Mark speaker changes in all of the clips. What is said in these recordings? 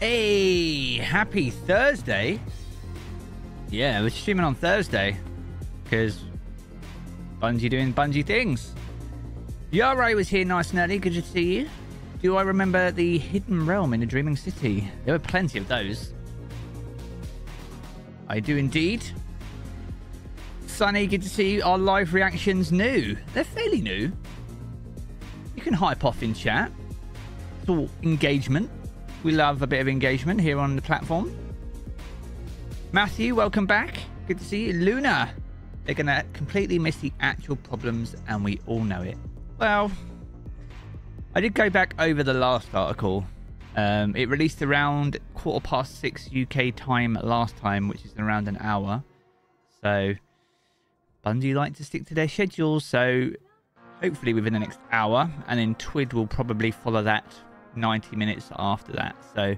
Speaker 1: Hey, happy Thursday. Yeah, we're streaming on Thursday because Bungie doing Bungie things. Yara was here nice and early. Good to see you. Do I remember the Hidden Realm in the Dreaming City? There were plenty of those. I do indeed. Sunny, good to see you. Our live reactions new. They're fairly new. You can hype off in chat. It's all engagement. We love a bit of engagement here on the platform. Matthew, welcome back. Good to see you. Luna, they're going to completely miss the actual problems, and we all know it. Well, I did go back over the last article. Um, it released around quarter past six UK time last time, which is around an hour. So, Bungie like to stick to their schedules. So, hopefully within the next hour, and then Twid will probably follow that 90 minutes after that. So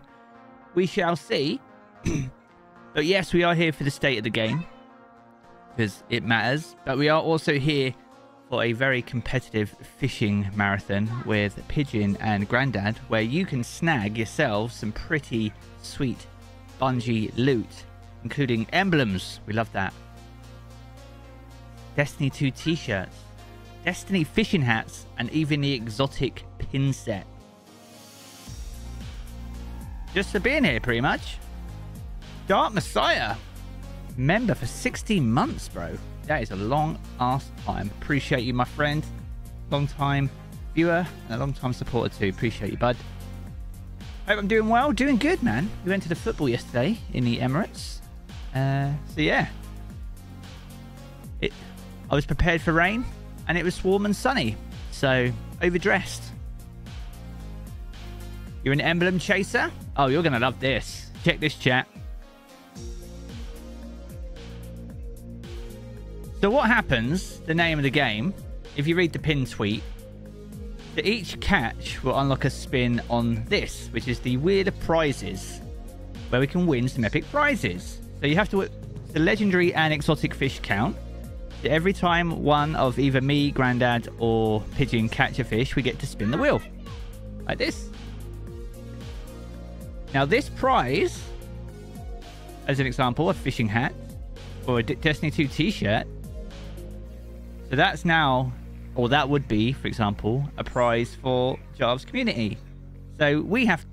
Speaker 1: we shall see. but yes, we are here for the state of the game because it matters. But we are also here for a very competitive fishing marathon with Pigeon and Grandad, where you can snag yourself some pretty sweet Bungie loot, including emblems. We love that. Destiny 2 t shirts, Destiny fishing hats, and even the exotic pin set just for being here, pretty much. Dark Messiah, member for 16 months, bro. That is a long ass time. Appreciate you, my friend. Long time viewer and a long time supporter too. Appreciate you, bud. Hope I'm doing well. Doing good, man. We went to the football yesterday in the Emirates. Uh, so yeah, it. I was prepared for rain, and it was warm and sunny. So overdressed. You're an emblem chaser? Oh, you're going to love this. Check this chat. So what happens, the name of the game, if you read the pin tweet, that each catch will unlock a spin on this, which is the of Prizes, where we can win some epic prizes. So you have to the legendary and exotic fish count. Every time one of either me, Grandad, or Pigeon catch a fish, we get to spin the wheel. Like this. Now, this prize, as an example, a fishing hat or a Destiny 2 t shirt. So that's now, or that would be, for example, a prize for Jarv's community. So we have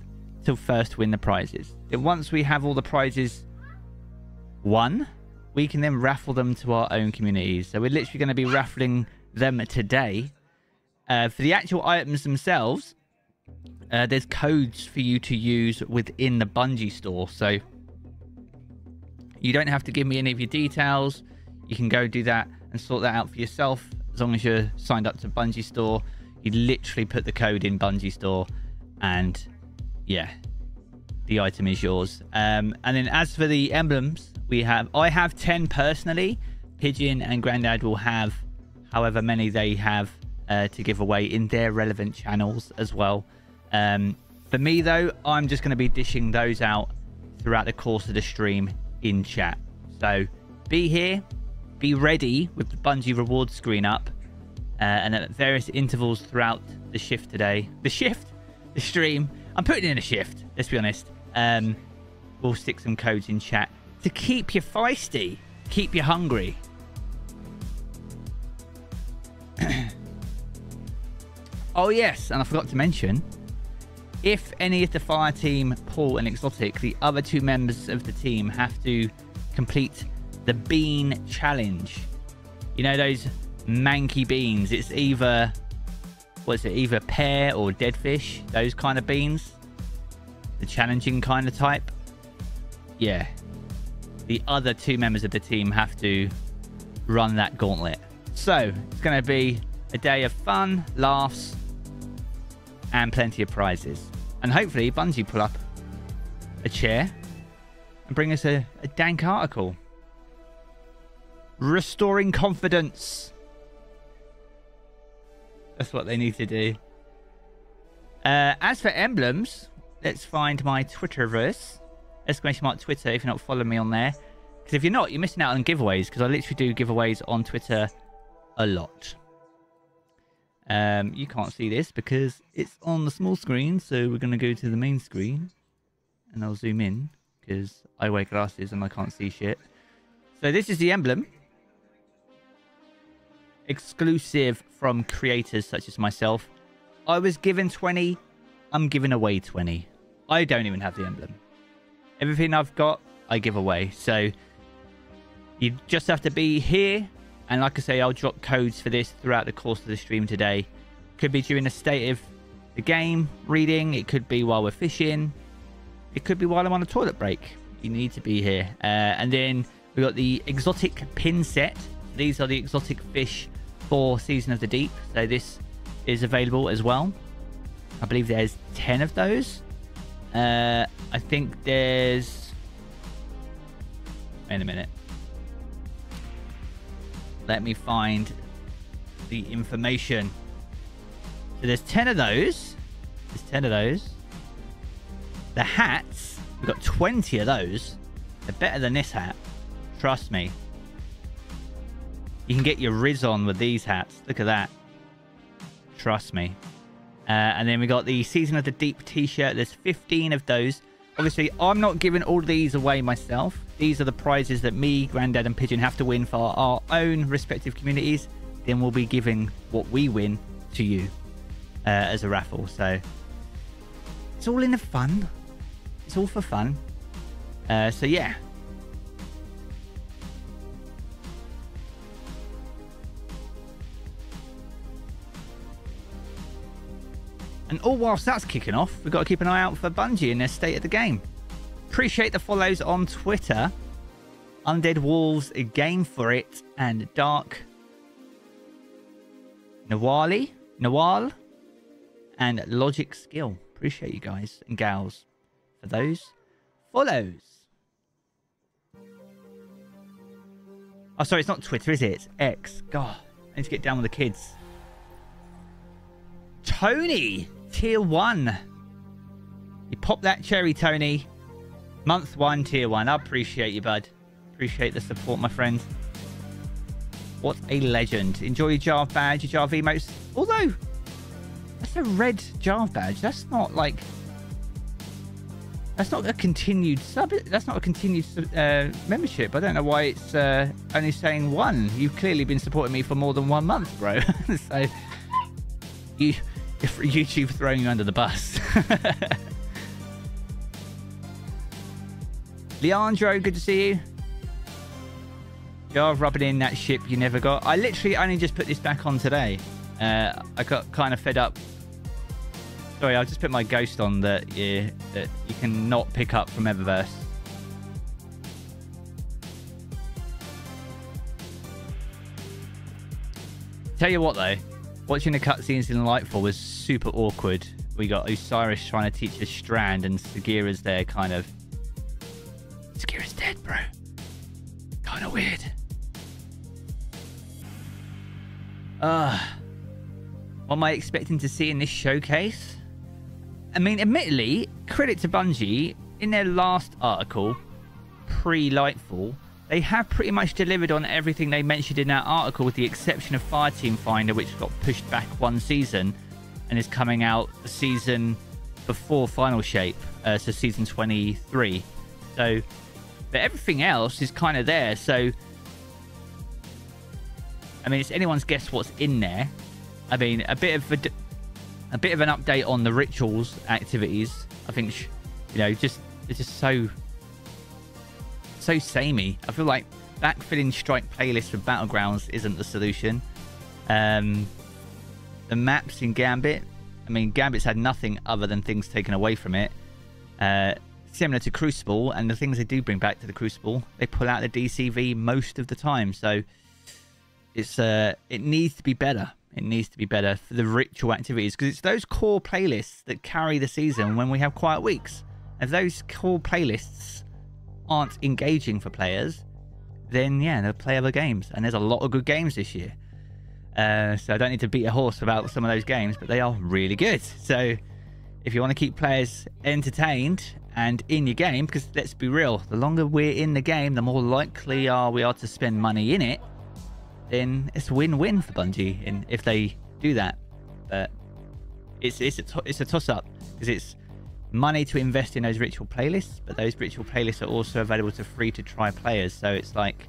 Speaker 1: to first win the prizes. Then once we have all the prizes won, we can then raffle them to our own communities. So we're literally going to be raffling them today. Uh, for the actual items themselves, uh, there's codes for you to use within the Bungie store. So you don't have to give me any of your details. You can go do that and sort that out for yourself. As long as you're signed up to Bungie store, you literally put the code in Bungie store and yeah, the item is yours. Um, and then as for the emblems, we have, I have 10 personally. Pigeon and Grandad will have however many they have uh, to give away in their relevant channels as well. Um, for me, though, I'm just going to be dishing those out throughout the course of the stream in chat. So be here, be ready with the Bungie reward screen up, uh, and at various intervals throughout the shift today. The shift? The stream. I'm putting in a shift, let's be honest. Um, we'll stick some codes in chat to keep you feisty, keep you hungry. oh, yes, and I forgot to mention if any of the fire team pull an exotic, the other two members of the team have to complete the bean challenge. You know those manky beans? It's either what's it? Either pear or dead fish. Those kind of beans. The challenging kind of type. Yeah. The other two members of the team have to run that gauntlet. So it's going to be a day of fun, laughs, and plenty of prizes. And hopefully Bungie pull up a chair and bring us a, a dank article. Restoring confidence. That's what they need to do. Uh, as for emblems, let's find my Twitterverse. Exclamation mark Twitter if you're not following me on there. Because if you're not, you're missing out on giveaways. Because I literally do giveaways on Twitter a lot. Um, you can't see this because it's on the small screen, so we're going to go to the main screen and I'll zoom in because I wear glasses and I can't see shit. So this is the emblem. Exclusive from creators such as myself. I was given 20. I'm giving away 20. I don't even have the emblem. Everything I've got, I give away. So you just have to be here. And like I say, I'll drop codes for this throughout the course of the stream today. Could be during the state of the game reading. It could be while we're fishing. It could be while I'm on a toilet break. You need to be here. Uh, and then we've got the exotic pin set. These are the exotic fish for Season of the Deep. So this is available as well. I believe there's 10 of those. Uh, I think there's... Wait a minute. Let me find the information. So there's 10 of those. There's 10 of those. The hats, we've got 20 of those. They're better than this hat. Trust me. You can get your Riz on with these hats. Look at that. Trust me. Uh, and then we got the Season of the Deep t-shirt. There's 15 of those. Obviously, I'm not giving all these away myself. These are the prizes that me, Grandad, and Pigeon have to win for our own respective communities. Then we'll be giving what we win to you uh, as a raffle. So it's all in the fun. It's all for fun. Uh, so yeah, And all whilst that's kicking off, we've got to keep an eye out for Bungie and their state of the game. Appreciate the follows on Twitter. Undead Wolves, a game for it, and Dark Nawali, Nawal, and Logic Skill. Appreciate you guys and gals for those follows. Oh, sorry, it's not Twitter, is it? It's X. God, I need to get down with the kids. Tony! Tier one. You pop that cherry, Tony. Month one, tier one. I appreciate you, bud. Appreciate the support, my friend. What a legend. Enjoy your Jarv badge, your Jarv emotes. Although, that's a red Jarv badge. That's not like... That's not a continued sub. That's not a continued uh, membership. I don't know why it's uh, only saying one. You've clearly been supporting me for more than one month, bro. so you if YouTube throwing you under the bus. Leandro, good to see you. You're rubbing in that ship you never got. I literally only just put this back on today. Uh, I got kind of fed up. Sorry, I'll just put my ghost on that you, that you can not pick up from Eververse. Tell you what though, Watching the cutscenes in Lightfall was super awkward. We got Osiris trying to teach us Strand, and Sagira's there kind of... Sagira's dead, bro. Kind of weird. Uh, what am I expecting to see in this showcase? I mean, admittedly, credit to Bungie, in their last article, pre-Lightfall, they have pretty much delivered on everything they mentioned in that article, with the exception of Fireteam Finder, which got pushed back one season and is coming out the season before Final Shape, uh, so season 23. So, but everything else is kind of there. So, I mean, it's anyone's guess what's in there. I mean, a bit of a, a bit of an update on the rituals activities. I think, you know, just it's just so so samey. I feel like backfilling strike playlists for battlegrounds isn't the solution. Um, the maps in Gambit, I mean, Gambit's had nothing other than things taken away from it. Uh, similar to Crucible, and the things they do bring back to the Crucible, they pull out the DCV most of the time. So it's uh, it needs to be better. It needs to be better for the ritual activities because it's those core playlists that carry the season when we have quiet weeks. If those core playlists aren't engaging for players, then yeah, they'll play other games. And there's a lot of good games this year. Uh, so I don't need to beat a horse about some of those games, but they are really good. So if you want to keep players entertained and in your game, because let's be real, the longer we're in the game, the more likely are we are to spend money in it. Then it's win-win for Bungie, in, if they do that. But it's it's a it's a toss-up because it's money to invest in those ritual playlists, but those ritual playlists are also available to free to try players. So it's like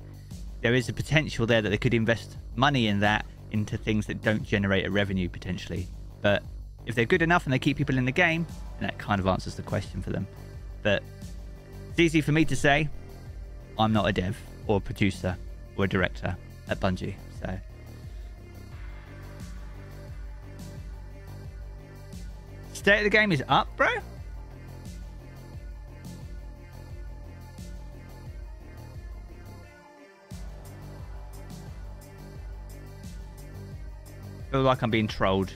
Speaker 1: there is a potential there that they could invest money in that into things that don't generate a revenue potentially. But if they're good enough and they keep people in the game, then that kind of answers the question for them. But it's easy for me to say I'm not a dev or a producer or a director at Bungie. So State of the game is up, bro? Feel like I'm being trolled.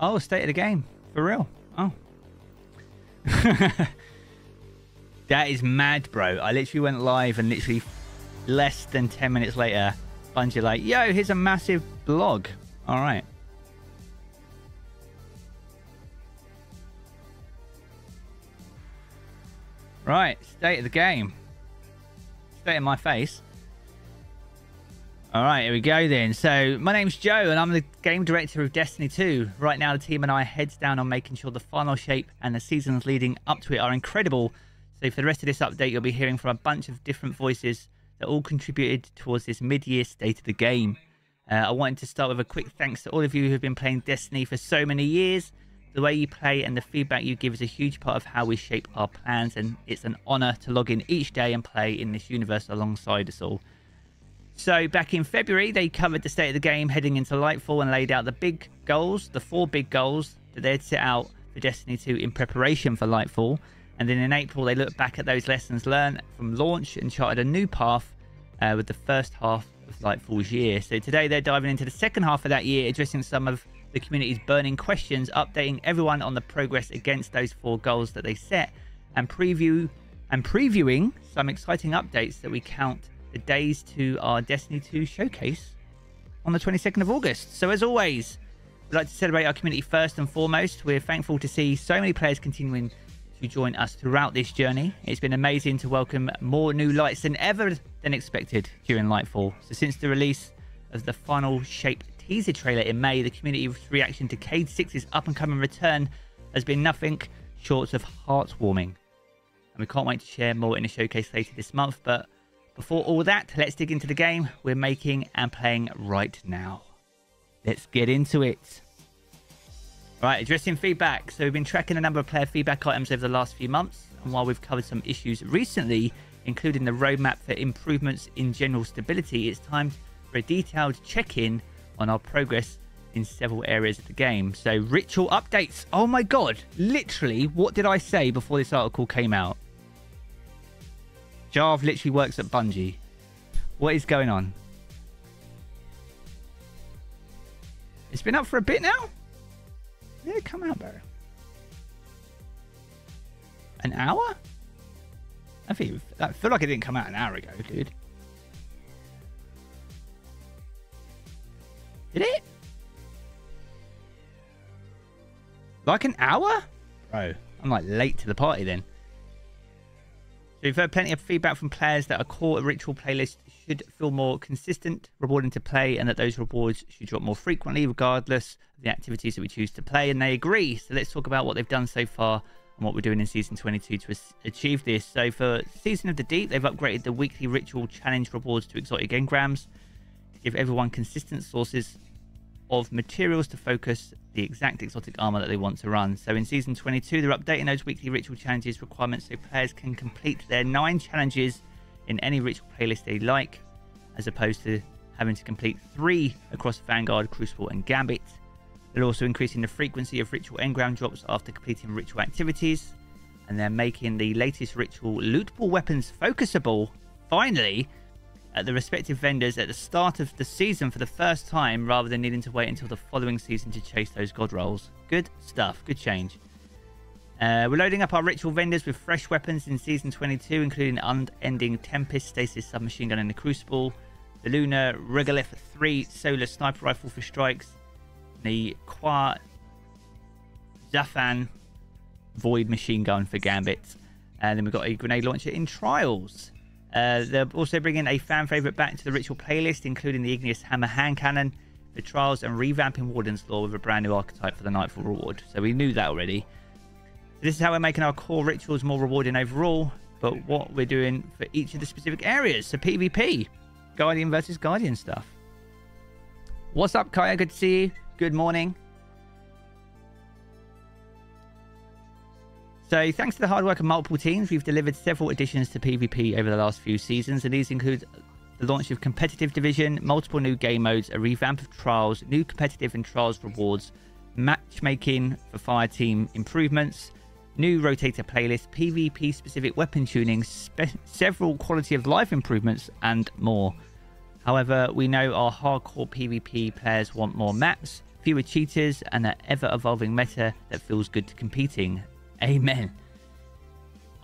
Speaker 1: Oh, state of the game. For real. Oh. that is mad, bro. I literally went live and literally less than 10 minutes later, Bungie like, yo, here's a massive blog. All right. Right, state of the game. State in my face. All right, here we go then. So, my name's Joe, and I'm the game director of Destiny 2. Right now, the team and I heads down on making sure the final shape and the seasons leading up to it are incredible. So, for the rest of this update, you'll be hearing from a bunch of different voices that all contributed towards this mid-year state of the game. Uh, I wanted to start with a quick thanks to all of you who've been playing Destiny for so many years. The way you play and the feedback you give is a huge part of how we shape our plans, and it's an honor to log in each day and play in this universe alongside us all. So, back in February, they covered the state of the game heading into Lightfall and laid out the big goals, the four big goals that they'd set out for Destiny 2 in preparation for Lightfall. And then in April, they looked back at those lessons learned from launch and charted a new path uh, with the first half of Lightfall's year. So today, they're diving into the second half of that year, addressing some of the community's burning questions, updating everyone on the progress against those four goals that they set, and preview and previewing some exciting updates that we count the days to our Destiny 2 showcase on the 22nd of August. So as always, we'd like to celebrate our community first and foremost. We're thankful to see so many players continuing to join us throughout this journey. It's been amazing to welcome more new lights than ever than expected during Lightfall. So since the release of the final shape teaser trailer in May, the community's reaction to Cayde 6's up and coming return has been nothing short of heartwarming. And we can't wait to share more in a showcase later this month. But before all that, let's dig into the game we're making and playing right now. Let's get into it. Right, addressing feedback. So we've been tracking a number of player feedback items over the last few months, and while we've covered some issues recently, including the roadmap for improvements in general stability, it's time for a detailed check-in on our progress in several areas of the game. So ritual updates. Oh my god, literally, what did I say before this article came out? Jarv literally works at Bungie. What is going on? It's been up for a bit now? It come out, bro? An hour? I feel, I feel like it didn't come out an hour ago, dude. Did it? Like an hour? Bro, I'm like late to the party then. So we've heard plenty of feedback from players that are caught a core ritual playlist should feel more consistent, rewarding to play, and that those rewards should drop more frequently, regardless of the activities that we choose to play. And they agree. So let's talk about what they've done so far and what we're doing in Season 22 to achieve this. So for Season of the Deep, they've upgraded the weekly ritual challenge rewards to exotic engrams to give everyone consistent sources of materials to focus the exact exotic armor that they want to run. So in Season 22, they're updating those weekly ritual challenges requirements so players can complete their nine challenges in any ritual playlist they like, as opposed to having to complete three across Vanguard, Crucible, and Gambit. They're also increasing the frequency of ritual engram drops after completing ritual activities, and they're making the latest ritual lootable weapons focusable, finally, at the respective vendors at the start of the season for the first time rather than needing to wait until the following season to chase those god rolls. Good stuff, good change. Uh, we're loading up our ritual vendors with fresh weapons in Season 22, including Unending Tempest, Stasis Submachine Gun in the Crucible, the Lunar Regolith 3 Solar Sniper Rifle for strikes, the Qua Xaphan Void Machine Gun for Gambit. And then we've got a grenade launcher in Trials. Uh, they're also bringing a fan favorite back to the ritual playlist, including the Igneous Hammer hand cannon for Trials and revamping Warden's Law with a brand new archetype for the Nightfall reward. So we knew that already. This is how we're making our core rituals more rewarding overall, but what we're doing for each of the specific areas. So PvP, Guardian versus Guardian stuff. What's up, Kaya? Good to see you. Good morning. So, thanks to the hard work of multiple teams, we've delivered several additions to PvP over the last few seasons, and these include the launch of Competitive Division, multiple new game modes, a revamp of Trials, new competitive and Trials rewards, matchmaking for fire team improvements, new rotator playlist, PvP specific weapon tuning, several quality of life improvements, and more. However, we know our hardcore PvP players want more maps, fewer cheaters, and an ever evolving meta that feels good to competing. Amen.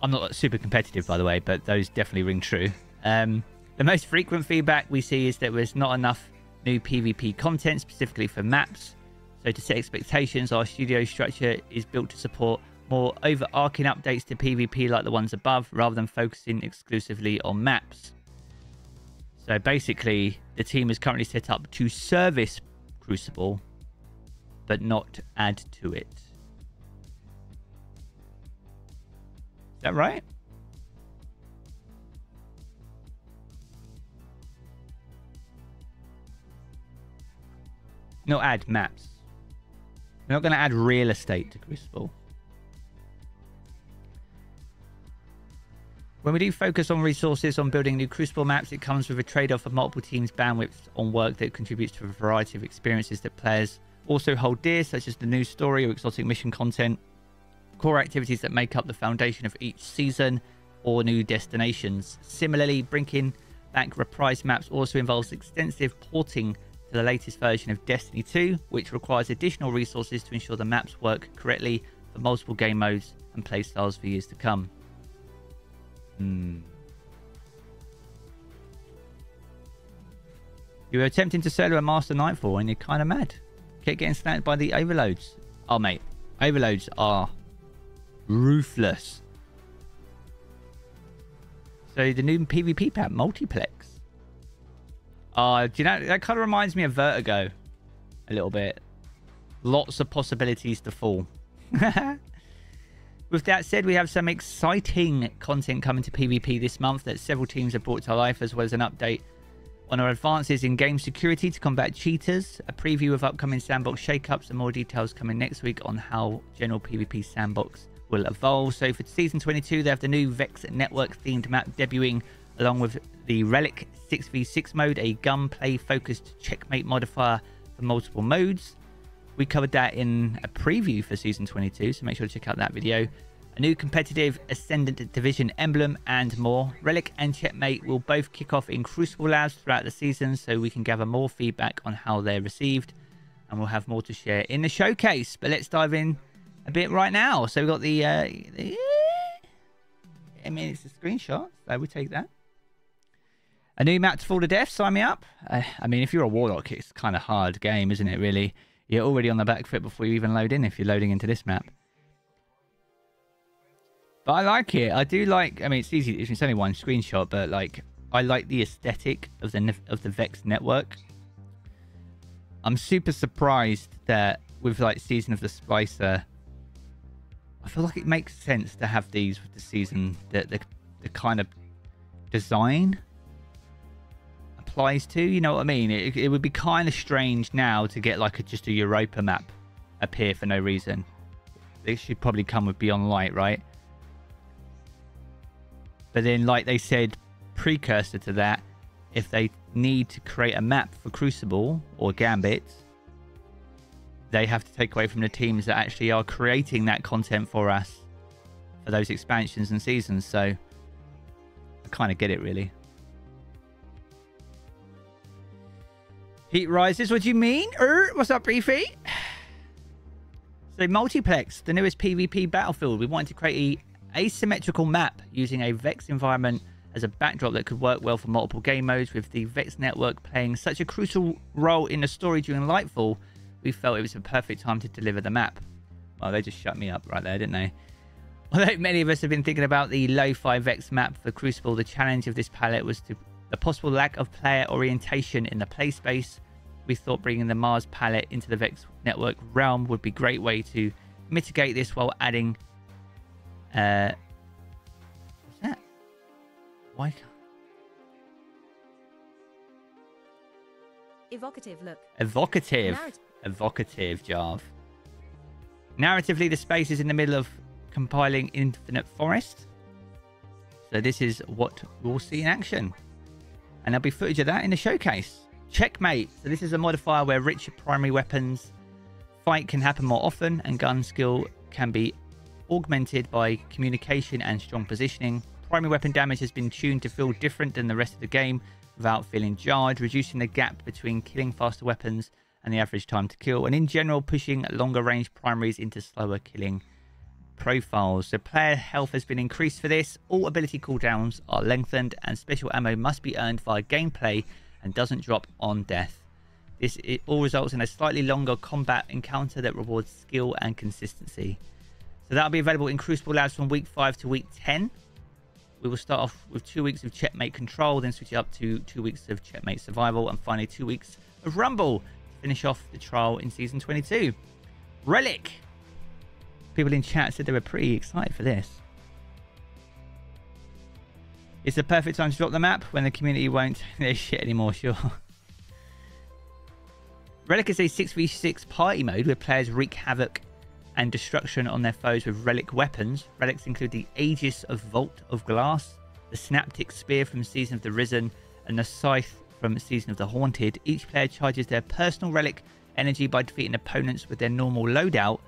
Speaker 1: I'm not super competitive, by the way, but those definitely ring true. Um, the most frequent feedback we see is that there's not enough new PvP content specifically for maps. So to set expectations, our studio structure is built to support more overarching updates to PvP like the ones above, rather than focusing exclusively on maps. So basically, the team is currently set up to service Crucible, but not add to it. Is that right? Not add maps. We're not going to add real estate to Crucible. When we do focus on resources on building new Crucible maps, it comes with a trade-off of multiple teams' bandwidth on work that contributes to a variety of experiences that players also hold dear, such as the new story or exotic mission content, core activities that make up the foundation of each season or new destinations. Similarly, bringing back reprised maps also involves extensive porting to the latest version of Destiny 2, which requires additional resources to ensure the maps work correctly for multiple game modes and playstyles for years to come. Hmm. You were attempting to solo a Master Nightfall and you're kind of mad. Keep getting snapped by the overloads. Oh, mate. Overloads are ruthless. So the new PvP pack, Multiplex. Uh, do you know, that kind of reminds me of Vertigo a little bit. Lots of possibilities to fall. With that said, we have some exciting content coming to PvP this month that several teams have brought to life, as well as an update on our advances in game security to combat cheaters, a preview of upcoming sandbox shakeups, and more details coming next week on how general PvP sandbox will evolve. So for season 22, they have the new Vex network themed map debuting along with the Relic 6v6 mode, a gunplay focused checkmate modifier for multiple modes. We covered that in a preview for season 22, so make sure to check out that video. A new competitive Ascendant Division emblem and more. Relic and Checkmate will both kick off in Crucible Labs throughout the season, so we can gather more feedback on how they're received. And we'll have more to share in the showcase. But let's dive in a bit right now. So we've got the, uh, the I mean, it's a screenshot, so we take that. A new map to Fall to Death, sign me up. Uh, I mean, if you're a Warlock, it's kind of hard game, isn't it, really? You're already on the back foot before you even load in if you're loading into this map. But I like it. I do like, I mean, it's easy. It's only one screenshot, but like, I like the aesthetic of the of the Vex network. I'm super surprised that with like Season of the Splicer, I feel like it makes sense to have these with the season that the, the kind of design applies to. You know what I mean? It, it would be kind of strange now to get like a, just a Europa map appear for no reason. It should probably come with Beyond Light, right? But then, like they said, precursor to that, if they need to create a map for Crucible or Gambit, they have to take away from the teams that actually are creating that content for us for those expansions and seasons. So I kind of get it, really. Heat rises. What do you mean? Er, what's up, Beefy? So Multiplex, the newest PvP battlefield. We wanted to create a asymmetrical map using a Vex environment as a backdrop that could work well for multiple game modes with the Vex network playing such a crucial role in the story during Lightfall we felt it was a perfect time to deliver the map. Well, they just shut me up right there, didn't they? Although many of us have been thinking about the Lo-Fi Vex map for Crucible, the challenge of this palette was to the possible lack of player orientation in the play space. We thought bringing the Mars palette into the Vex network realm would be a great way to mitigate this while adding... Uh, what's that? Why can't...
Speaker 2: Evocative look.
Speaker 1: Evocative.
Speaker 2: Narrat-
Speaker 1: Evocative, Jarv. Narratively, the space is in the middle of compiling Infinite Forest. So this is what we'll see in action. And there'll be footage of that in the showcase. Checkmate. So this is a modifier where richer primary weapons fight can happen more often and gun skill can be augmented by communication and strong positioning. Primary weapon damage has been tuned to feel different than the rest of the game without feeling jarred, reducing the gap between killing faster weapons and the average time to kill, and in general pushing longer range primaries into slower killing profiles. So player health has been increased for this, all ability cooldowns are lengthened, and special ammo must be earned via gameplay and doesn't drop on death. This it all results in a slightly longer combat encounter that rewards skill and consistency. So that'll be available in Crucible Labs from week 5 to week 10. We will start off with two weeks of Checkmate Control, then switch it up to two weeks of Checkmate Survival, and finally two weeks of Rumble to finish off the trial in Season 22. Relic! People in chat said they were pretty excited for this. It's the perfect time to drop the map when the community won't their shit anymore, sure. Relic is a 6v6 party mode where players wreak havoc and destruction on their foes with relic weapons. Relics include the Aegis of Vault of Glass, the Synaptic Spear from Season of the Risen, and the Scythe from Season of the Haunted. Each player charges their personal relic energy by defeating opponents with their normal loadout.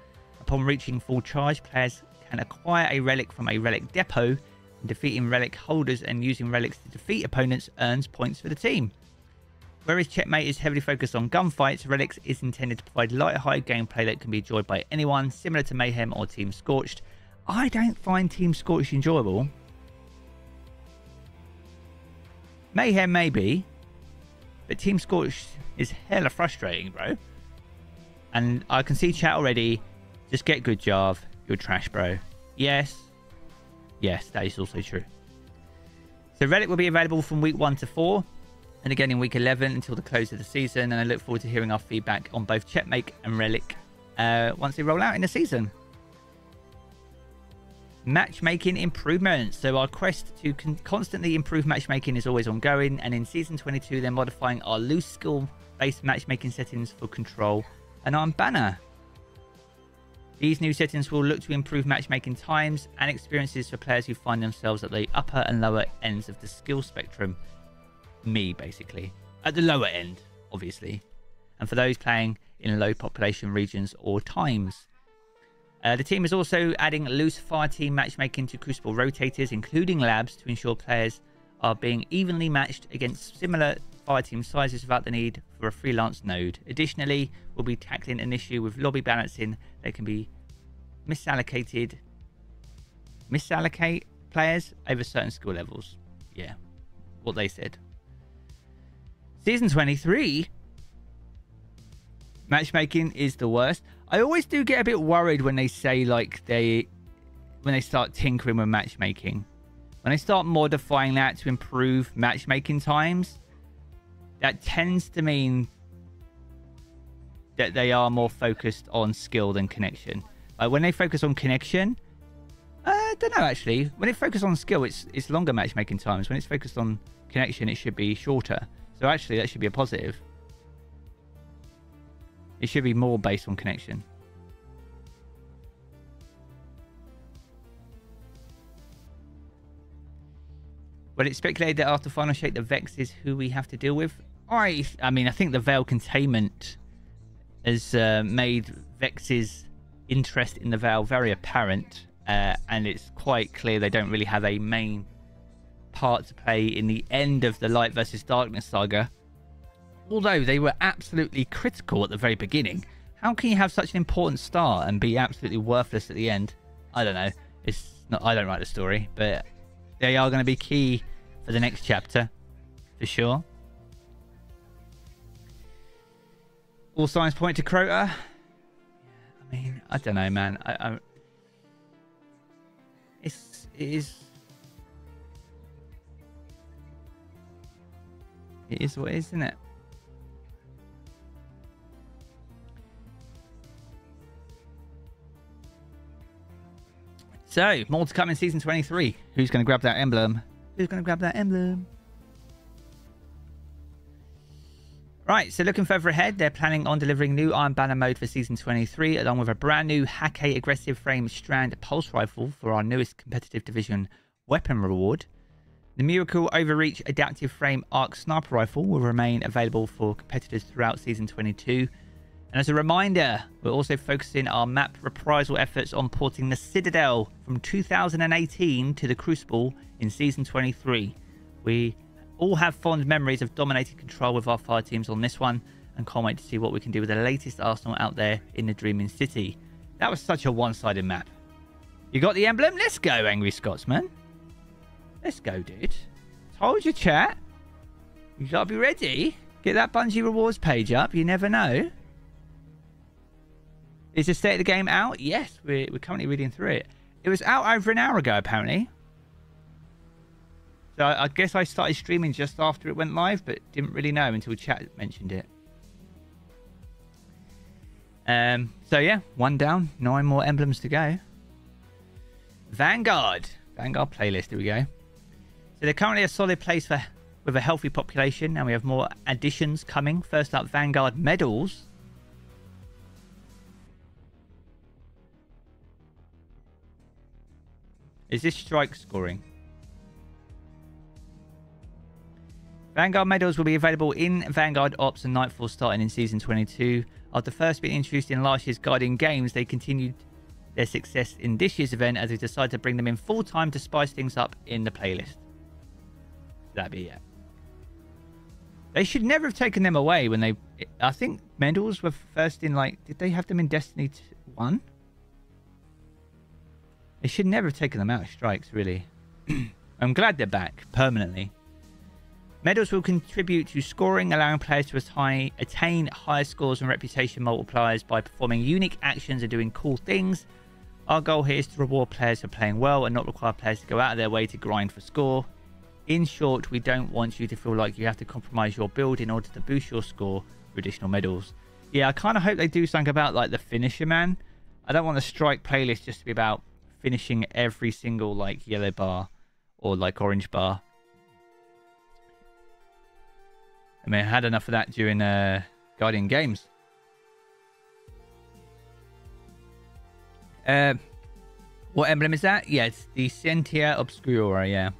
Speaker 1: Upon reaching full charge, players can acquire a relic from a relic depot. Defeating relic holders and using relics to defeat opponents earns points for the team. Whereas Checkmate is heavily focused on gunfights, Relics is intended to provide light-hearted gameplay that can be enjoyed by anyone, similar to Mayhem or Team Scorched. I don't find Team Scorched enjoyable. Mayhem maybe, but Team Scorched is hella frustrating, bro. And I can see chat already. Just get good, Jarv. You're trash, bro. Yes. Yes, that is also true. So Relic will be available from week 1 to 4 and again in week 11 until the close of the season. And I look forward to hearing our feedback on both Checkmate and Relic uh, once they roll out in the season. Matchmaking improvements. So our quest to con- constantly improve matchmaking is always ongoing. And in season 22, they're modifying our loose skill-based matchmaking settings for control and Iron Banner. These new settings will look to improve matchmaking times and experiences for players who find themselves at the upper and lower ends of the skill spectrum me, basically. At the lower end, obviously. And for those playing in low population regions or times. Uh, the team is also adding loose fire team matchmaking to Crucible rotators, including labs, to ensure players are being evenly matched against similar fire team sizes without the need for a freelance node. Additionally, we'll be tackling an issue with lobby balancing that can be misallocated, misallocate players over certain skill levels. Yeah, what they said. Season 23. Matchmaking is the worst. I always do get a bit worried when they say like they when they start tinkering with matchmaking. When they start modifying that to improve matchmaking times, that tends to mean that they are more focused on skill than connection. Like when they focus on connection, uh, I don't know actually. When they focus on skill, it's it's longer matchmaking times. When it's focused on connection, it should be shorter. So actually, that should be a positive. It should be more based on connection. Well, it's speculated that after final shape, the Vex is who we have to deal with. I, I mean, I think the Veil containment has uh, made Vex's interest in the Veil very apparent, uh, and it's quite clear they don't really have a main part to play in the end of the Light versus Darkness saga. Although they were absolutely critical at the very beginning, how can you have such an important start and be absolutely worthless at the end? I don't know. It's not. I don't write the story, but they are going to be key for the next chapter, for sure. All signs point to Crota. I mean, I don't know, man. I, I it's it is it is what it is, isn't it? So, more to come in season 23. Who's going to grab that emblem? Who's going to grab that emblem? Right, so looking further ahead, they're planning on delivering new Iron Banner mode for Season 23, along with a brand new Hake Aggressive Frame Strand Pulse Rifle for our newest competitive division weapon reward. The Mercurial Overreach Adaptive Frame Arc Sniper Rifle will remain available for competitors throughout Season 22. And as a reminder, we're also focusing our map reprisal efforts on porting the Citadel from 2018 to the Crucible in Season 23. We all have fond memories of dominating control with our fire teams on this one and can't wait to see what we can do with the latest arsenal out there in the Dreaming City. That was such a one-sided map. You got the emblem? Let's go, Angry Scotsman. Let's go, dude. Told you, chat. You gotta be ready. Get that Bungie rewards page up. You never know. Is the state of the game out? Yes, we're, we're currently reading through it. It was out over an hour ago, apparently. So I, guess I started streaming just after it went live, but didn't really know until chat mentioned it. Um, so yeah, one down, nine more emblems to go. Vanguard. Vanguard playlist, here we go. So they're currently a solid place for with a healthy population, and we have more additions coming. First up, Vanguard medals. Is this strike scoring? Vanguard medals will be available in Vanguard Ops and Nightfall starting in Season 22. After first being introduced in last year's Guardian Games, they continued their success in this year's event as they decided to bring them in full time to spice things up in the playlist. That'd be it. They should never have taken them away when they... I think medals were first in like... Did they have them in Destiny 1? They should never have taken them out of strikes, really. I'm glad they're back permanently. Medals will contribute to scoring, allowing players to attain higher scores and reputation multipliers by performing unique actions and doing cool things. Our goal here is to reward players for playing well and not require players to go out of their way to grind for score. In short, we don't want you to feel like you have to compromise your build in order to boost your score for additional medals. Yeah, I kind of hope they do something about like the finisher, man. I don't want the strike playlist just to be about finishing every single like yellow bar or like orange bar. I mean, I had enough of that during uh, Guardian Games. Uh, what emblem is that? Yeah, it's the Sentia Obscura, yeah.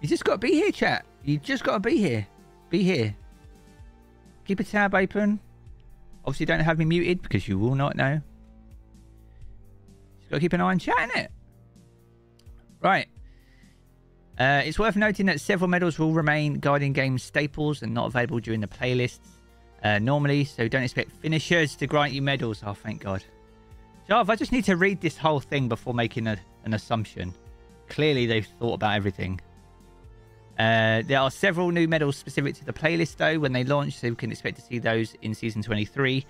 Speaker 1: You just got to be here, chat. You just got to be here. Be here. Keep a tab open. Obviously, don't have me muted because you will not know. Just got to keep an eye on chat, it. Right. Uh, it's worth noting that several medals will remain Guardian Games staples and not available during the playlists uh, normally, so don't expect finishers to grant you medals. Oh, thank God. Jarv, I just need to read this whole thing before making a, an assumption. Clearly, they've thought about everything. Uh, there are several new medals specific to the playlist, though, when they launch, so we can expect to see those in Season 23.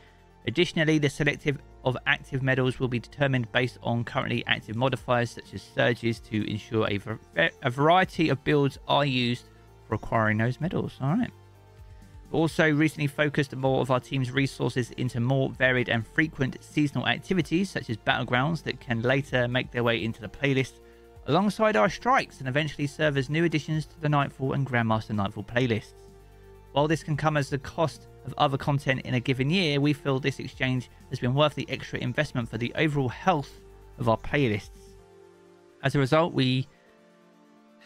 Speaker 1: Additionally, the selective of active medals will be determined based on currently active modifiers such as surges to ensure a, a variety of builds are used for acquiring those medals. All right. also recently focused more of our team's resources into more varied and frequent seasonal activities such as battlegrounds that can later make their way into the playlist alongside our strikes and eventually serve as new additions to the Nightfall and Grandmaster Nightfall playlists. While this can come as the cost of other content in a given year, we feel this exchange has been worth the extra investment for the overall health of our playlists. As a result, we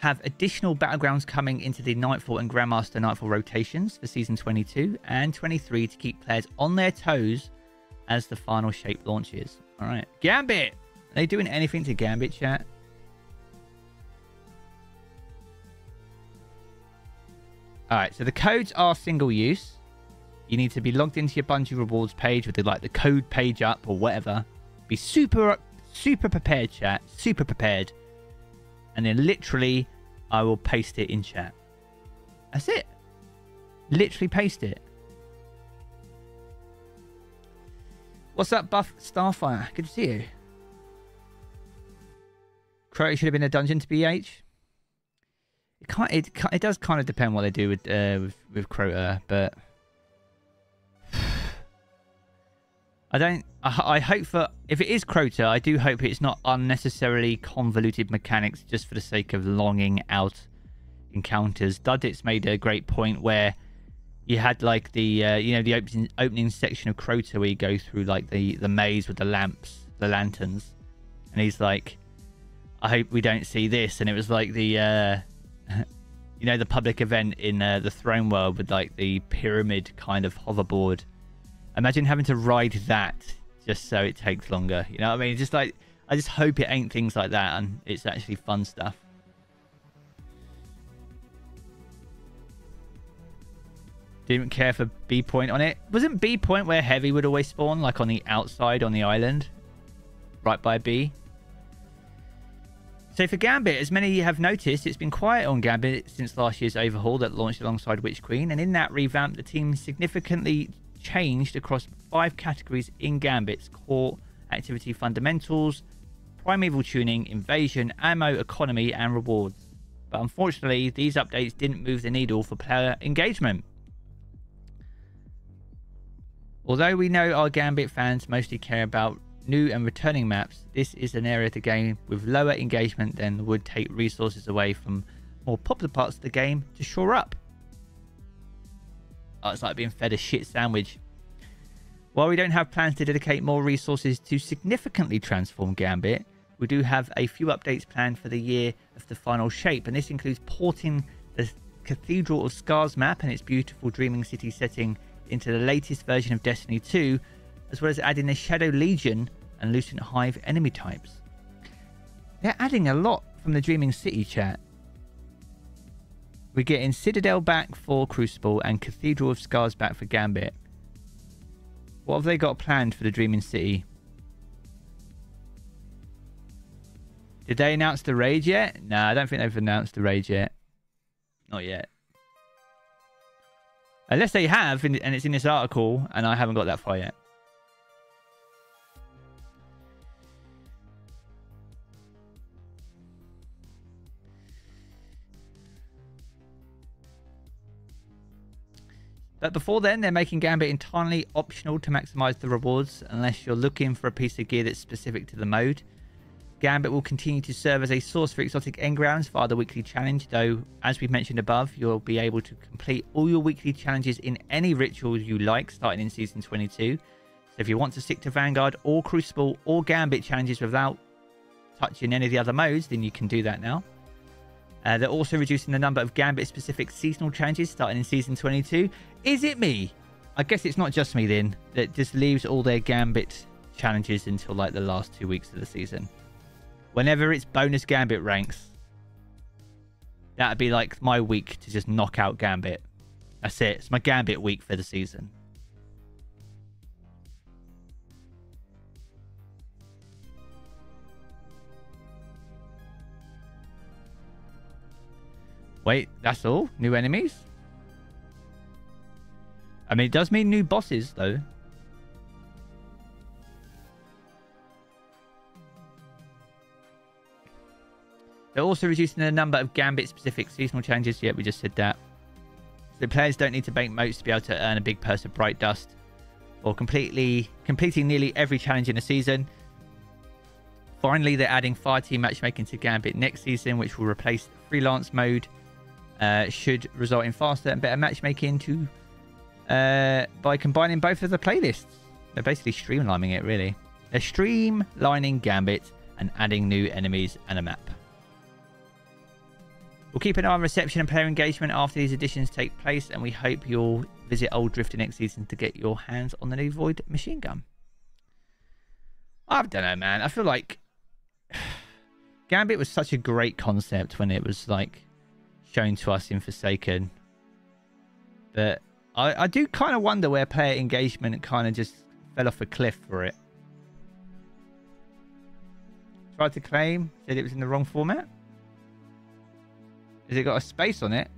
Speaker 1: have additional battlegrounds coming into the Nightfall and Grandmaster Nightfall rotations for Season 22 and 23 to keep players on their toes as the final shape launches. Alright. Gambit! Are they doing anything to Gambit, chat? Alright, so the codes are single use you need to be logged into your Bungie rewards page with the, like the code page up or whatever. Be super, super prepared, chat. Super prepared. And then literally, I will paste it in chat. That's it. Literally paste it. What's up, Buff Starfire? Good to see you. Crota should have been a dungeon to BH. It. It, it does kind of depend what they do with uh, with with Crota, but I don't. I, hope for if it is Crota, I do hope it's not unnecessarily convoluted mechanics just for the sake of longing out encounters. Duddits made a great point where you had like the uh, you know the opening opening section of Crota where you go through like the the maze with the lamps, the lanterns, and he's like, "I hope we don't see this." And it was like the uh, you know the public event in uh, the Throne World with like the pyramid kind of hoverboard Imagine having to ride that just so it takes longer. You know what I mean? Just like, I just hope it ain't things like that and it's actually fun stuff. Didn't care for B point on it. Wasn't B point where heavy would always spawn, like on the outside on the island? Right by B? So for Gambit, as many have noticed, it's been quiet on Gambit since last year's overhaul that launched alongside Witch Queen, and in that revamp, the team significantly changed across five categories in Gambit's core activity fundamentals, primeval tuning, invasion, ammo, economy, and rewards. But unfortunately, these updates didn't move the needle for player engagement. Although we know our Gambit fans mostly care about new and returning maps, this is an area of the game with lower engagement than would take resources away from more popular parts of the game to shore up. Oh, it's like being fed a shit sandwich. While we don't have plans to dedicate more resources to significantly transform Gambit, we do have a few updates planned for the year of the final shape, and this includes porting the Cathedral of Scars map and its beautiful Dreaming City setting into the latest version of Destiny 2, as well as adding the Shadow Legion and Lucent Hive enemy types. They're adding a lot from the Dreaming City chat. We're getting Citadel back for Crucible and Cathedral of Scars back for Gambit. What have they got planned for the Dreaming City? Did they announce the raid yet? No, I don't think they've announced the raid yet. Not yet. Unless they have, and it's in this article, and I haven't got that far yet. But before then, they're making Gambit entirely optional to maximize the rewards, unless you're looking for a piece of gear that's specific to the mode. Gambit will continue to serve as a source for exotic engrams via the weekly challenge, though, as we've mentioned above, you'll be able to complete all your weekly challenges in any ritual you like starting in Season 22. So if you want to stick to Vanguard or Crucible or Gambit challenges without touching any of the other modes, then you can do that now. Uh, they're also reducing the number of Gambit-specific seasonal challenges starting in Season 22. Is it me? I guess it's not just me then that just leaves all their Gambit challenges until like the last two weeks of the season. Whenever it's bonus Gambit ranks, that'd be like my week to just knock out Gambit. That's it. It's my Gambit week for the season. Wait, that's all? New enemies? I mean, it does mean new bosses, though. They're also reducing the number of Gambit-specific seasonal challenges. Yeah, we just said that. So players don't need to bank motes to be able to earn a big purse of Bright Dust. Or completely completing nearly every challenge in a season. Finally, they're adding Fireteam matchmaking to Gambit next season, which will replace freelance mode uh, should result in faster and better matchmaking to uh, by combining both of the playlists. They're basically streamlining it, really. They're streamlining Gambit and adding new enemies and a map. We'll keep an eye on reception and player engagement after these additions take place, and we hope you'll visit Old Drifter next season to get your hands on the new Void machine gun. I don't know, man. I feel like Gambit was such a great concept when it was like shown to us in Forsaken. But I, I do kind of wonder where player engagement kind of just fell off a cliff for it. Tried to claim, said it was in the wrong format. Has it got a space on it?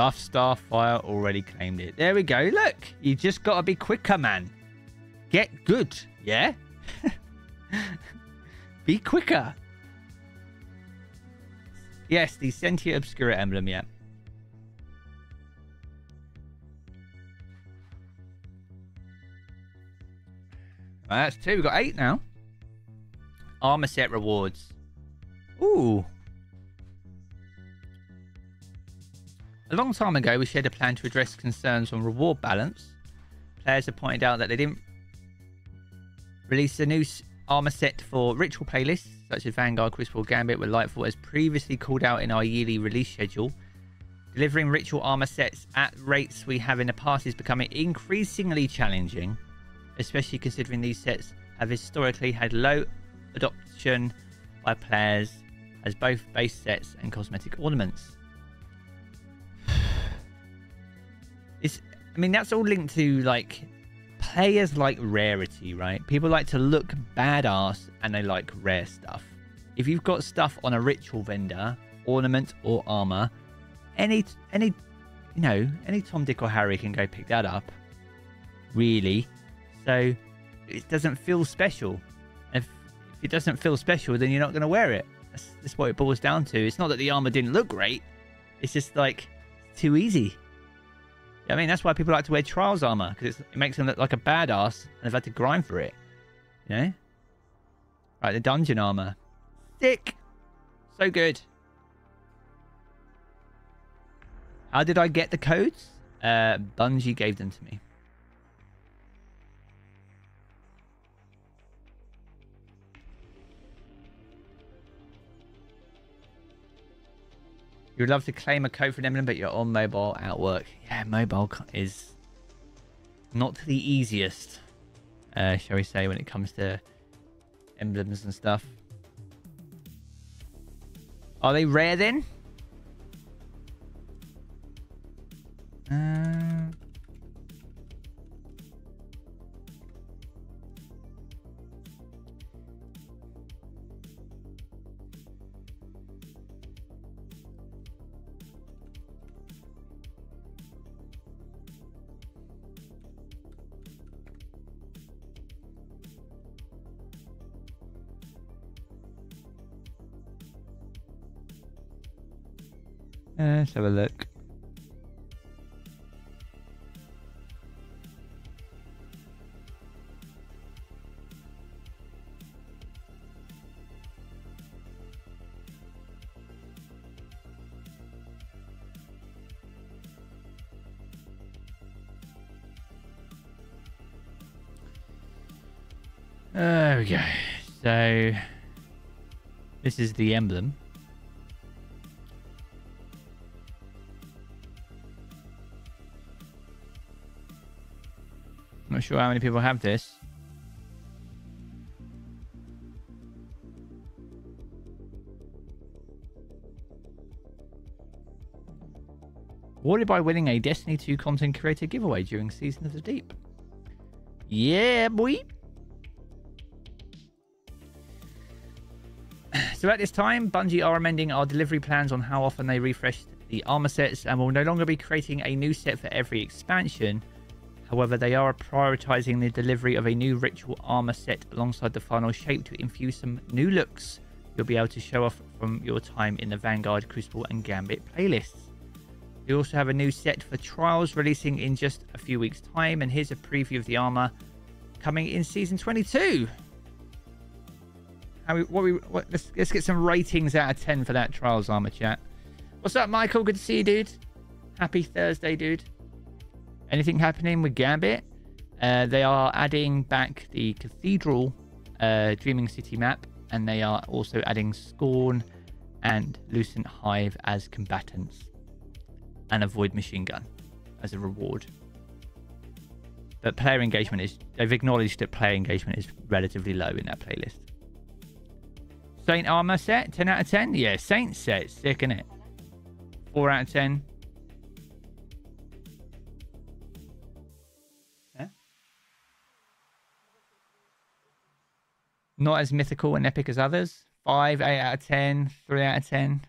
Speaker 1: Buff Starfire already claimed it. There we go. Look, you just got to be quicker, man. Get good, yeah? be quicker. Yes, the Sentia Obscura emblem, yeah. Right, that's two. We've got eight now. Armor set rewards. Ooh. A long time ago, we shared a plan to address concerns on reward balance. Players have pointed out that they didn't release a new armor set for ritual playlists, such as Vanguard, Crucible, Gambit, with Lightfall, as previously called out in our yearly release schedule. Delivering ritual armor sets at rates we have in the past is becoming increasingly challenging, especially considering these sets have historically had low adoption by players as both base sets and cosmetic ornaments. I mean, that's all linked to like players like rarity, right? People like to look badass and they like rare stuff. If you've got stuff on a ritual vendor, ornament or armor, any any you know, any Tom, Dick, or Harry can go pick that up. Really. So it doesn't feel special. If, if it doesn't feel special, then you're not going to wear it. That's, that's what it boils down to. It's not that the armor didn't look great. It's just like too easy. I mean, that's why people like to wear Trials armor because it makes them look like a badass and they've had to grind for it. You know? Right, the dungeon armor. Sick. So good. How did I get the codes? Uh, Bungie gave them to me. You would love to claim a code for an emblem, but you're on mobile at work. Yeah, mobile is not the easiest, uh, shall we say, when it comes to emblems and stuff. Are they rare then? Uh... let's have a look. There we go. So, this is the emblem. Sure how many people have this. Awarded by winning a Destiny 2 content creator giveaway during Season of the Deep. Yeah, boy. So at this time, Bungie are amending our delivery plans on how often they refresh the armor sets and will no longer be creating a new set for every expansion. However, they are prioritizing the delivery of a new ritual armor set alongside the final shape to infuse some new looks you'll be able to show off from your time in the Vanguard, Crucible, and Gambit playlists. We also have a new set for Trials releasing in just a few weeks' time, and here's a preview of the armor coming in Season 22. How we, what we, what, let's, let's get some ratings out of 10 for that Trials armor chat. What's up, Michael? Good to see you, dude. Happy Thursday, dude. Anything happening with Gambit? Uh, they are adding back the Cathedral uh, Dreaming City map, and they are also adding Scorn and Lucent Hive as combatants, and a Void Machine Gun as a reward. But player engagement is, they've acknowledged that player engagement is relatively low in that playlist. Saint armor set, 10 out of 10? Yeah, Saint set, sick, isn't it? 4 out of 10. not as mythical and epic as others. Five, eight out of ten, three out of ten.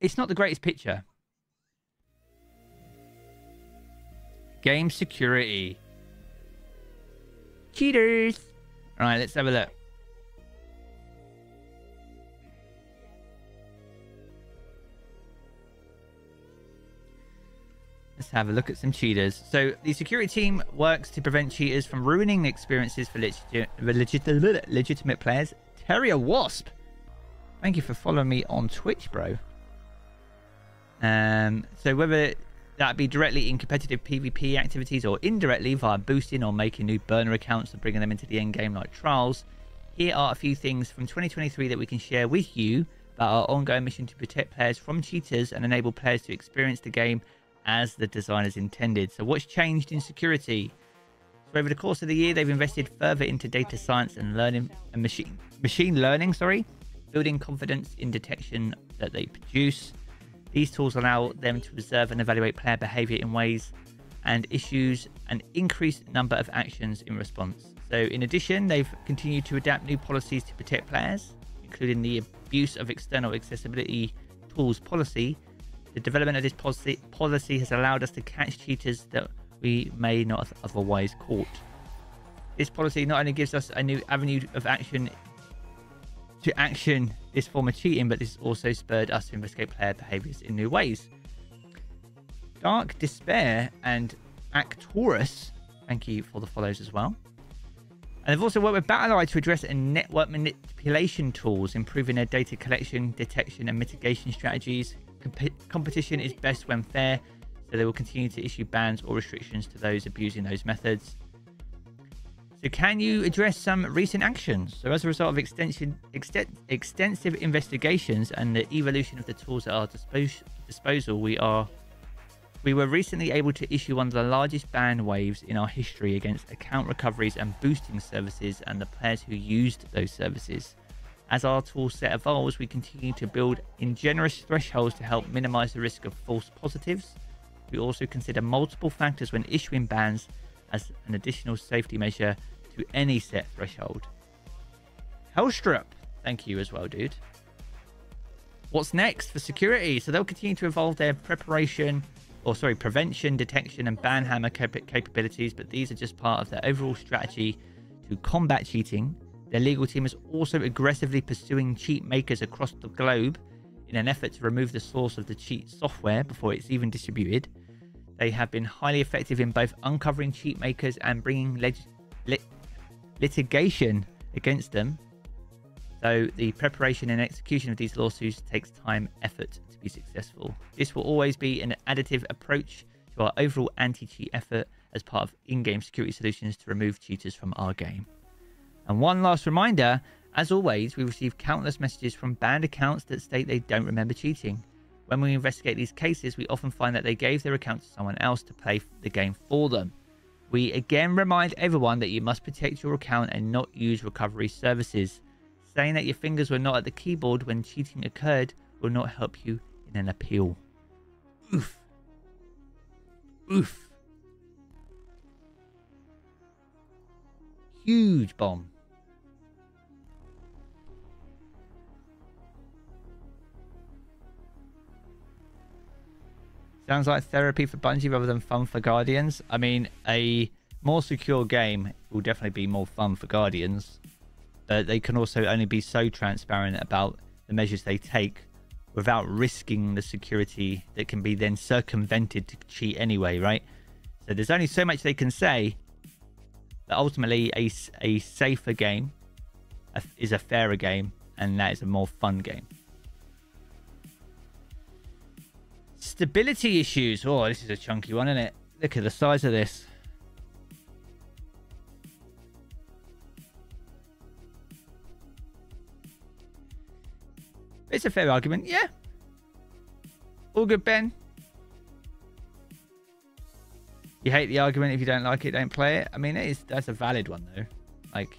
Speaker 1: It's not the greatest picture. Game security. Cheaters. All right, let's have a look. Let's have a look at some cheaters. So the security team works to prevent cheaters from ruining the experiences for legit, legit, legitimate players. Terrier Wasp. Thank you for following me on Twitch, bro. Um, so whether that be directly in competitive PvP activities or indirectly via boosting or making new burner accounts and bringing them into the end game like trials, here are a few things from 2023 that we can share with you about our ongoing mission to protect players from cheaters and enable players to experience the game as the designers intended. So what's changed in security? So over the course of the year, they've invested further into data science and learning uh, and machine machine learning, sorry, building confidence in detection that they produce. These tools allow them to observe and evaluate player behavior in ways and issues an increased number of actions in response. So in addition, they've continued to adapt new policies to protect players, including the abuse of external accessibility tools policy the development of this policy, policy has allowed us to catch cheaters that we may not have otherwise caught. This policy not only gives us a new avenue of action to action this form of cheating, but this also spurred us to investigate player behaviors in new ways. Dark Despair and Actorus, thank you for the follows as well. And they've also worked with BattlEye to address network manipulation tools, improving their data collection, detection, and mitigation strategies, Comp- competition is best when fair, so they will continue to issue bans or restrictions to those abusing those methods. So, can you address some recent actions? So, as a result of extension, extensive investigations and the evolution of the tools at our dispos- disposal, we are we were recently able to issue one of the largest ban waves in our history against account recoveries and boosting services and the players who used those services. As our toolset evolves, we continue to build in generous thresholds to help minimize the risk of false positives. We also consider multiple factors when issuing bans as an additional safety measure to any set threshold. Hellstrip, thank you as well, dude. What's next for security? So they'll continue to evolve their preparation, or sorry, prevention, detection, and ban hammer cap- capabilities, but these are just part of their overall strategy to combat cheating their legal team is also aggressively pursuing cheat makers across the globe in an effort to remove the source of the cheat software before it's even distributed. They have been highly effective in both uncovering cheat makers and bringing leg- lit- litigation against them. So the preparation and execution of these lawsuits takes time, effort to be successful. This will always be an additive approach to our overall anti-cheat effort as part of in-game security solutions to remove cheaters from our game. And one last reminder as always, we receive countless messages from banned accounts that state they don't remember cheating. When we investigate these cases, we often find that they gave their account to someone else to play the game for them. We again remind everyone that you must protect your account and not use recovery services. Saying that your fingers were not at the keyboard when cheating occurred will not help you in an appeal. Oof. Oof. Huge bomb. Sounds like therapy for Bungie rather than fun for Guardians. I mean, a more secure game will definitely be more fun for Guardians. But they can also only be so transparent about the measures they take without risking the security that can be then circumvented to cheat anyway, right? So there's only so much they can say. But ultimately, a, a safer game is a fairer game, and that is a more fun game. Stability issues. Oh, this is a chunky one, isn't it? Look at the size of this. It's a fair argument, yeah. All good, Ben. You hate the argument if you don't like it, don't play it. I mean, it is that's a valid one though. Like,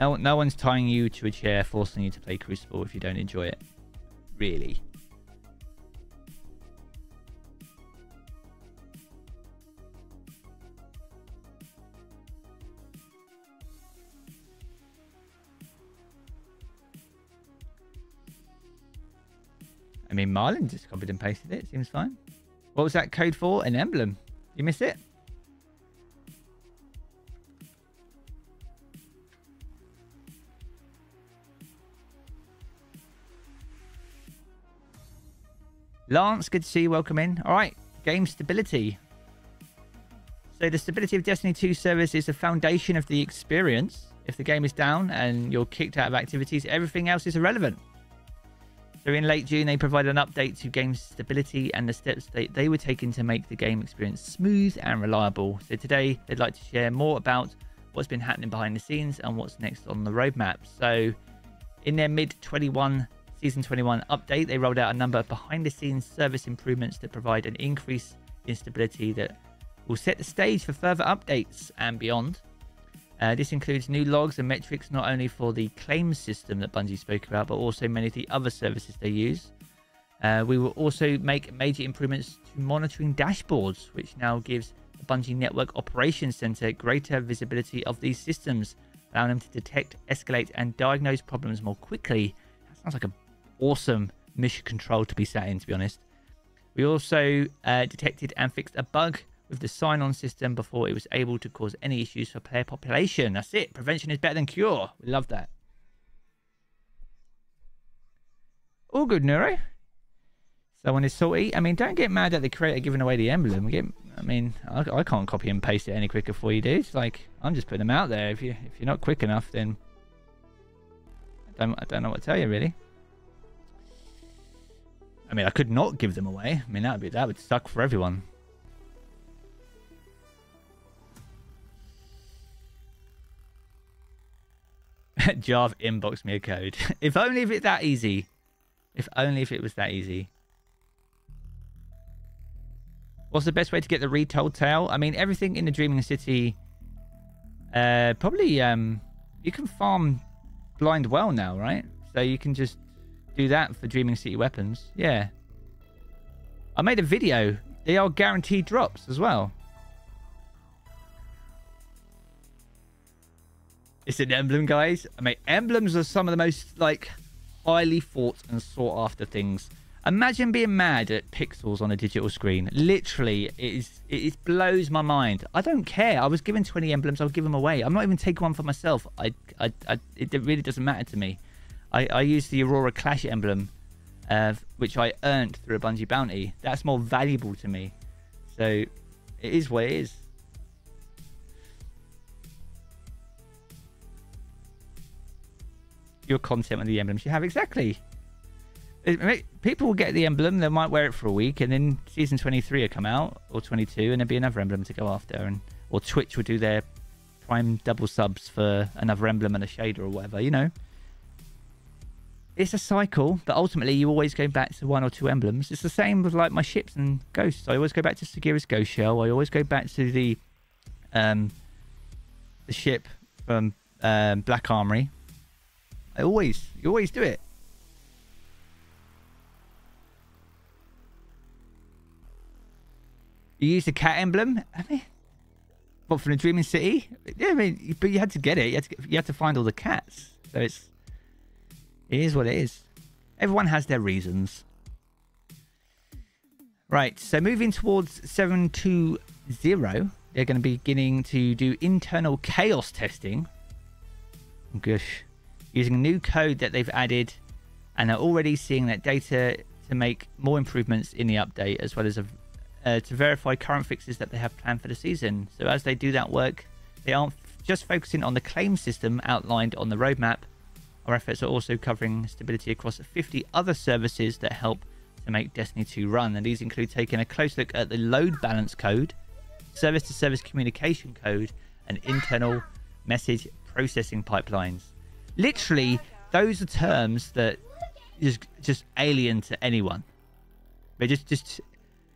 Speaker 1: no, no one's tying you to a chair, forcing you to play Crucible if you don't enjoy it. Really. I mean, Marlin just copied and pasted it. Seems fine. What was that code for? An emblem. You miss it? Lance, good to see you. Welcome in. All right, game stability. So the stability of Destiny 2 service is the foundation of the experience. If the game is down and you're kicked out of activities, everything else is irrelevant. So in late June, they provided an update to game stability and the steps they, they were taking to make the game experience smooth and reliable. So today, they'd like to share more about what's been happening behind the scenes and what's next on the roadmap. So in their mid-21 Season 21 update, they rolled out a number of behind-the-scenes service improvements that provide an increase in stability that will set the stage for further updates and beyond. Uh, this includes new logs and metrics not only for the claims system that Bungie spoke about, but also many of the other services they use. Uh, we will also make major improvements to monitoring dashboards, which now gives the Bungie Network Operations Center greater visibility of these systems, allowing them to detect, escalate, and diagnose problems more quickly. That sounds like an awesome mission control to be sat in, to be honest. We also uh, detected and fixed a bug with the sign-on system before it was able to cause any issues for player population. That's it. Prevention is better than cure. We love that. All good, Neuro. Someone is salty. I mean, don't get mad at the creator giving away the emblem. Get, I mean, I, I can't copy and paste it any quicker for you, dude. It's like I'm just putting them out there. If you if you're not quick enough, then I don't I don't know what to tell you really. I mean, I could not give them away. I mean, that would be that would suck for everyone. Jarv inbox me a code. if only if it's that easy. If only if it was that easy. What's the best way to get the retold tale? I mean, everything in the Dreaming City. Uh, probably um, you can farm blind well now, right? So you can just do that for Dreaming City weapons. Yeah. I made a video. They are guaranteed drops as well. It's an emblem, guys. I mean, emblems are some of the most, like, highly fought and sought after things. Imagine being mad at pixels on a digital screen. Literally, it, is, it blows my mind. I don't care. I was given 20 emblems. I'll give them away. I'm not even taking one for myself. I, I, I it really doesn't matter to me. I, I use the Aurora Clash emblem, uh, which I earned through a Bungie bounty. That's more valuable to me. So it is what it is. your content with the emblems you have. Exactly. people will get the emblem, they might wear it for a week, and then season 23 will come out, or 22, and there'll be another emblem to go after. and Or Twitch will do their prime double subs for another emblem and a shader or whatever, you know. It's a cycle, but ultimately you always go back to one or two emblems. It's the same with like my ships and ghosts. I always go back to Sagira's Ghost Shell. I always go back to the um the ship from um, Black Armory I always, you always do it. You used the cat emblem. I mean, what from the Dreaming City? Yeah, I mean, but you had to get it. You had to, you had to find all the cats. So it's, it is what it is. Everyone has their reasons. Right. So moving towards seven two zero, they're going to be beginning to do internal chaos testing. Gosh using new code that they've added and they're already seeing that data to make more improvements in the update as well as a, uh, to verify current fixes that they have planned for the season. So as they do that work, they aren't just focusing on the claim system outlined on the roadmap. Our efforts are also covering stability across 50 other services that help to make Destiny 2 run. And these include taking a close look at the load balance code, service to service communication code, and internal message processing pipelines literally, those are terms that just just alien to anyone. It just just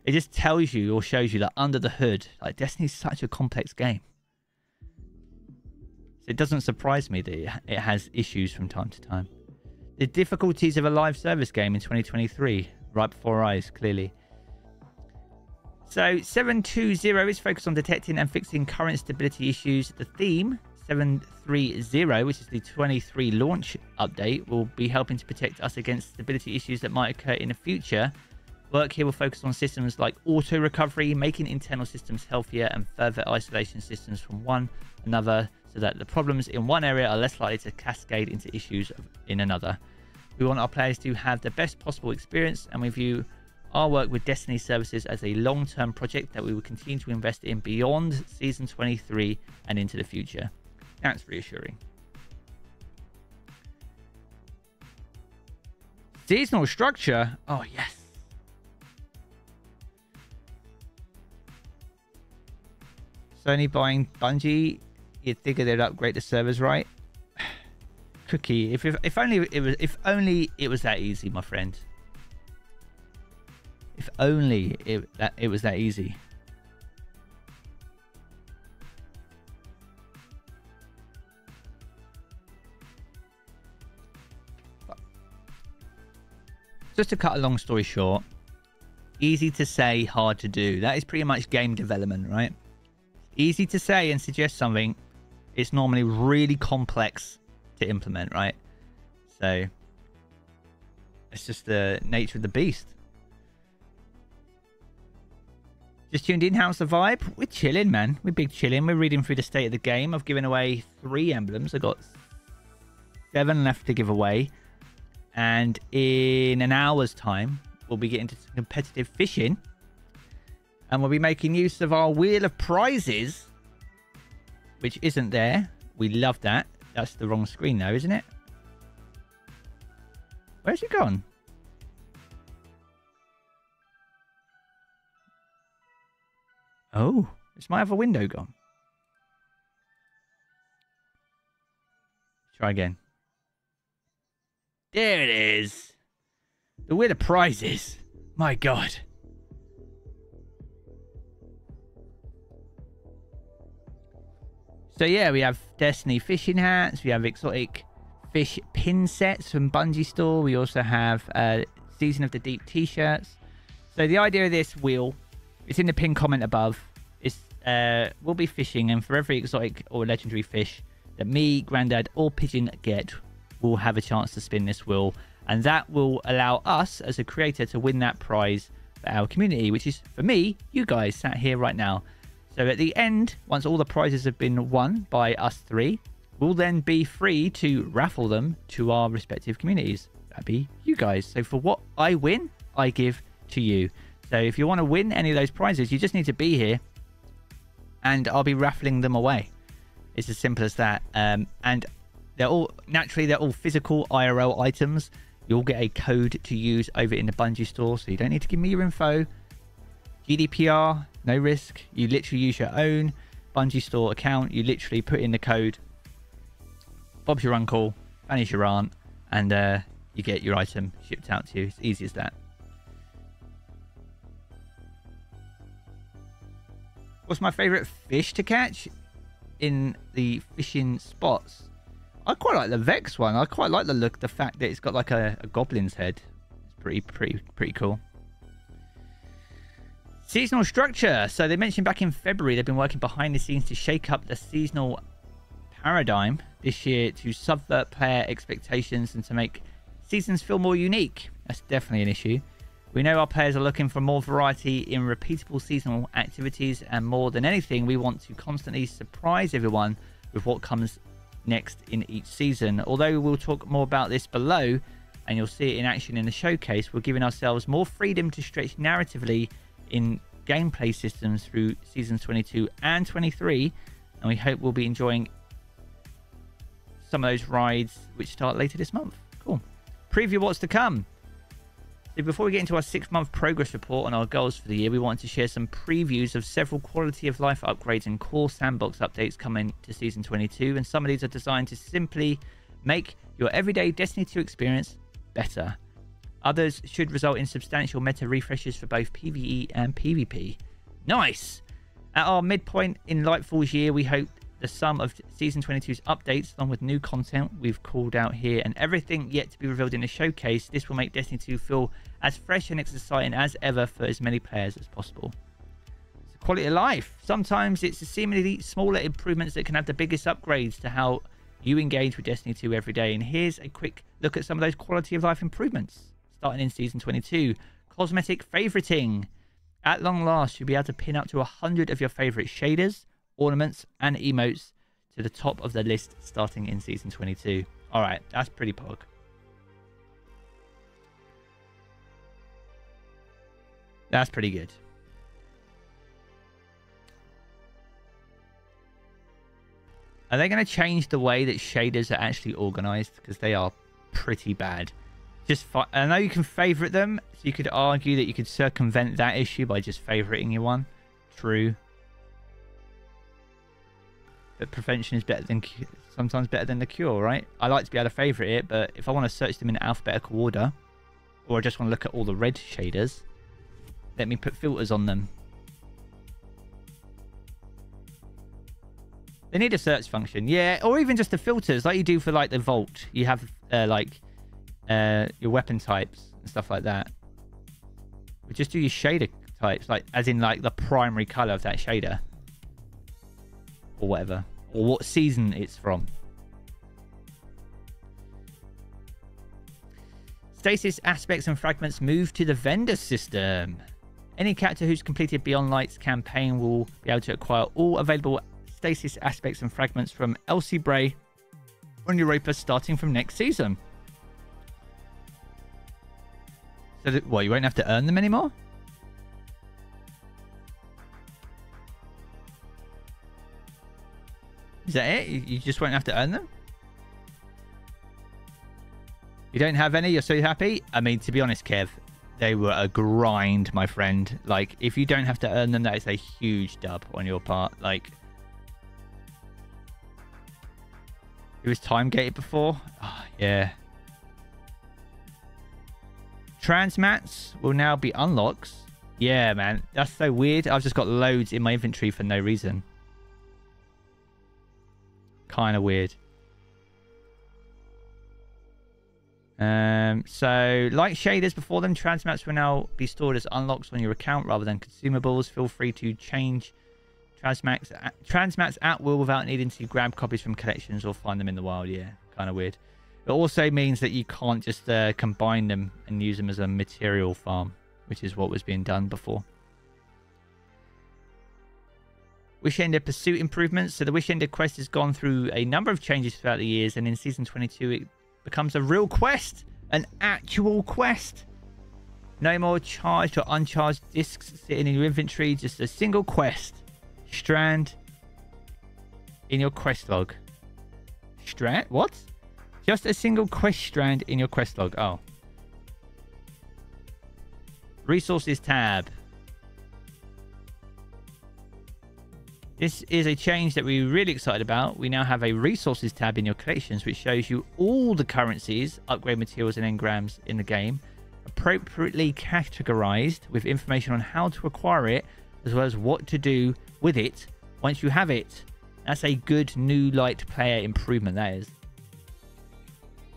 Speaker 1: it just tells you or shows you that under the hood, like Destiny's such a complex game. So it doesn't surprise me that it has issues from time to time. The difficulties of a live service game in 2023, right before our eyes, clearly. So 720 is focused on detecting and fixing current stability issues. The theme 730, which is the 23 launch update, will be helping to protect us against stability issues that might occur in the future. Work here will focus on systems like auto recovery, making internal systems healthier, and further isolation systems from one another so that the problems in one area are less likely to cascade into issues in another. We want our players to have the best possible experience, and we view our work with Destiny Services as a long term project that we will continue to invest in beyond Season 23 and into the future. That's reassuring. Seasonal structure? Oh, yes. Sony buying Bungie, you'd figure they'd upgrade the servers, right? Cookie, if, if if only it was if only it was that easy, my friend. If only it that it was that easy. Just to cut a long story short, easy to say, hard to do. That is pretty much game development, right? Easy to say and suggest something. It's normally really complex to implement, right? So it's just the nature of the beast. Just tuned in. How's the vibe? We're chilling, man. We're big chilling. We're reading through the state of the game. I've given away three emblems. I've got seven left to give away. And in an hour's time, we'll be getting to competitive fishing. And we'll be making use of our wheel of prizes, which isn't there. We love that. That's the wrong screen though, isn't it? Where's it gone? Oh, it's my other window gone. Try again. There it is. The of prizes. My god. So yeah, we have Destiny fishing hats. We have exotic fish pin sets from Bungie Store. We also have uh, Season of the Deep t-shirts. So the idea of this wheel, it's in the pin comment above. Is uh, we'll be fishing, and for every exotic or legendary fish that me, Grandad, or Pigeon get, we'll have a chance to spin this wheel, and that will allow us as a creator to win that prize for our community, which is for me, you guys sat here right now. So at the end, once all the prizes have been won by us three, we'll then be free to raffle them to our respective communities. That'd be you guys. So for what I win, I give to you. So if you want to win any of those prizes, you just need to be here and I'll be raffling them away. It's as simple as that. Um, and they're all, naturally, they're all physical IRL items. You'll get a code to use over in the Bungie store. So you don't need to give me your info. GDPR, no risk. You literally use your own Bungie store account. You literally put in the code. Bob's your uncle, Fanny's your aunt, and uh, you get your item shipped out to you. It's easy as that. What's my favorite fish to catch in the fishing spots? I quite like the Vex one. I quite like the look, the fact that it's got like a, a goblin's head. It's pretty, pretty, pretty cool. Seasonal structure. So they mentioned back in February they've been working behind the scenes to shake up the seasonal paradigm this year to subvert player expectations and to make seasons feel more unique. That's definitely an issue. We know our players are looking for more variety in repeatable seasonal activities, and more than anything, we want to constantly surprise everyone with what comes next in each season. Although we'll talk more about this below, and you'll see it in action in the showcase, we're giving ourselves more freedom to stretch narratively in gameplay systems through seasons 22 and 23 and we hope we'll be enjoying some of those rides which start later this month. Cool. Preview what's to come. So before we get into our six month progress report on our goals for the year we want to share some previews of several quality of life upgrades and core sandbox updates coming to season 22 and some of these are designed to simply make your everyday destiny 2 experience better Others should result in substantial meta refreshes for both PvE and PvP. Nice! At our midpoint in Lightfall's year, we hope the sum of Season 22's updates, along with new content we've called out here, and everything yet to be revealed in the showcase, this will make Destiny 2 feel as fresh and exciting as ever for as many players as possible. Quality of life. Sometimes it's the seemingly smaller improvements that can have the biggest upgrades to how you engage with Destiny 2 every day. And here's a quick look at some of those quality of life improvements starting in Season 22. Cosmetic favoriting. At long last, you'll be able to pin up to 100 of your favorite shaders, ornaments, and emotes to the top of the list starting in Season 22. Alright, that's pretty pog. That's pretty good. Are they going to change the way that shaders are actually organized? Because they are pretty bad. Just I know you can favorite them, so you could argue that you could circumvent that issue by just favoriting your one. True. But prevention is better than sometimes better than the cure, right? I like to be able to favorite it, but if I want to search them in alphabetical order, or I just want to look at all the red shaders, let me put filters on them. They need a search function, yeah, or even just the filters, like you do for like the vault. You have uh, like uh, your weapon types and stuff like that. But just do your shader types, like as in like the primary color of that shader, or whatever, or what season it's from. Stasis aspects and fragments move to the vendor system. Any character who's completed Beyond Light's campaign will be able to acquire all available stasis aspects and fragments from Elsie Bray on Europa starting from next season. So, what, you won't have to earn them anymore? Is that it? You just won't have to earn them? You don't have any? You're so happy? I mean, to be honest, Kev, they were a grind, my friend. Like, if you don't have to earn them, that is a huge dub on your part. Like, It was time gated before. Oh, yeah. Transmats will now be unlocks. Yeah, man. That's so weird. I've just got loads in my inventory for no reason. Kind of weird. Um, so, like shaders before them, transmats will now be stored as unlocks on your account rather than consumables. Feel free to change Transmats, transmats at will without needing to grab copies from collections or find them in the wild. Yeah, kind of weird. It also means that you can't just uh, combine them and use them as a material farm, which is what was being done before. Wish Ender pursuit improvements. So the Wish Ender quest has gone through a number of changes throughout the years, and in season 22 it becomes a real quest, an actual quest. No more charged or uncharged discs sitting in your inventory, just a single quest strand in your quest log. Strand? What? Just a single quest strand in your quest log. Oh. Resources tab. This is a change that we're really excited about. We now have a resources tab in your collections, which shows you all the currencies, upgrade materials, and engrams in the game, appropriately categorized with information on how to acquire it, as well as what to do with it once you have it. That's a good new light player improvement, that is.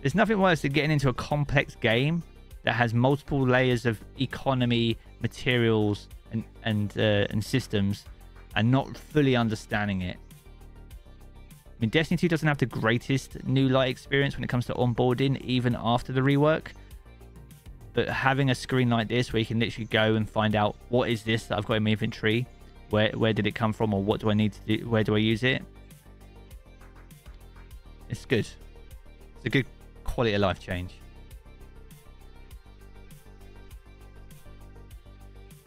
Speaker 1: There's nothing worse than getting into a complex game that has multiple layers of economy, materials, and and uh, and systems, and not fully understanding it. I mean, Destiny 2 doesn't have the greatest new light experience when it comes to onboarding, even after the rework. But having a screen like this where you can literally go and find out what is this that I've got in my inventory, where where did it come from, or what do I need to do? Where do I use it? It's good. It's a good quality of life change.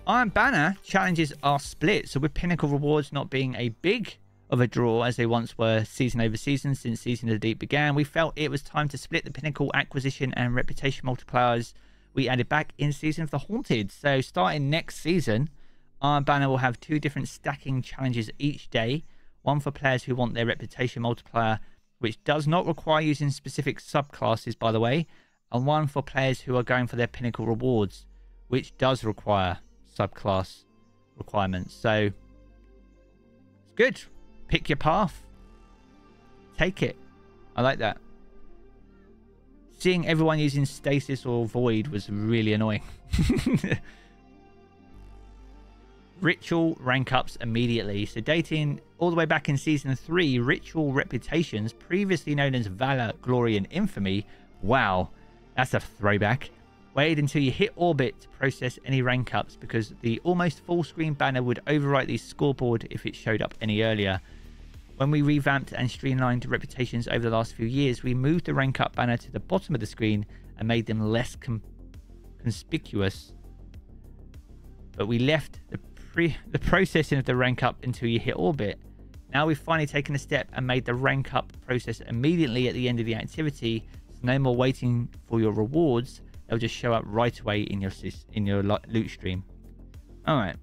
Speaker 1: Iron Banner challenges are split, so with Pinnacle rewards not being a big of a draw as they once were season over season since Season of the Deep began, we felt it was time to split the Pinnacle acquisition and reputation multipliers we added back in Season of the Haunted. So starting next season, Iron Banner will have two different stacking challenges each day. One for players who want their reputation multiplier, which does not require using specific subclasses, by the way, and one for players who are going for their pinnacle rewards, which does require subclass requirements. So it's good. Pick your path. Take it. I like that. Seeing everyone using stasis or void was really annoying. Ritual rank ups immediately. So dating all the way back in Season 3, Ritual Reputations, previously known as Valor, Glory and Infamy, wow, that's a throwback, Wait until you hit orbit to process any rank ups because the almost full screen banner would overwrite the scoreboard if it showed up any earlier. When we revamped and streamlined reputations over the last few years, we moved the rank up banner to the bottom of the screen and made them less conspicuous. But we left the pre the processing of the rank up until you hit orbit. Now we've finally taken a step and made the rank up process immediately at the end of the activity, so no more waiting for your rewards they'll just show up right away in your in your loot stream. All right,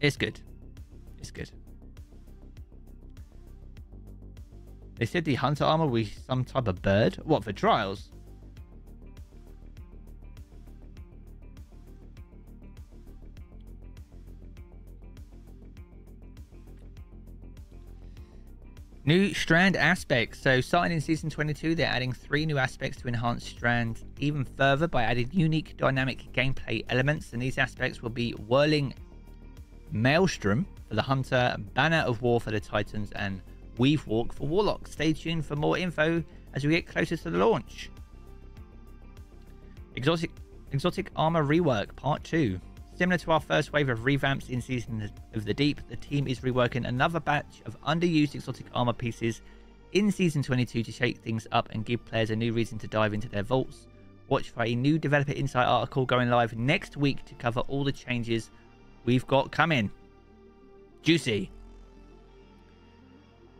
Speaker 1: it's good. It's good. They said the hunter armor was some type of bird. What for trials? New Strand aspects. So, starting in Season 22, they're adding three new aspects to enhance Strand even further by adding unique dynamic gameplay elements. And these aspects will be Whirling Maelstrom for the Hunter, Banner of War for the Titans, and Weave Walk for Warlock. Stay tuned for more info as we get closer to the launch. Exotic, Exotic Armor Rework Part 2. Similar to our first wave of revamps in Season of the Deep, the team is reworking another batch of underused exotic armor pieces in Season 22 to shake things up and give players a new reason to dive into their vaults. Watch for a new Developer Insight article going live next week to cover all the changes we've got coming. Juicy.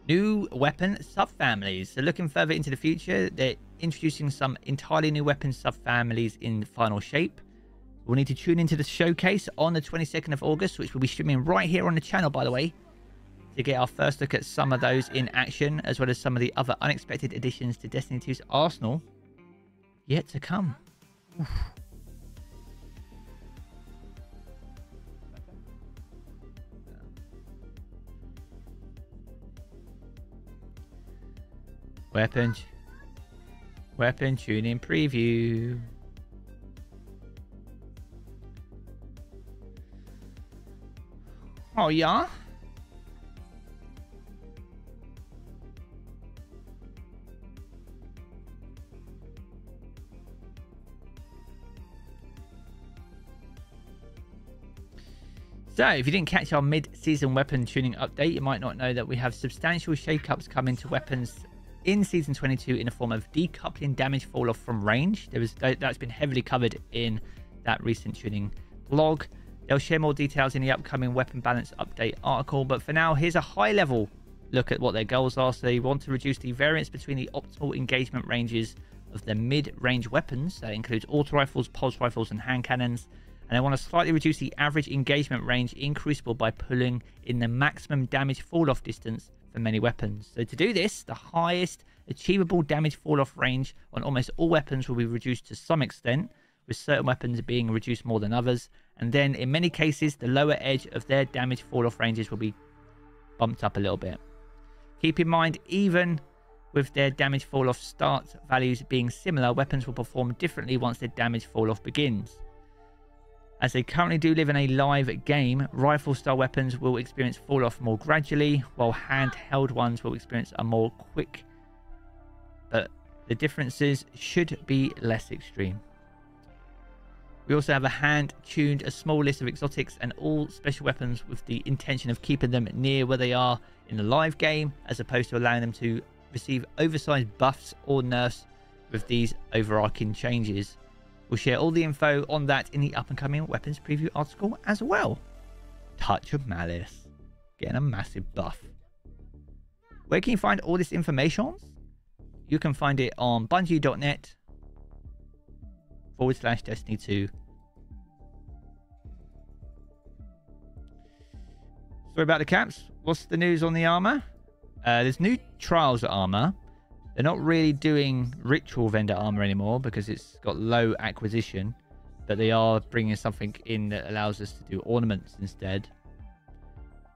Speaker 1: New weapon subfamilies. So looking further into the future, they're introducing some entirely new weapon subfamilies in final shape. We'll need to tune into the showcase on the 22nd of August, which will be streaming right here on the channel, by the way, to get our first look at some of those in action, as well as some of the other unexpected additions to Destiny 2's Arsenal yet to come. Oof. Weapon, weapon tuning preview. Oh, yeah? So, if you didn't catch our mid-season weapon tuning update, you might not know that we have substantial shakeups coming to weapons in Season 22 in the form of decoupling damage fall-off from range. There was That's been heavily covered in that recent tuning blog. They'll share more details in the upcoming weapon balance update article, but for now, here's a high level look at what their goals are. So they want to reduce the variance between the optimal engagement ranges of the mid-range weapons. That includes auto rifles, pulse rifles, and hand cannons. And they want to slightly reduce the average engagement range in Crucible by pulling in the maximum damage fall-off distance for many weapons. So to do this, the highest achievable damage fall-off range on almost all weapons will be reduced to some extent, with certain weapons being reduced more than others and then in many cases the lower edge of their damage fall off ranges will be bumped up a little bit. Keep in mind even with their damage fall off start values being similar, weapons will perform differently once their damage fall off begins. As they currently do live in a live game, rifle style weapons will experience fall off more gradually, while handheld ones will experience a more quick, but the differences should be less extreme. We also have a hand-tuned, a small list of exotics and all special weapons with the intention of keeping them near where they are in the live game, as opposed to allowing them to receive oversized buffs or nerfs with these overarching changes. We'll share all the info on that in the up-and-coming weapons preview article as well. Touch of Malice. Getting a massive buff. Where can you find all this information? You can find it on bungie.net forward slash Destiny 2. Sorry about the caps. What's the news on the armor? Uh, there's new trials armor. They're not really doing ritual vendor armor anymore because it's got low acquisition, but they are bringing something in that allows us to do ornaments instead.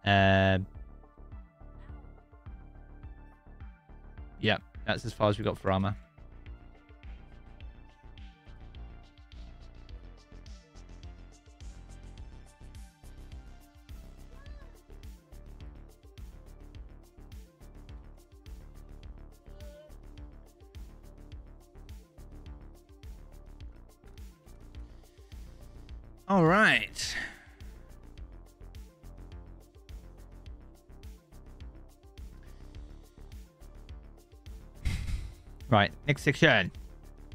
Speaker 1: Uh, yeah, that's as far as we got for armor. All right. Right, next section.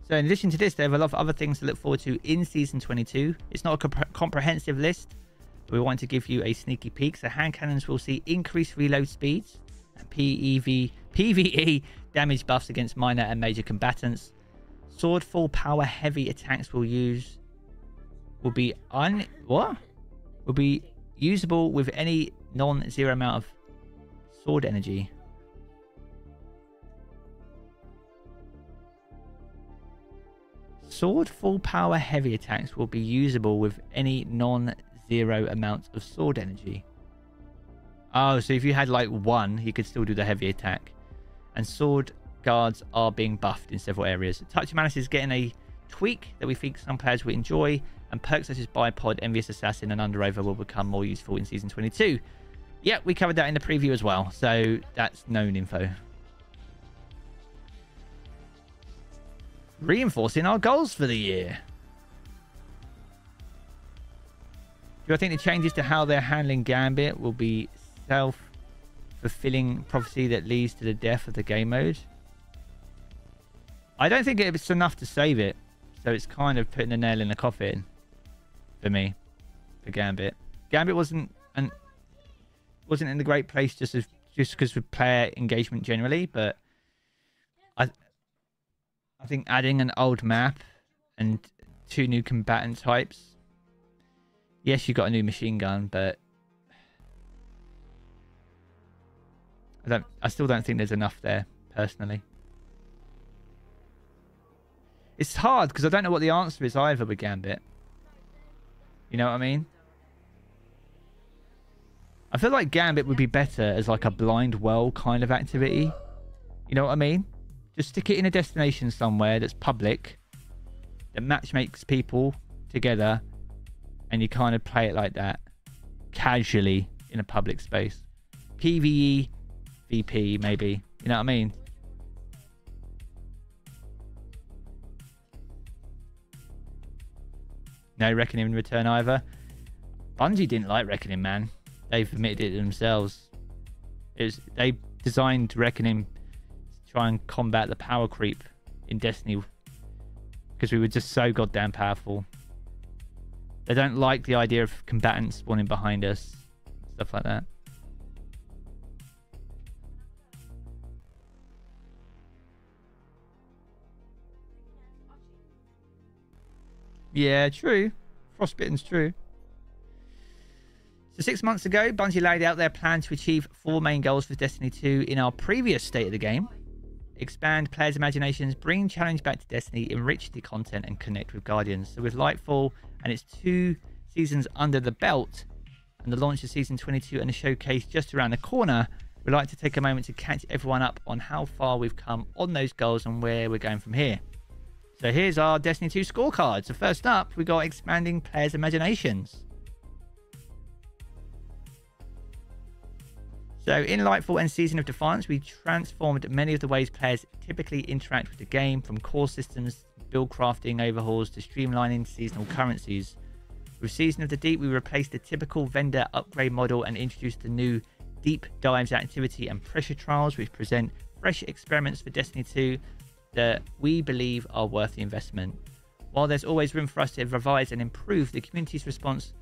Speaker 1: So in addition to this, they have a lot of other things to look forward to in Season 22. It's not a comp comprehensive list, but we want to give you a sneaky peek. So hand cannons will see increased reload speeds and PEV, PvE damage buffs against minor and major combatants. Swordfall power heavy attacks will use will be un what? Will be usable with any non-zero amount of sword energy. Sword full power heavy attacks will be usable with any non-zero amount of sword energy. Oh, so if you had like one, you could still do the heavy attack. And sword guards are being buffed in several areas. Touch Malice is getting a tweak that we think some players will enjoy, and perks such as Bipod, Envious Assassin, and Under-Over will become more useful in Season 22. Yeah, we covered that in the preview as well, so that's known info. Reinforcing our goals for the year. Do I think the changes to how they're handling Gambit will be self-fulfilling prophecy that leads to the death of the game mode? I don't think it's enough to save it. So it's kind of putting a nail in the coffin for me, for Gambit. Gambit wasn't and wasn't in the great place just as just because of player engagement generally, but I I think adding an old map and two new combatant types. Yes, you got a new machine gun, but I don't. I still don't think there's enough there personally. It's hard because I don't know what the answer is either with Gambit. You know what I mean? I feel like Gambit would be better as like a blind well kind of activity. You know what I mean? Just stick it in a destination somewhere that's public, that match makes people together, and you kind of play it like that, casually in a public space. PVE, VP maybe. You know what I mean? No Reckoning in return either. Bungie didn't like Reckoning, man. They've admitted it themselves. It was, they designed Reckoning to try and combat the power creep in Destiny because we were just so goddamn powerful. They don't like the idea of combatants spawning behind us, stuff like that. Yeah, true. Frostbitten's true. So six months ago, Bungie laid out their plan to achieve four main goals for Destiny 2 in our previous state of the game. Expand players' imaginations, bring challenge back to Destiny, enrich the content, and connect with Guardians. So with Lightfall and its two seasons under the belt, and the launch of Season 22 and the showcase just around the corner, we'd like to take a moment to catch everyone up on how far we've come on those goals and where we're going from here. So here's our Destiny 2 scorecard. So first up, we got expanding players' imaginations. So in Lightfall and Season of Defiance, we transformed many of the ways players typically interact with the game, from core systems, build crafting overhauls, to streamlining seasonal currencies. With Season of the Deep, we replaced the typical vendor upgrade model and introduced the new Deep Dives activity and pressure trials, which present fresh experiments for Destiny 2 that we believe are worth the investment. While there's always room for us to revise and improve, the community's response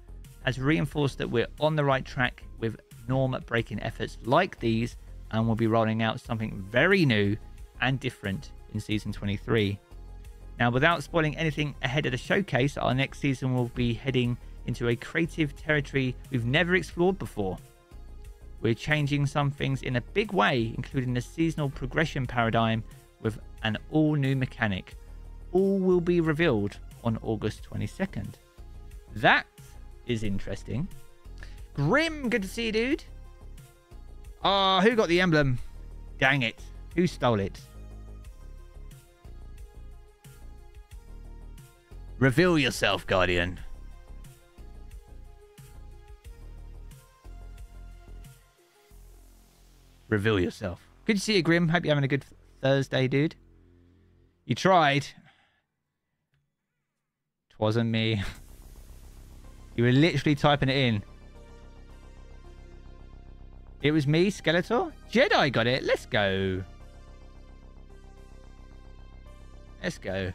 Speaker 1: has reinforced that we're on the right track with norm breaking efforts like these, and we'll be rolling out something very new and different in season 23. Now, without spoiling anything ahead of the showcase, our next season will be heading into a creative territory we've never explored before. We're changing some things in a big way, including the seasonal progression paradigm an all new mechanic. All will be revealed on August 22nd. That is interesting. Grim, good to see you, dude. Ah, oh, who got the emblem? Dang it. Who stole it? Reveal yourself, Guardian. Reveal yourself. Good to see you, Grim. Hope you're having a good Thursday, dude. You tried. Twasn't me. You were literally typing it in. It was me, Skeletor. Jedi got it. Let's go. Let's go.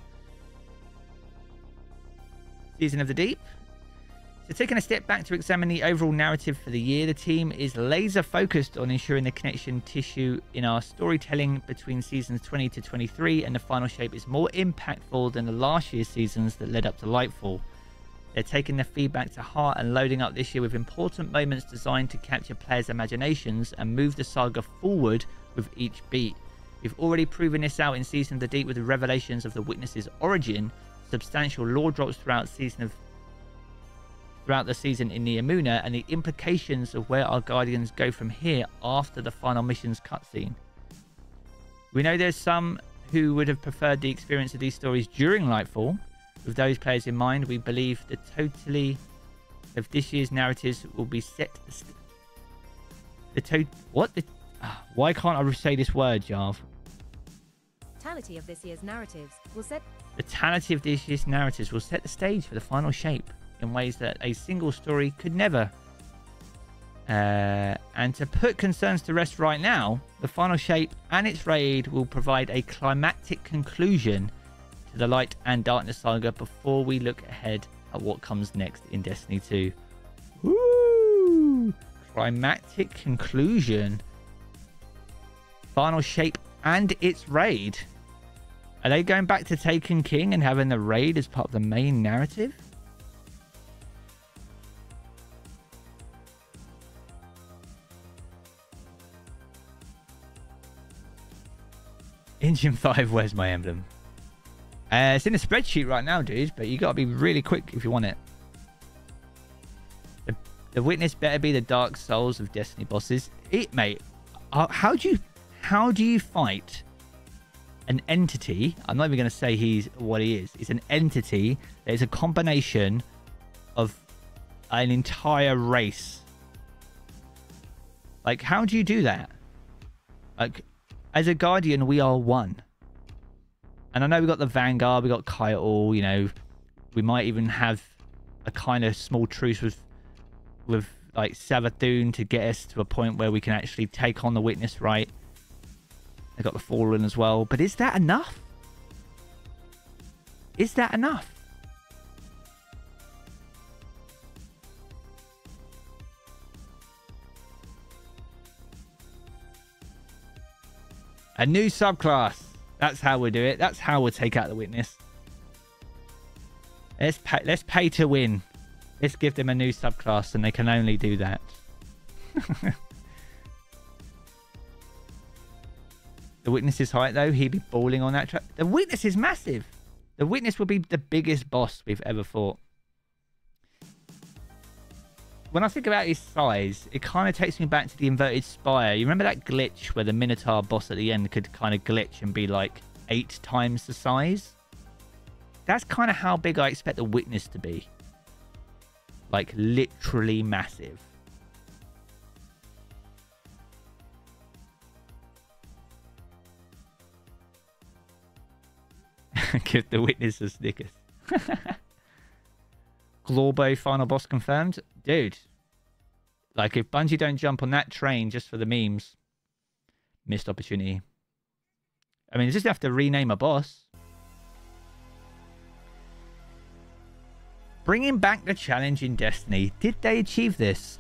Speaker 1: Season of the Deep. So, taking a step back to examine the overall narrative for the year, the team is laser focused on ensuring the connection tissue in our storytelling between seasons 20 to 23 and the final shape is more impactful than the last year's seasons that led up to Lightfall. They're taking their feedback to heart and loading up this year with important moments designed to capture players' imaginations and move the saga forward with each beat. We've already proven this out in Season of the Deep with the revelations of the Witness's origin, substantial lore drops throughout season of throughout the season in Neomuna, and the implications of where our Guardians go from here after the final missions cutscene. We know there's some who would have preferred the experience of these stories during Lightfall, with those players in mind, we believe the totally of this year's narratives will be set. The to what? The, uh, why can't I say this word, Jarv?
Speaker 2: Totality of this year's narratives will set.
Speaker 1: The totality of this year's narratives will set the stage for the final shape in ways that a single story could never. Uh, and to put concerns to rest right now, the final shape and its raid will provide a climactic conclusion to the Light and Darkness saga before we look ahead at what comes next in Destiny 2. Woo! Climactic conclusion. Final shape and its raid. Are they going back to Taken King and having the raid as part of the main narrative? Engine 5, where's my emblem? Uh, it's in a spreadsheet right now, dude, but you got to be really quick if you want it. The, the, witness better be the Dark Souls of Destiny bosses. It, mate. Uh, how do you how do you fight an entity? I'm not even going to say he's what he is. It's an entity that is a combination of an entire race. Like, how do you do that? Like, as a guardian, we are one. And I know we got the Vanguard, we got Kyle, you know, we might even have a kind of small truce with with like Savathun to get us to a point where we can actually take on the witness right. They got the Fallen as well. But is that enough? Is that enough? A new subclass. That's how we do it. That's how we'll take out the witness. Let's pay, let's pay to win. Let's give them a new subclass and they can only do that. the witness's height though, he'd be balling on that track. The witness is massive. The witness will be the biggest boss we've ever fought. When I think about his size, it kind of takes me back to the inverted spire. You remember that glitch where the Minotaur boss at the end could kind of glitch and be like eight times the size? That's kind of how big I expect the witness to be. Like literally massive. Give the witness a Snickers. Glorbo final boss confirmed. Dude, like if Bungie don't jump on that train just for the memes, missed opportunity. I mean, just have to rename a boss. Bringing back the challenge in Destiny. Did they achieve this?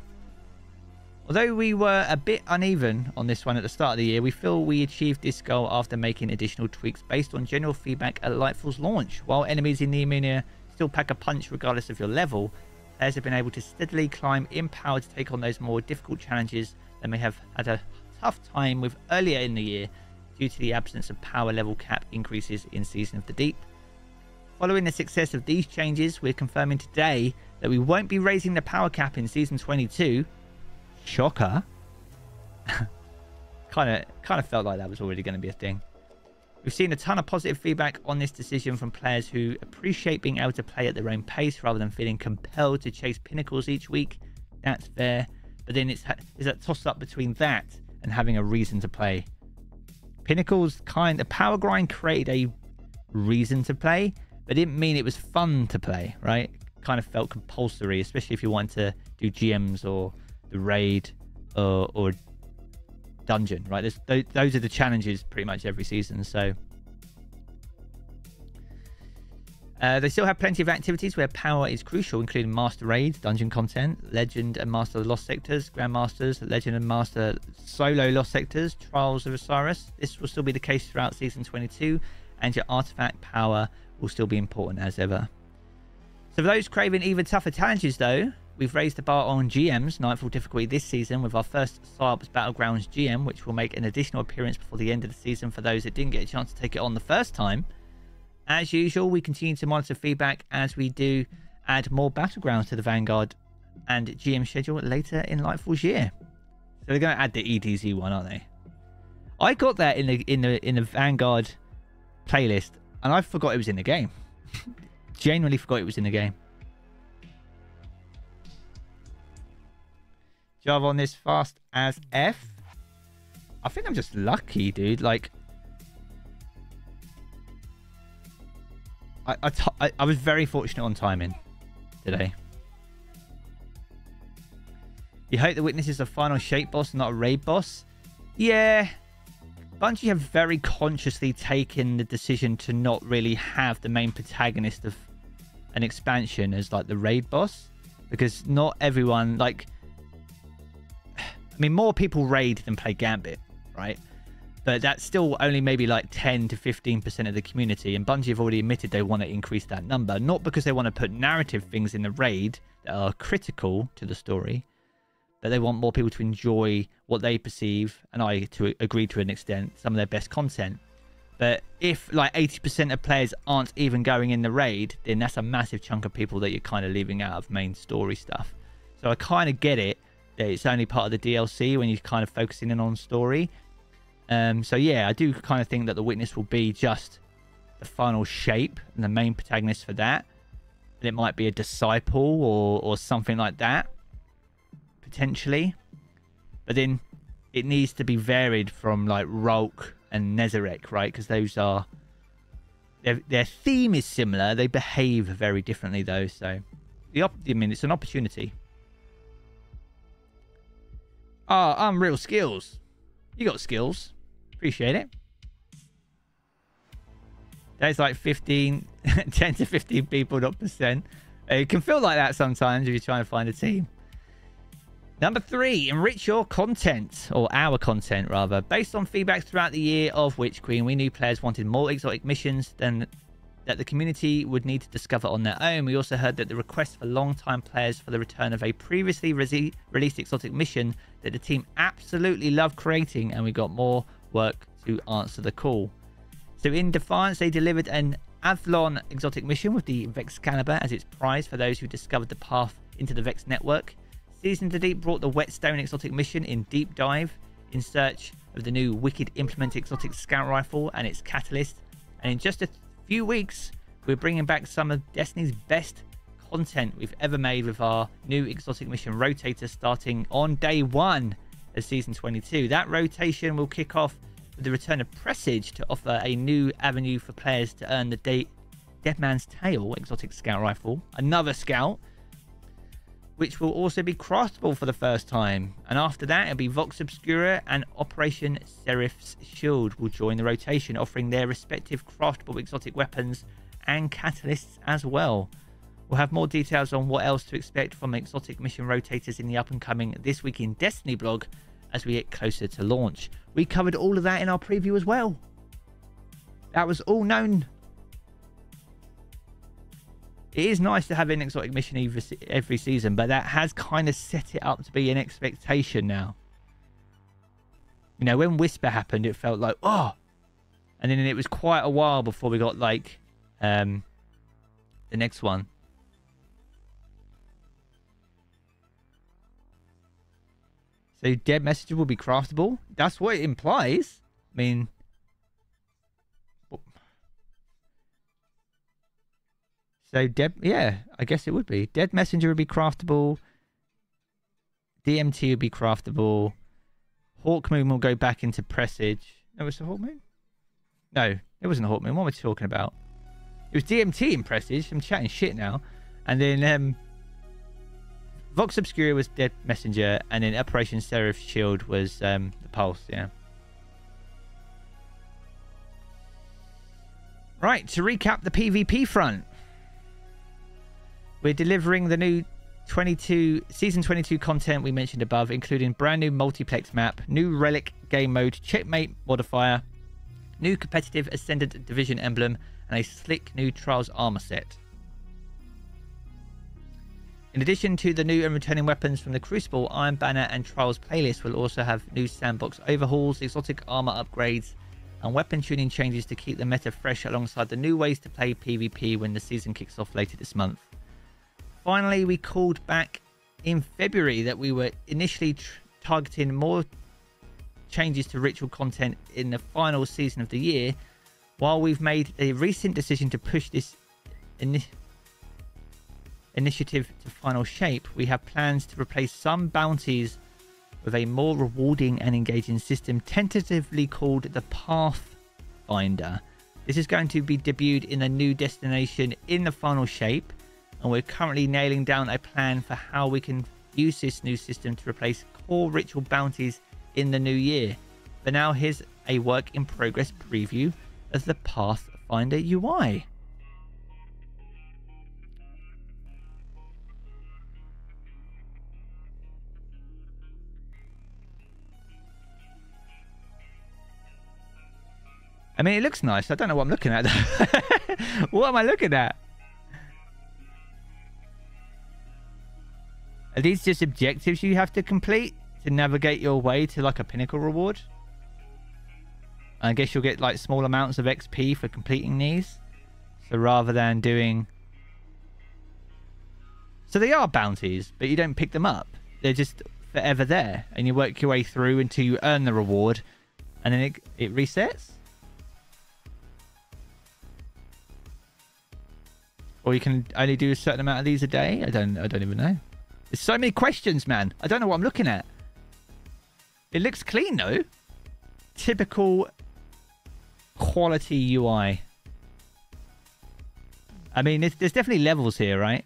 Speaker 1: Although we were a bit uneven on this one at the start of the year, we feel we achieved this goal after making additional tweaks based on general feedback at Lightfall's launch. While enemies in the Neomuna still pack a punch regardless of your level, players have been able to steadily climb in power to take on those more difficult challenges they may have had a tough time with earlier in the year due to the absence of power level cap increases in Season of the Deep. Following the success of these changes, we're confirming today that we won't be raising the power cap in Season 22. Shocker. kind of kind of felt like that was already going to be a thing. We've seen a ton of positive feedback on this decision from players who appreciate being able to play at their own pace rather than feeling compelled to chase pinnacles each week. That's fair. But then it's is that toss up between that and having a reason to play. Pinnacles kind the power grind created a reason to play, but didn't mean it was fun to play, right? kind of felt compulsory, especially if you want to do GMs or the raid uh, or, or dungeon, right? There's, those are the challenges pretty much every season. So uh, they still have plenty of activities where power is crucial, including Master Raids, Dungeon content, Legend and Master Lost Sectors, Grandmasters, Legend and Master Solo Lost Sectors, Trials of Osiris. This will still be the case throughout Season 22, and your artifact power will still be important as ever. So for those craving even tougher challenges though, we've raised the bar on GMs, Nightfall difficulty this season with our first PsiOps Battlegrounds GM, which will make an additional appearance before the end of the season for those that didn't get a chance to take it on the first time. As usual, we continue to monitor feedback as we do add more battlegrounds to the Vanguard and GM schedule later in Lightfall's year. So they're going to add the EDZ one, aren't they? I got that in the in the in the Vanguard playlist, and I forgot it was in the game. Genuinely forgot it was in the game. Jarv on this fast as F. I think I'm just lucky, dude. Like, I, I, I was very fortunate on timing today. You hope the witness is the final shape boss, not a raid boss. Yeah. Bungie have very consciously taken the decision to not really have the main protagonist of an expansion as like the raid boss. Because not everyone, like... I mean, more people raid than play Gambit, right? but that's still only maybe like 10 to 15% of the community. And Bungie have already admitted they want to increase that number, not because they want to put narrative things in the raid that are critical to the story, but they want more people to enjoy what they perceive, and I to agree to an extent, some of their best content. But if like 80% of players aren't even going in the raid, then that's a massive chunk of people that you're kind of leaving out of main story stuff. So I kind of get it that it's only part of the DLC when you're kind of focusing in on story. Um, so yeah, I do kind of think that the witness will be just the final shape and the main protagonist for that. And it might be a disciple or or something like that, potentially. But then it needs to be varied from like Rhulk and Nezarec, right? Because those are their their theme is similar. They behave very differently though. So the op- I mean, it's an opportunity. Ah, oh, unreal skills. You got skills. Appreciate it. There's like 15, 10 to 15 people, not percent. Uh, it can feel like that sometimes if you're trying to find a team. Number three, enrich your content, or our content rather. Based on feedback throughout the year of Witch Queen, we knew players wanted more exotic missions than that the community would need to discover on their own. We also heard that the request for long-time players for the return of a previously re released exotic mission that the team absolutely loved creating, and we got more work to answer the call. So in Defiance, they delivered an Avalon exotic mission with the Vexcalibur as its prize for those who discovered the path into the Vex network. Season to Deep brought the Whetstone exotic mission in Deep Dive in search of the new Wicked Implement exotic scout rifle and its catalyst. And in just a few weeks, we're bringing back some of Destiny's best content we've ever made with our new exotic mission rotator starting on day one of season 22. That rotation will kick off with the return of Presage to offer a new avenue for players to earn the De- Dead Man's Tale exotic scout rifle, another scout, which will also be craftable for the first time. And after that, it'll be Vox Obscura and Operation Seraph's Shield will join the rotation, offering their respective craftable exotic weapons and catalysts as well. We'll have more details on what else to expect from exotic mission rotators in the up and coming This Week in Destiny blog as we get closer to launch. We covered all of that in our preview as well. That was all known. It is nice to have an exotic mission every season, but that has kind of set it up to be an expectation now. You know, when Whisper happened, it felt like, oh. And then it was quite a while before we got, like, um, the next one. So dead messenger will be craftable. That's what it implies. I mean, so dead. Yeah, I guess it would be. Dead messenger would be craftable. DMT would be craftable. Hawk Moon will go back into Presage. No, was the Hawk Moon? No, it wasn't Hawk Moon. What am I talking about? It was DMT in Presage. I'm chatting shit now. And then um, Vox Obscura was Dead Messenger, and then Operation Seraph Shield was um, the Pulse. Yeah. Right to recap the PvP front. We're delivering the new 22 season 22 content we mentioned above, including brand new multiplex map, new relic game mode, checkmate modifier, new competitive ascendant division emblem, and a slick new trials armor set. In addition to the new and returning weapons from the Crucible, Iron Banner and Trials playlist will also have new sandbox overhauls, exotic armor upgrades, and weapon tuning changes to keep the meta fresh alongside the new ways to play PvP when the season kicks off later this month. Finally, we called back in February that we were initially targeting more changes to ritual content in the final season of the year, while we've made a recent decision to push this ini- initiative to final shape, we have plans to replace some bounties with a more rewarding and engaging system tentatively called the Pathfinder. This is going to be debuted in a new destination in the final shape, and we're currently nailing down a plan for how we can use this new system to replace core ritual bounties in the new year. But now here's a work in progress preview of the Pathfinder UI. I mean, it looks nice. I don't know what I'm looking at. what am I looking at? Are these just objectives you have to complete to navigate your way to like a pinnacle reward? I guess you'll get like small amounts of XP for completing these. So rather than doing... So they are bounties, but you don't pick them up. They're just forever there. And you work your way through until you earn the reward. And then it, it resets? Or you can only do a certain amount of these a day? I don't I don't even know. There's so many questions, man. I don't know what I'm looking at. It looks clean though. Typical quality UI. I mean, there's, there's definitely levels here, right?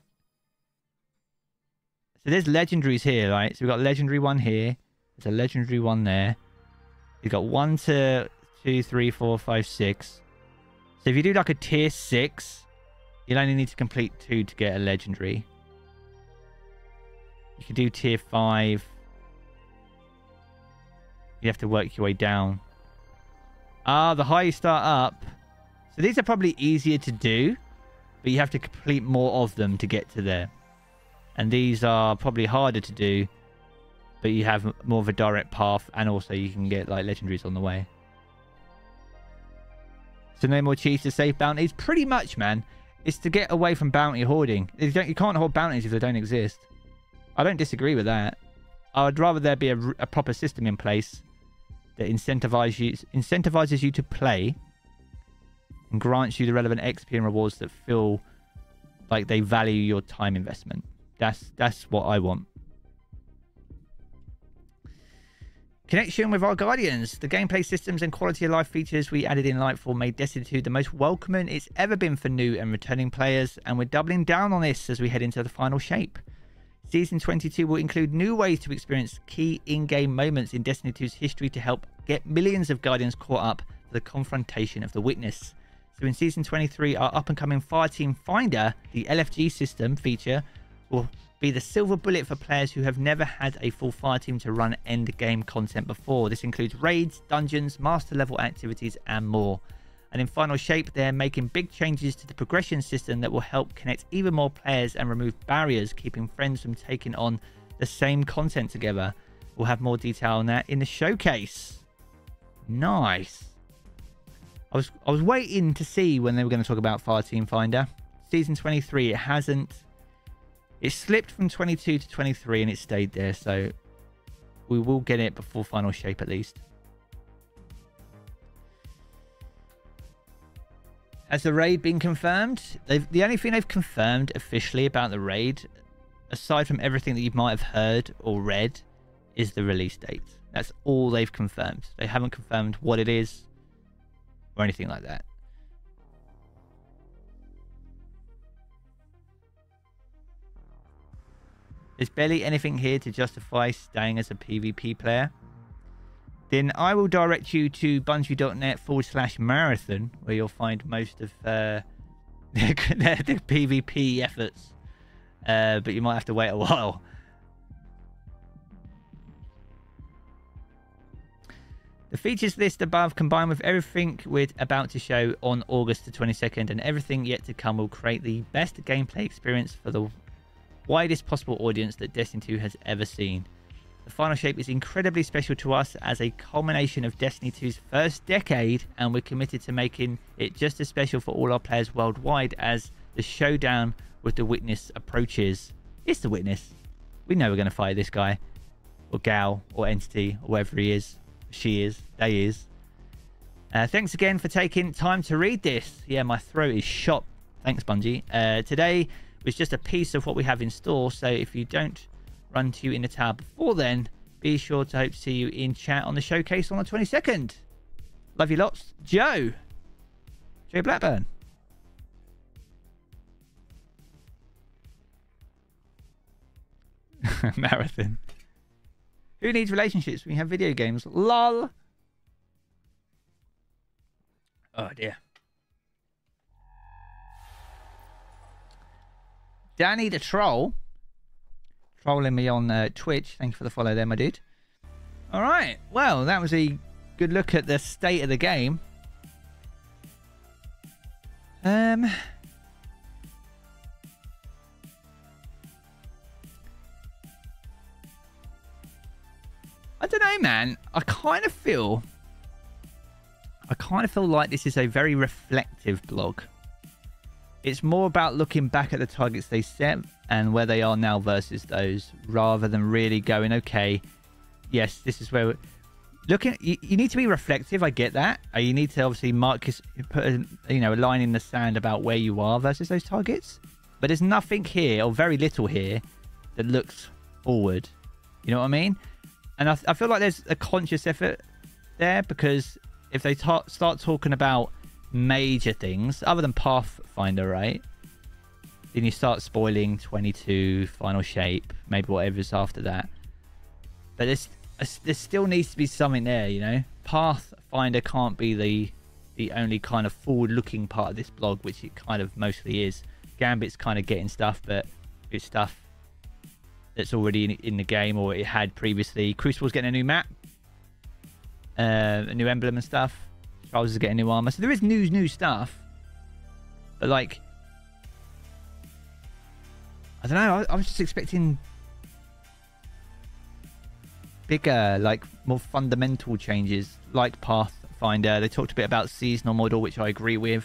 Speaker 1: So there's legendaries here, right? So we've got legendary one here. There's a legendary one there. You've got one to two, three, four, five, six. So if you do like a tier six, you'll only need to complete two to get a legendary. You can do tier five. You have to work your way down. Ah, the higher you start up. So these are probably easier to do, but you have to complete more of them to get to there. And these are probably harder to do, but you have more of a direct path, and also you can get like legendaries on the way. So no more cheese to save bounties. Pretty much, man. It's to get away from bounty hoarding. You, you can't hoard bounties if they don't exist. I don't disagree with that. I'd rather there be a, a proper system in place that incentivizes you, incentivizes you to play and grants you the relevant XP and rewards that feel like they value your time investment. That's that's what I want. Connection with our Guardians. The gameplay systems and quality of life features we added in Lightfall made Destiny 2 the most welcoming it's ever been for new and returning players, and we're doubling down on this as we head into the final shape. Season 22 will include new ways to experience key in-game moments in Destiny 2's history to help get millions of Guardians caught up for the confrontation of the Witness. So in Season 23, our up-and-coming Fireteam Finder, the LFG system feature, will be the silver bullet for players who have never had a full fire team to run end game content before. This includes raids, dungeons, master level activities, and more. And in final shape, they're making big changes to the progression system that will help connect even more players and remove barriers, keeping friends from taking on the same content together. We'll have more detail on that in the showcase. Nice. I was I was waiting to see when they were going to talk about Fireteam Finder. Season 23, it hasn't it slipped from 22 to 23 and it stayed there, so we will get it before final shape at least. Has the raid been confirmed? They've, the only thing they've confirmed officially about the raid, aside from everything that you might have heard or read, is the release date. That's all they've confirmed. They haven't confirmed what it is or anything like that. there's barely anything here to justify staying as a PvP player, then I will direct you to bungie.net forward slash marathon, where you'll find most of uh, the, the PvP efforts. Uh, but you might have to wait a while. The features list above, combined with everything we're about to show on August the 22nd and everything yet to come, will create the best gameplay experience for the widest possible audience that Destiny 2 has ever seen. The final shape is incredibly special to us as a culmination of Destiny 2's first decade, and we're committed to making it just as special for all our players worldwide as the showdown with the Witness approaches. It's the Witness. We know we're going to fight this guy, or gal, or entity, or whatever he is she is, they is. Uh, thanks again for taking time to read this. Yeah, my throat is shot. Thanks, Bungie. Uh, today was just a piece of what we have in store, so if you don't run to you in the tab before then, be sure to hope to see you in chat on the showcase on the 22nd. Love you lots. Joe. Joe Blackburn. Marathon. Who needs relationships when you have video games? Lol. Oh dear. Danny the Troll. Trolling me on uh, Twitch. Thank you for the follow there, my dude. All right. Well, that was a good look at the state of the game. Um, I don't know, man. I kind of feel... I kind of feel like this is a very reflective blog. It's more about looking back at the targets they set and where they are now versus those, rather than really going, okay, yes, this is where... We're... Looking, you, you need to be reflective. I get that. Uh, you need to obviously mark, put a, you know, a line in the sand about where you are versus those targets. But there's nothing here, or very little here, that looks forward. You know what I mean? And I, I feel like there's a conscious effort there because if they ta start talking about major things other than Pathfinder, right? Then you start spoiling 22, Final Shape, maybe whatever's after that. But there's there still needs to be something there, you know. Pathfinder can't be the the only kind of forward-looking part of this blog, which it kind of mostly is. Gambit's kind of getting stuff, but it's stuff that's already in, in the game or it had previously. Crucible's getting a new map, uh, a new emblem and stuff. Trials is getting new armor. So there is new, new stuff. But like, I don't know. I, I was just expecting bigger, like more fundamental changes, like Pathfinder. They talked a bit about seasonal model, which I agree with.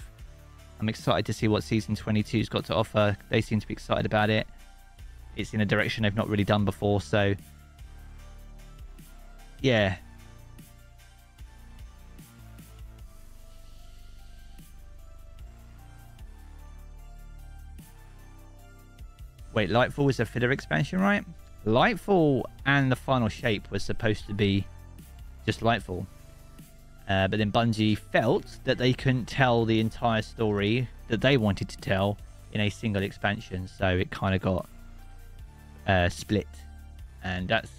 Speaker 1: I'm excited to see what season 22's got to offer. They seem to be excited about it it's in a direction they've not really done before. So, yeah. Wait, Lightfall was a filler expansion, right? Lightfall and the final shape was supposed to be just Lightfall. Uh, but then Bungie felt that they couldn't tell the entire story that they wanted to tell in a single expansion. So it kind of got uh, split, and that's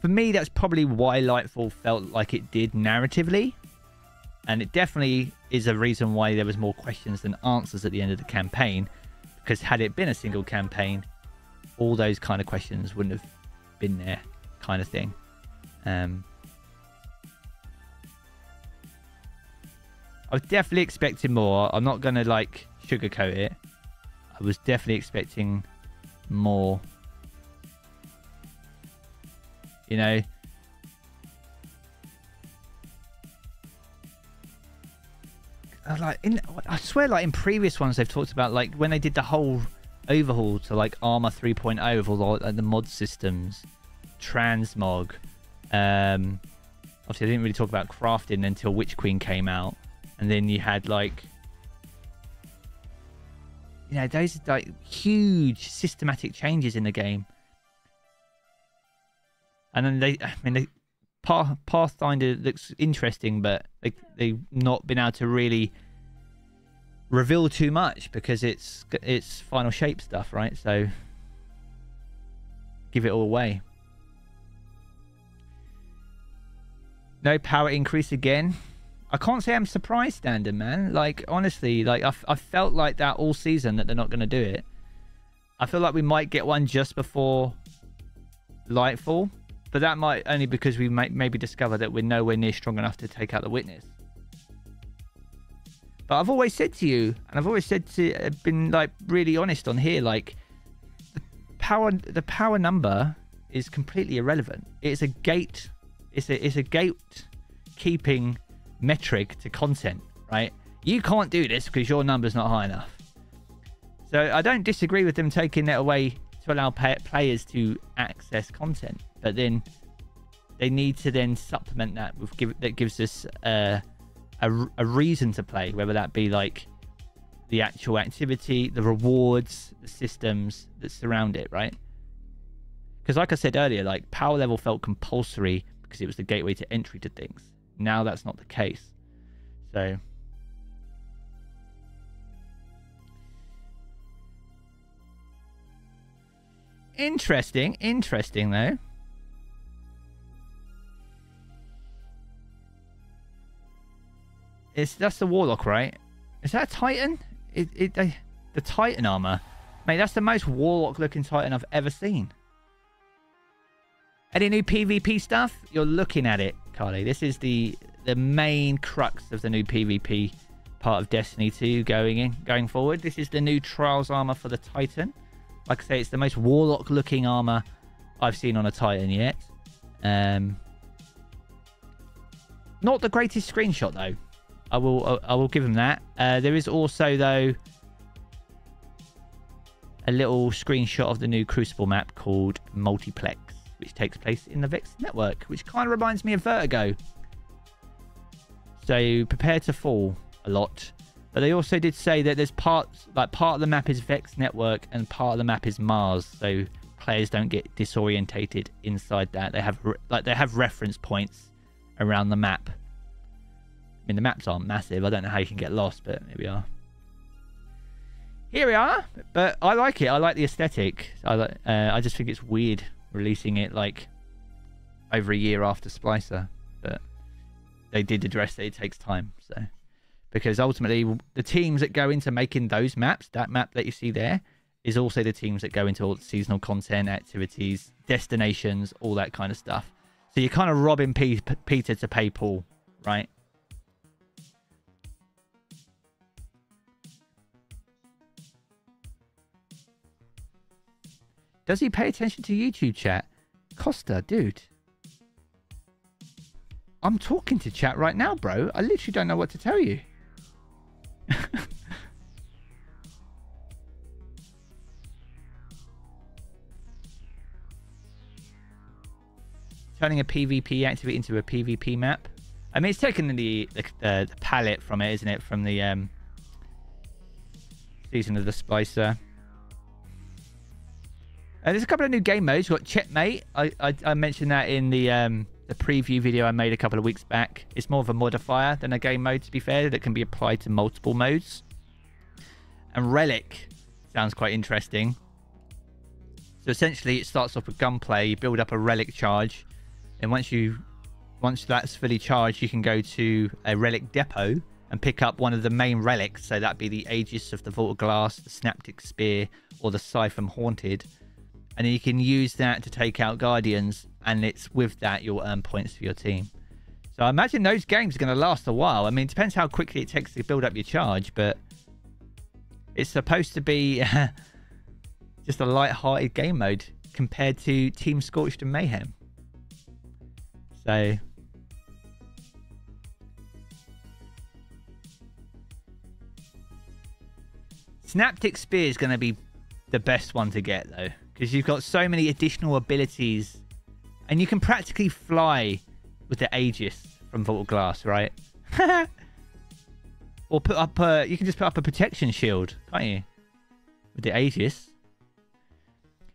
Speaker 1: for me. That's probably why Lightfall felt like it did narratively, and it definitely is a reason why there was more questions than answers at the end of the campaign. Because had it been a single campaign, all those kind of questions wouldn't have been there, kind of thing. Um, I was definitely expecting more. I'm not gonna like sugarcoat it. I was definitely expecting more you know. Like in, I swear, like in previous ones, they've talked about like when they did the whole overhaul to like armor 3.0 of all the, like, the mod systems, transmog. Um, obviously, they didn't really talk about crafting until Witch Queen came out, and then you had like you know those like huge systematic changes in the game and then they, I mean, they, Path, Pathfinder looks interesting, but they they've not been able to really reveal too much because it's it's final shape stuff, right? So give it all away. No power increase again. I can't say I'm surprised, Standard man. Like honestly, like I, I felt like that all season that they're not going to do it. I feel like we might get one just before Lightfall, but that might only because we might maybe discover that we're nowhere near strong enough to take out the Witness. But I've always said to you, and I've always said to, uh, been like really honest on here, like the power, the power number is completely irrelevant. It's a gate, it's a it's a gatekeeping metric to content, right? You can't do this because your number's not high enough. So I don't disagree with them taking that away to allow players to access content, but then they need to then supplement that with give that gives us a a reason to play, whether that be like the actual activity, the rewards, the systems that surround it, right? Because like I said earlier, like power level felt compulsory because it was the gateway to entry to things. Now that's not the case. So Interesting, interesting though. It's that's the warlock, right? Is that a titan? It it uh, the titan armor, mate. That's the most warlock-looking titan I've ever seen. Any new PvP stuff? You're looking at it, Carly. This is the the main crux of the new PvP part of Destiny 2 going in going forward. This is the new Trials armor for the Titan. Like I say, it's the most warlock-looking armor I've seen on a Titan yet. Um, not the greatest screenshot though. I will I will give him that. Uh, there is also though a little screenshot of the new Crucible map called Multiplex, which takes place in the Vex network, which kind of reminds me of Vertigo. So prepare to fall a lot. But they also did say that there's parts like part of the map is Vex network and part of the map is Mars, so players don't get disorientated inside that. They have like they have reference points around the map mean, the maps aren't massive. I don't know how you can get lost, but here we are. Here we are. But I like it. I like the aesthetic. I like. Uh, I just think it's weird releasing it like over a year after Splicer, but they did address that it takes time. So because ultimately the teams that go into making those maps, that map that you see there, is also the teams that go into all the seasonal content, activities, destinations, all that kind of stuff. So you're kind of robbing Peter to pay Paul, right? Does he pay attention to YouTube chat? Costa, dude. I'm talking to chat right now, bro. I literally don't know what to tell you. Turning a PvP activity into a PvP map. I mean, it's taken the the, uh, the palette from it, isn't it? From the um, season of the Splicer. Uh, there's a couple of new game modes. We've got Checkmate. I, I, I mentioned that in the um, the preview video I made a couple of weeks back. It's more of a modifier than a game mode, to be fair, that can be applied to multiple modes. And Relic sounds quite interesting. So essentially, it starts off with gunplay. You build up a Relic charge, and once you once that's fully charged, you can go to a Relic depot and pick up one of the main relics. So that'd be the Aegis of the Vault of Glass, the Synaptic Spear, or the Siphon Haunted and then you can use that to take out guardians and it's with that you'll earn points for your team. So i imagine those games are going to last a while. I mean it depends how quickly it takes to build up your charge but it's supposed to be just a light-hearted game mode compared to team scorched and mayhem. So Synaptic Spear is going to be the best one to get though because you've got so many additional abilities and you can practically fly with the Aegis from Vault Glass, right? or put up a, you can just put up a protection shield, can't you? With the Aegis.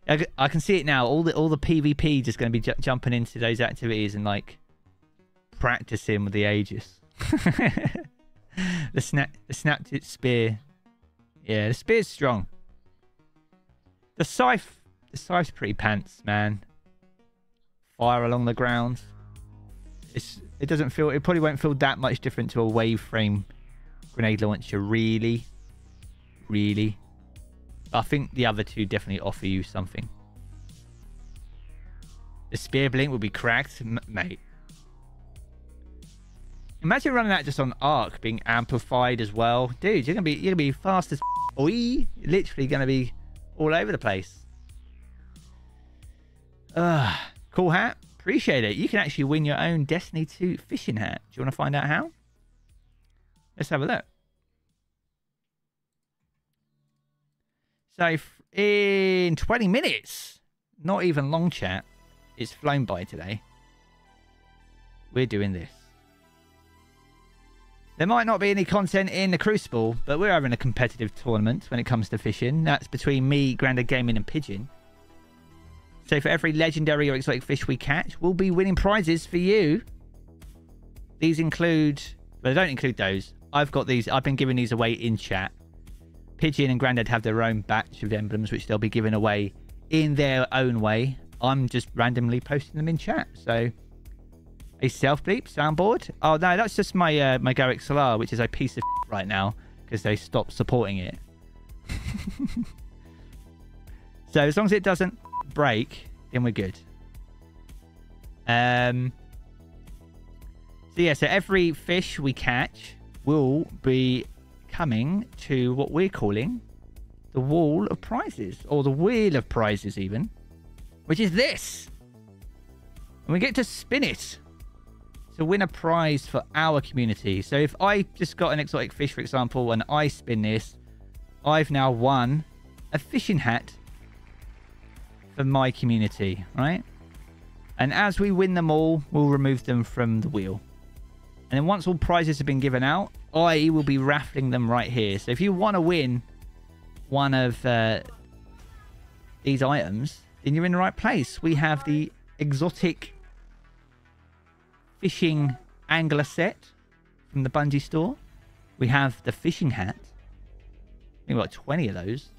Speaker 1: I, I can see it now. All the all the PvP just going to be jumping into those activities and like practicing with the Aegis. the snap the snapped spear. Yeah, the spear's strong. The scythe the scythe's pretty pants, man. Fire along the ground. It's it doesn't feel it probably won't feel that much different to a wave frame grenade launcher, really. Really. I think the other two definitely offer you something. The spear blink will be cracked, mate. Imagine running that just on arc being amplified as well. Dude, you're gonna be you're gonna be fast as boy. Literally gonna be all over the place. Uh, cool hat. Appreciate it. You can actually win your own Destiny 2 fishing hat. Do you want to find out how? Let's have a look. So in 20 minutes, not even long chat, it's flown by today. We're doing this. There might not be any content in the Crucible, but we're having a competitive tournament when it comes to fishing. That's between me, Grandad Gaming, and Pigeon. So for every legendary or exotic fish we catch, we'll be winning prizes for you. These include, but well, don't include those. I've got these. I've been giving these away in chat. Pigeon and Grandad have their own batch of emblems, which they'll be giving away in their own way. I'm just randomly posting them in chat. So a self bleep soundboard. Oh no, that's just my uh, my Garrick Solar, which is a piece of right now because they stopped supporting it. so as long as it doesn't break, then we're good. Um. So yeah, so every fish we catch will be coming to what we're calling the wall of prizes, or the wheel of prizes even, which is this. And we get to spin it to win a prize for our community. So if I just got an exotic fish, for example, and I spin this, I've now won a fishing hat for my community, right? And as we win them all, we'll remove them from the wheel. And then once all prizes have been given out, I will be raffling them right here. So if you want to win one of uh, these items, then you're in the right place. We have the exotic fishing angler set from the Bungie store. We have the fishing hat. We've got 20 of those.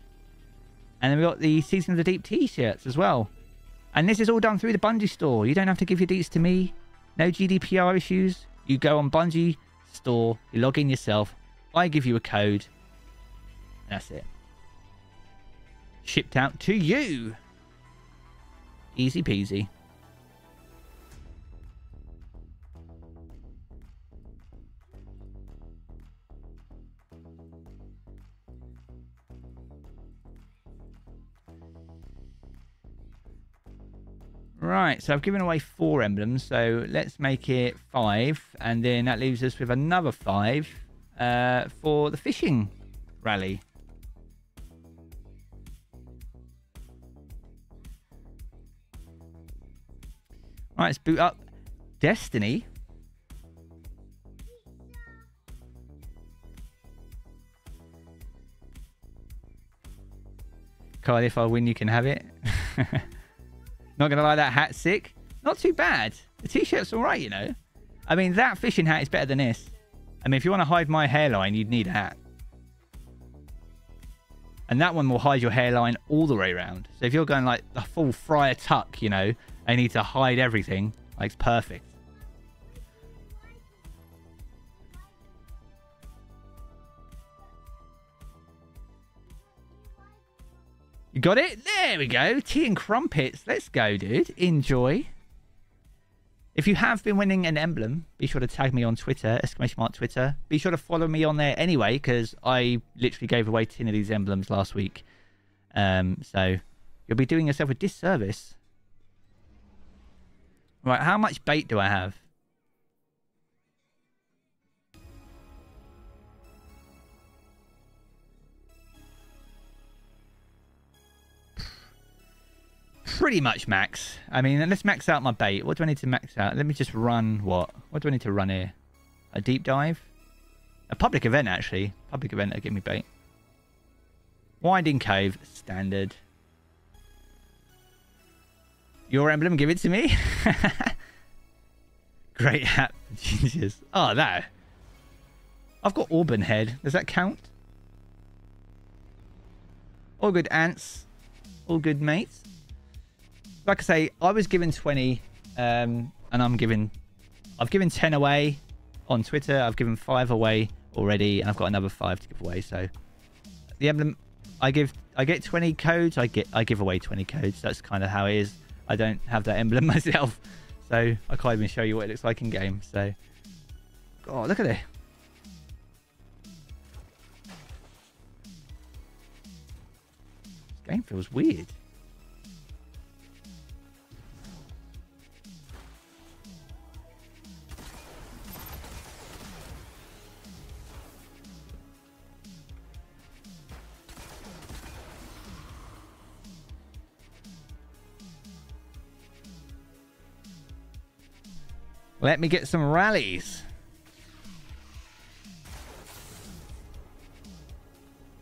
Speaker 1: And then we've got the Season of the Deep t-shirts as well. And this is all done through the Bungie store. You don't have to give your deets to me. No GDPR issues. You go on Bungie store, you log in yourself. I give you a code. That's it. Shipped out to you. Easy peasy. Right, so I've given away four emblems, so let's make it five, and then that leaves us with another five uh, for the fishing rally. Right, let's boot up Destiny. Carl, if I win, you can have it. Not gonna lie, that hat's sick. Not too bad. The t-shirt's all right, you know. I mean, that fishing hat is better than this. I mean, if you want to hide my hairline, you'd need a hat. And that one will hide your hairline all the way around. So if you're going like the full Friar Tuck, you know, I need to hide everything, like it's perfect. You got it? There we go. Tea and crumpets. Let's go, dude. Enjoy. If you have been winning an emblem, be sure to tag me on Twitter, exclamation mark Twitter. Be sure to follow me on there anyway, because I literally gave away 10 of these emblems last week. Um, so you'll be doing yourself a disservice. Right, how much bait do I have? Pretty much max. I mean, let's max out my bait. What do I need to max out? Let me just run what? What do I need to run here? A deep dive? A public event, actually. Public event to give me bait. Winding Cove, standard. Your emblem, give it to me. Great hat, genius. Oh, that. I've got Auburn head. Does that count? All good ants. All good mates. Like I say, I was given 20, um, and I'm giving, I've given 10 away on Twitter. I've given five away already, and I've got another five to give away. So the emblem, I give, I get 20 codes. I get, I give away 20 codes. That's kind of how it is. I don't have that emblem myself, so I can't even show you what it looks like in game. So, oh, look at it. This game feels weird. Let me get some rallies.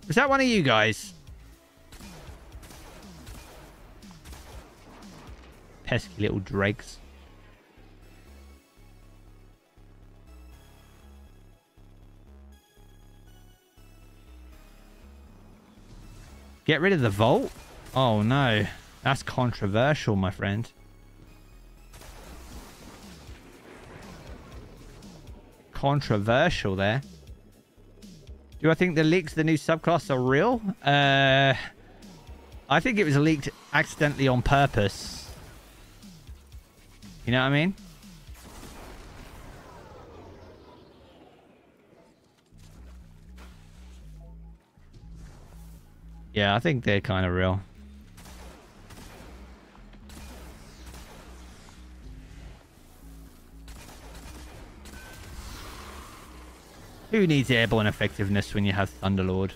Speaker 1: Is that one of you guys? Pesky little dregs. Get rid of the vault? Oh no. That's controversial, my friend. Controversial there. Do I think the leaks of the new subclass are real? Uh, I think it was leaked accidentally on purpose. You know what I mean? Yeah, I think they're kind of real. Who needs airborne effectiveness when you have Thunderlord?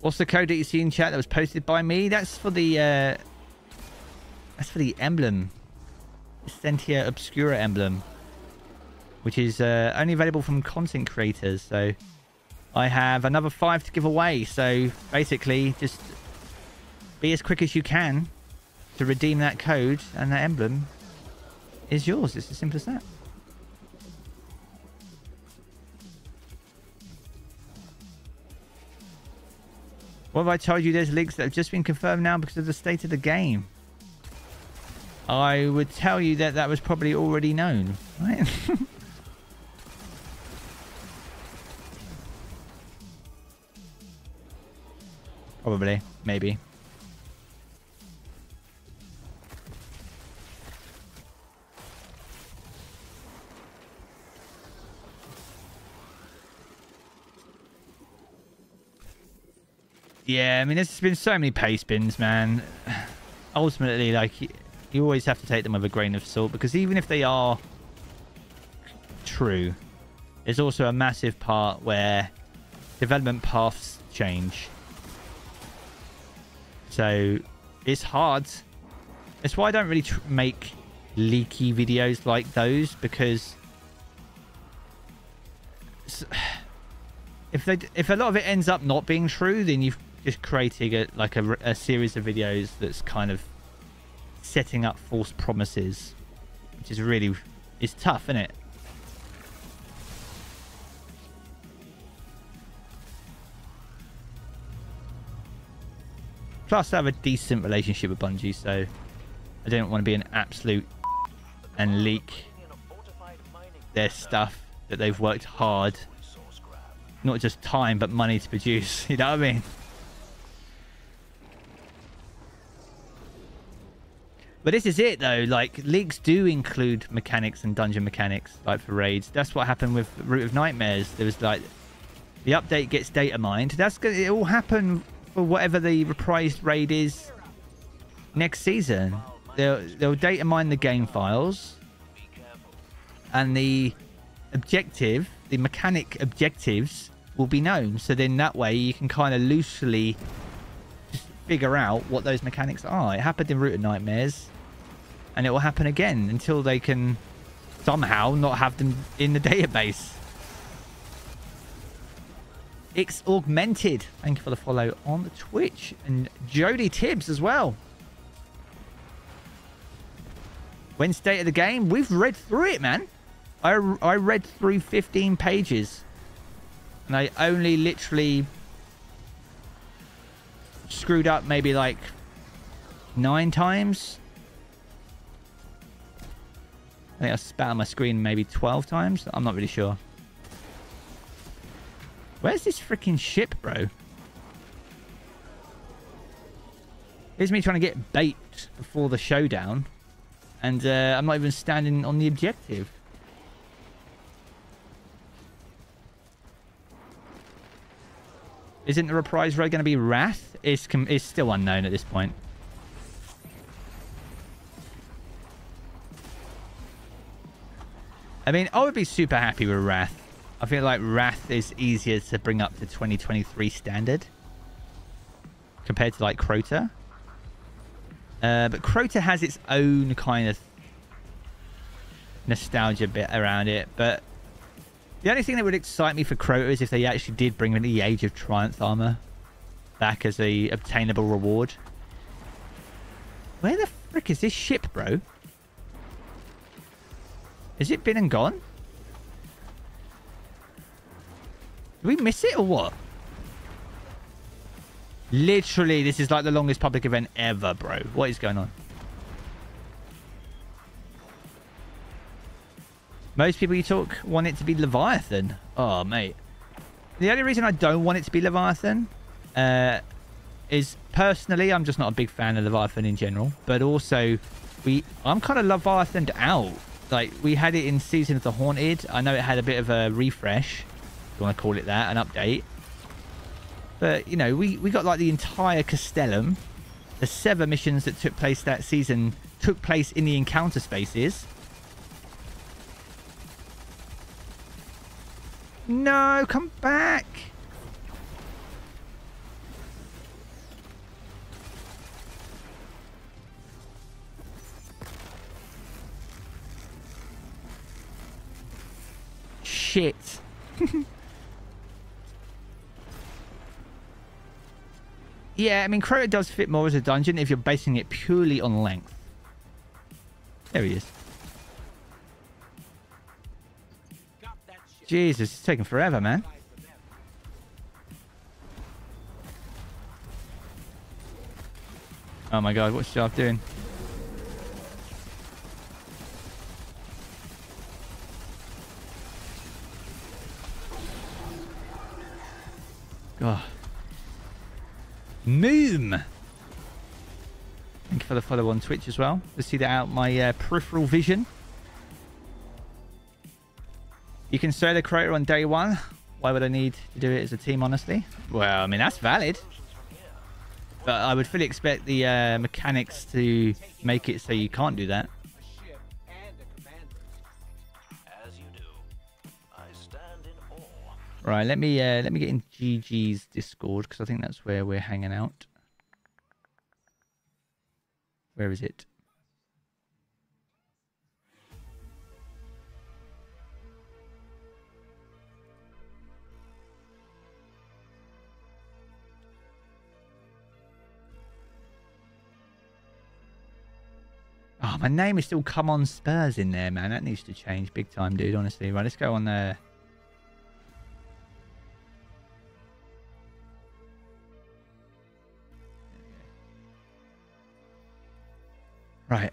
Speaker 1: What's the code that you see in chat that was posted by me? That's for the uh, that's for the emblem, Essentia Obscura emblem, which is uh, only available from content creators. So I have another five to give away. So basically, just be as quick as you can to redeem that code, and that emblem is yours. It's as simple as that. What have I told you? There's leaks that have just been confirmed now because of the state of the game. I would tell you that that was probably already known, right? probably, maybe. Yeah, I mean, there's been so many paste bins, man. Ultimately, like, you always have to take them with a grain of salt because even if they are true, there's also a massive part where development paths change. So it's hard. That's why I don't really make leaky videos like those because if they if a lot of it ends up not being true, then you've just creating a like a, a series of videos that's kind of setting up false promises, which is really is tough, isn't it? Plus, I have a decent relationship with Bungie, so I don't want to be an absolute and leak their stuff that they've worked hard, not just time, but money to produce. You know what I mean? But this is it though. Like leaks do include mechanics and dungeon mechanics, like for raids. That's what happened with Root of Nightmares. There was like the update gets data mined. That's gonna it will happen for whatever the reprised raid is next season. They'll they'll data mine the game files and the objective, the mechanic objectives will be known. So then that way you can kind of loosely figure out what those mechanics are. It happened in Root of Nightmares and it will happen again until they can somehow not have them in the database. It's augmented. Thank you for the follow on the Twitch. And Jody Tibbs as well. State of the game, we've read through it, man. I, I read through 15 pages. And I only literally screwed up maybe like nine times. I think I spat on my screen maybe 12 times. I'm not really sure. Where's this freaking ship, bro? Here's me trying to get bait before the showdown. And uh, I'm not even standing on the objective. Isn't the reprise road going to be Wrath? It's, it's still unknown at this point. I mean, I would be super happy with Wrath. I feel like Wrath is easier to bring up to 2023 standard compared to like Crota. Uh, but Crota has its own kind of nostalgia bit around it. But the only thing that would excite me for Crota is if they actually did bring the Age of Triumph armor back as a obtainable reward. Where the frick is this ship, bro? Has it been and gone? Did we miss it or what? Literally, this is like the longest public event ever, bro. What is going on? Most people you talk want it to be Leviathan. Oh, mate. The only reason I don't want it to be Leviathan uh, is personally, I'm just not a big fan of Leviathan in general. But also, we I'm kind of Leviathaned out. Like, we had it in Season of the Haunted. I know it had a bit of a refresh, if you want to call it that, an update. But, you know, we, we got like the entire Castellum. The seven missions that took place that season took place in the encounter spaces. No, come back. Shit. yeah, I mean, Crota does fit more as a dungeon if you're basing it purely on length. There he is. Jesus, it's taking forever, man. Oh my god, what's Jarv doing? God. Moom! Thank you for the follow on Twitch as well. To see that out my uh, peripheral vision. You can solo the creator on day one. Why would I need to do it as a team, honestly? Well, I mean, that's valid. But I would fully expect the uh, mechanics to make it so you can't do that. Right, let me uh, let me get in GG's Discord because I think that's where we're hanging out. Where is it? Oh, my name is still Come On Spurs in there, man. That needs to change big time, dude, honestly. Right, let's go on there. Right.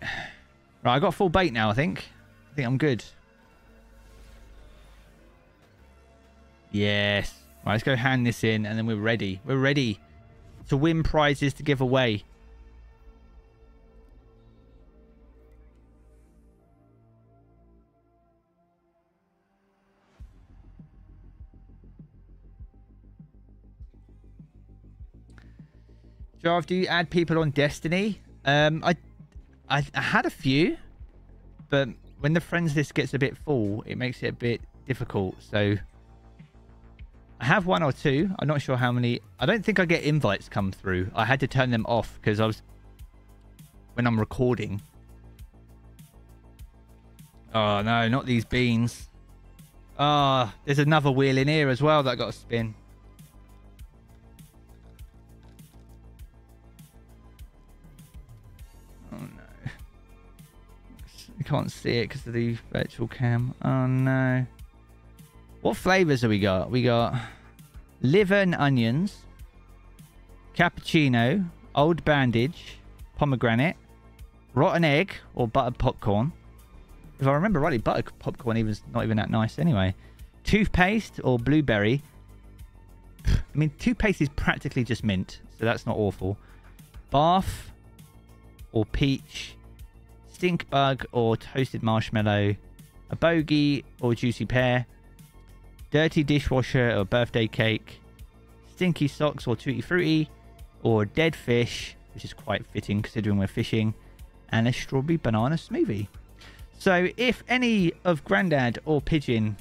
Speaker 1: Right, I got full bait now, I think. I think I'm good. Yes. Right, let's go hand this in and then we're ready. We're ready to win prizes to give away. Jarv, do you add people on Destiny? Um, I, I, I had a few, but when the friends list gets a bit full, it makes it a bit difficult. So I have one or two. I'm not sure how many. I don't think I get invites come through. I had to turn them off because I was when I'm recording. Oh no, not these beans. Ah, oh, there's another wheel in here as well that got a spin. Can't see it because of the virtual cam. Oh no. What flavors have we got? We got liver and onions, cappuccino, old bandage, pomegranate, rotten egg or buttered popcorn. If I remember rightly, buttered popcorn even's not even that nice anyway. Toothpaste or blueberry. I mean, toothpaste is practically just mint, so that's not awful. Bath or peach. Stink bug or toasted marshmallow. A bogey or juicy pear. Dirty dishwasher or birthday cake. Stinky socks or tutti frutti. Or dead fish, which is quite fitting considering we're fishing. And a strawberry banana smoothie. So if any of Grandad or Pigeon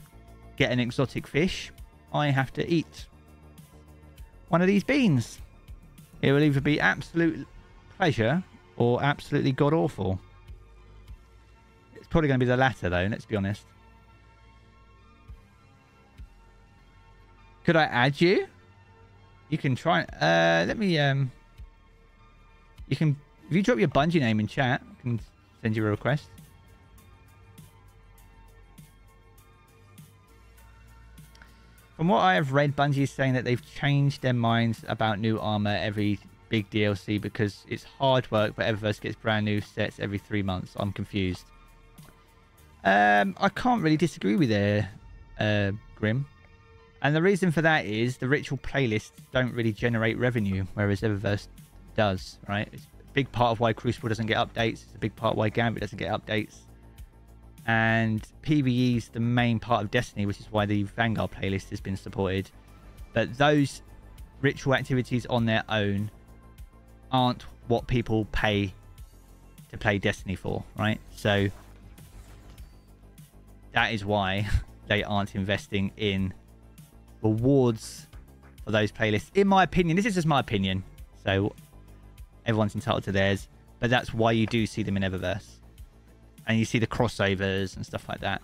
Speaker 1: get an exotic fish, I have to eat one of these beans. It will either be absolute pleasure or absolutely god awful. It's probably going to be the latter, though. Let's be honest. Could I add you? You can try. Uh, let me. Um. You can. If you drop your Bungie name in chat, I can send you a request. From what I have read, Bungie is saying that they've changed their minds about new armor every big DLC because it's hard work, but Eververse gets brand new sets every three months. I'm confused. Um, I can't really disagree with there, uh, Grim. And the reason for that is the ritual playlists don't really generate revenue, whereas Eververse does, right? It's a big part of why Crucible doesn't get updates. It's a big part why Gambit doesn't get updates and PVE is the main part of Destiny, which is why the Vanguard playlist has been supported. But those ritual activities on their own aren't what people pay to play Destiny for, right? So that is why they aren't investing in rewards for those playlists. In my opinion, this is just my opinion, so everyone's entitled to theirs. But that's why you do see them in Eververse and you see the crossovers and stuff like that.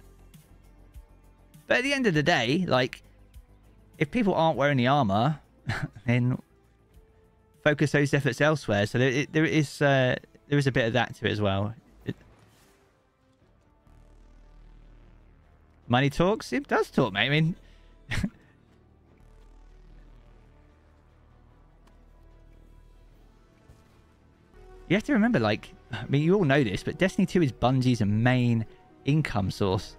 Speaker 1: But at the end of the day, like, if people aren't wearing the armor, then focus those efforts elsewhere. So there, there is uh, there is a bit of that to it as well. Money talks. It does talk, mate. I mean. you have to remember, like, I mean, you all know this, but Destiny 2 is Bungie's main income source.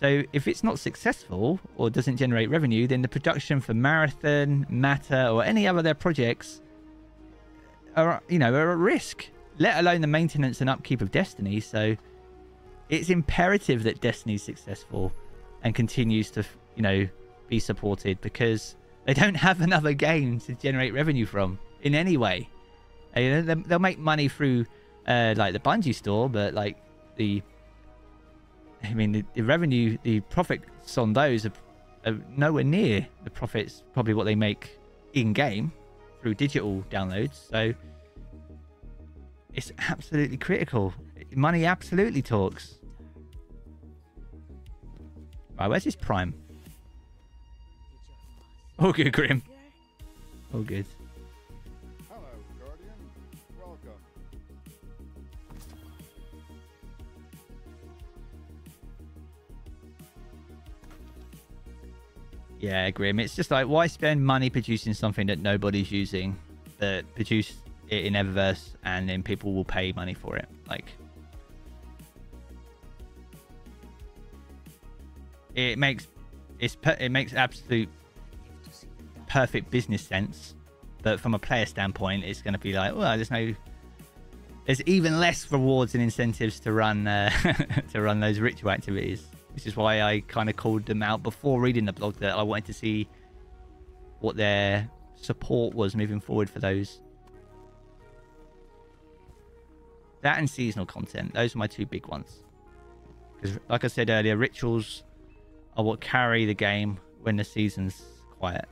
Speaker 1: So if it's not successful or doesn't generate revenue, then the production for Marathon, Matter, or any other of their projects are, you know, are at risk. Let alone the maintenance and upkeep of Destiny. So it's imperative that Destiny is successful and continues to, you know, be supported because they don't have another game to generate revenue from in any way. They'll make money through uh, like the Bungie store, but like the, I mean, the, the revenue, the profits on those are, are, nowhere near the profits, probably what they make in game through digital downloads. So it's absolutely critical. Money absolutely talks. Right, where's his prime? Oh, good, Grim. Oh, good. Yeah, Grim. It's just like, why spend money producing something that nobody's using? That produce it in Eververse and then people will pay money for it. Like, it makes it's it makes absolute perfect business sense, but from a player standpoint, it's going to be like, well, there's no, there's even less rewards and incentives to run uh, to run those ritual activities. Which is why I kind of called them out before reading the blog that I wanted to see what their support was moving forward for those. That and seasonal content. Those are my two big ones. Because, like I said earlier, rituals are what carry the game when the season's quiet.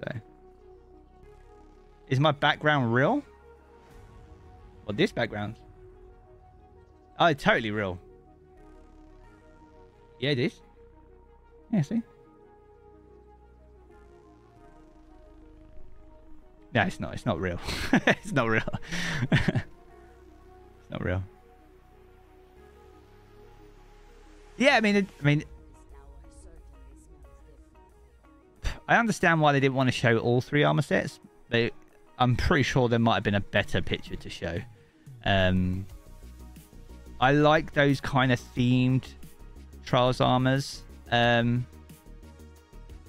Speaker 1: So. Is my background real? What, this background? Oh, it's totally real. Yeah, it is. Yeah, see? No, it's not. It's not real. it's not real. it's not real. Yeah, I mean, it, I mean, I understand why they didn't want to show all three armor sets, but I'm pretty sure there might have been a better picture to show. Um, I like those kind of themed Trials armors. Um,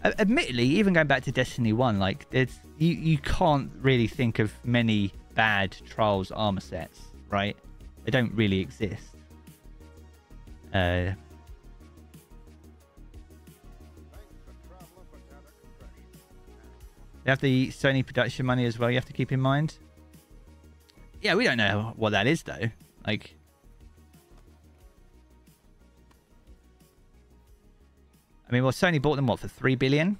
Speaker 1: admittedly, even going back to Destiny One, like it's you you can't really think of many bad Trials armor sets, right? They don't really exist. Uh, They have the Sony production money as well. You have to keep in mind. Yeah, we don't know what that is though. Like, I mean, well, Sony bought them what for three billion.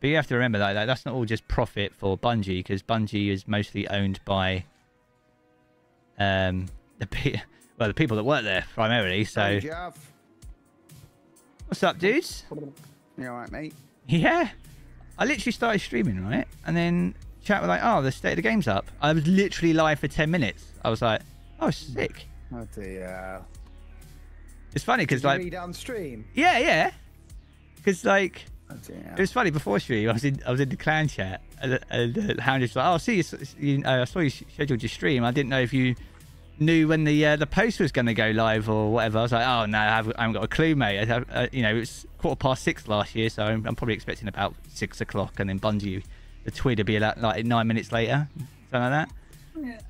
Speaker 1: But you have to remember that, that that's not all just profit for Bungie because Bungie is mostly owned by um the pe- well the people that work there primarily. So
Speaker 3: Hey, Jarv.
Speaker 1: What's up, dudes?
Speaker 3: You alright, mate?
Speaker 1: Yeah. I literally started streaming, right? And then chat was like, oh, the state of the game's up. I was literally live for 10 minutes. I was like, oh, sick.
Speaker 3: Oh dear.
Speaker 1: It's funny because, like,
Speaker 3: read on stream?
Speaker 1: yeah, yeah. Because, like,
Speaker 3: Oh
Speaker 1: it was funny before stream. I was in, I was in the clan chat, and, and the hound was like, "Oh, see, you, you, uh, I saw you scheduled your stream. I didn't know if you knew when the uh, the post was going to go live or whatever." I was like, "Oh no, I haven't, I haven't got a clue, mate. I have, uh, you know, it was quarter past six last year, so I'm, I'm probably expecting about six o'clock, and then Bungie, the tweet will be like, like nine minutes later, something like that."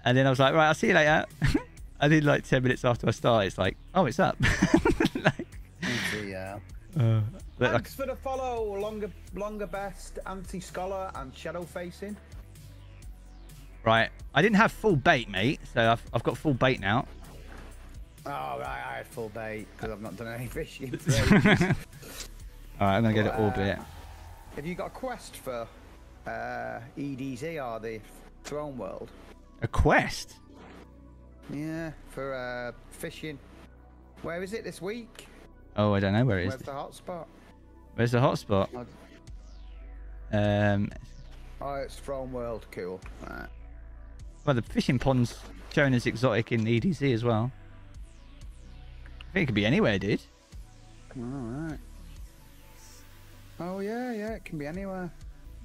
Speaker 1: And then I was like, "Right, I'll see you later." and then like ten minutes after I start, it's like, "Oh, it's up." like,
Speaker 3: dear.
Speaker 1: uh, but, like,
Speaker 3: Thanks for the follow, longer, longer best, anti scholar, and shadow facing.
Speaker 1: Right. I didn't have full bait, mate. So I've, I've got full bait now.
Speaker 3: Oh right, I had full bait because I've not done any fishing.
Speaker 1: All right, I'm gonna get it
Speaker 3: Well,
Speaker 1: orbit.
Speaker 3: uh, Have you got a quest for uh, EDZ or the Throne World?
Speaker 1: A quest.
Speaker 3: Yeah, for uh, fishing. Where is it this week?
Speaker 1: Oh, I don't know where it
Speaker 3: Where's
Speaker 1: is.
Speaker 3: the hotspot?
Speaker 1: Where's the hotspot? Um,
Speaker 3: Oh, it's Throne World. Cool. Right.
Speaker 1: Well, the fishing pond's shown as exotic in EDZ as well. I think it could be anywhere, dude.
Speaker 3: All right. Oh yeah, yeah. It can be anywhere.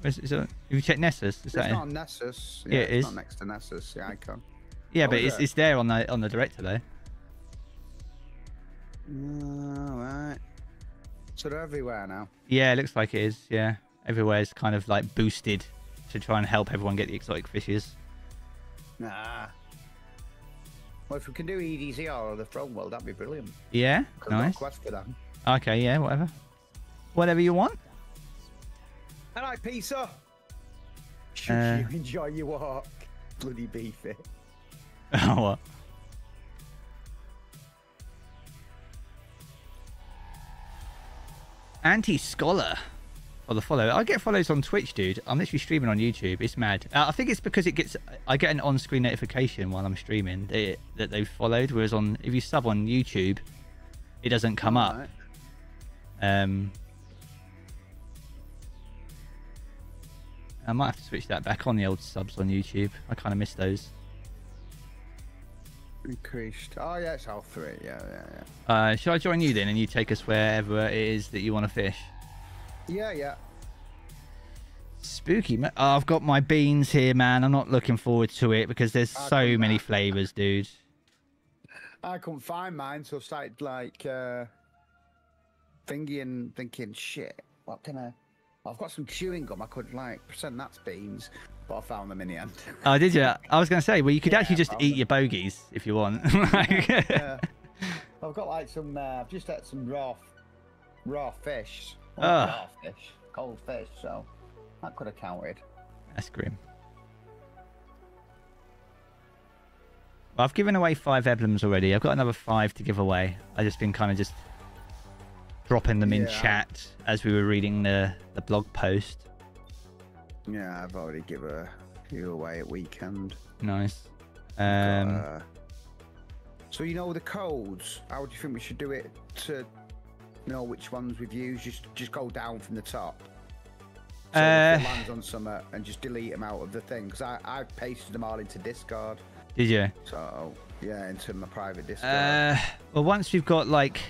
Speaker 1: Where's, is it, if you check Nessus, is
Speaker 3: It's
Speaker 1: that?
Speaker 3: not Nessus.
Speaker 1: Yeah, it
Speaker 3: it's
Speaker 1: is.
Speaker 3: not next to Nessus. The icon.
Speaker 1: yeah,
Speaker 3: Oh,
Speaker 1: but
Speaker 3: is
Speaker 1: it's,
Speaker 3: it?
Speaker 1: it's there on the on the director though.
Speaker 3: All right. So they're everywhere now.
Speaker 1: Yeah, it looks like it is. Yeah, everywhere's kind of like boosted to try and help everyone get the exotic fishes.
Speaker 3: Nah. Well, if we can do E EDZ or the Throne World, that'd be brilliant.
Speaker 1: Yeah, nice.
Speaker 3: quest for them.
Speaker 1: Okay, yeah, whatever. Whatever you want.
Speaker 3: Hello, pizza. Should
Speaker 1: Uh,
Speaker 3: you enjoy your walk? Bloody beefy.
Speaker 1: Oh, what? Anti Scholar. Or the follow. I get follows on Twitch, dude. I'm literally streaming on YouTube. It's mad. Uh, I think it's because it gets. I get an on-screen notification while I'm streaming that, that they've followed. Whereas on if you sub on YouTube, it doesn't come up. Um, I might have to switch that back on the old subs on YouTube. I kind of miss those.
Speaker 3: Increased. Oh yeah, it's all three. Yeah, yeah, yeah.
Speaker 1: Uh, shall I join you then, and you take us wherever it is that you want to fish?
Speaker 3: Yeah, yeah.
Speaker 1: Spooky. ma- Oh, I've got my beans here, man. I'm not looking forward to it because there's
Speaker 3: I'll
Speaker 1: so many flavors, dude.
Speaker 3: I couldn't find mine, so I started like uh, thinking and thinking, shit, what can I? I've got some chewing gum. I could like pretend that's beans, but I found them in the end.
Speaker 1: Oh, did you? I was going to say, well, you could
Speaker 3: Yeah,
Speaker 1: actually just eat your bogies if you want. Like-
Speaker 3: yeah. I've got like some. Uh, I've just had some raw, raw fish. Well,
Speaker 1: Ugh.
Speaker 3: fish, cold fish. So that could have counted.
Speaker 1: That's grim. Well, I've given away five emblems already. I've got another five to give away. I've just been kind of just dropping them in chat as we were reading the the blog post.
Speaker 3: Yeah, I've already give a few away at weekend.
Speaker 1: Nice.
Speaker 3: Got,
Speaker 1: Um,
Speaker 3: uh, so you know the codes. How do you think we should do it to know which ones we've used? Just just go down from the top. So
Speaker 1: Uh,
Speaker 3: lands on some and just delete them out of the thing. Because I I pasted them all into Discord.
Speaker 1: did you?
Speaker 3: So yeah, into my private Discord.
Speaker 1: Uh, well, once we've got like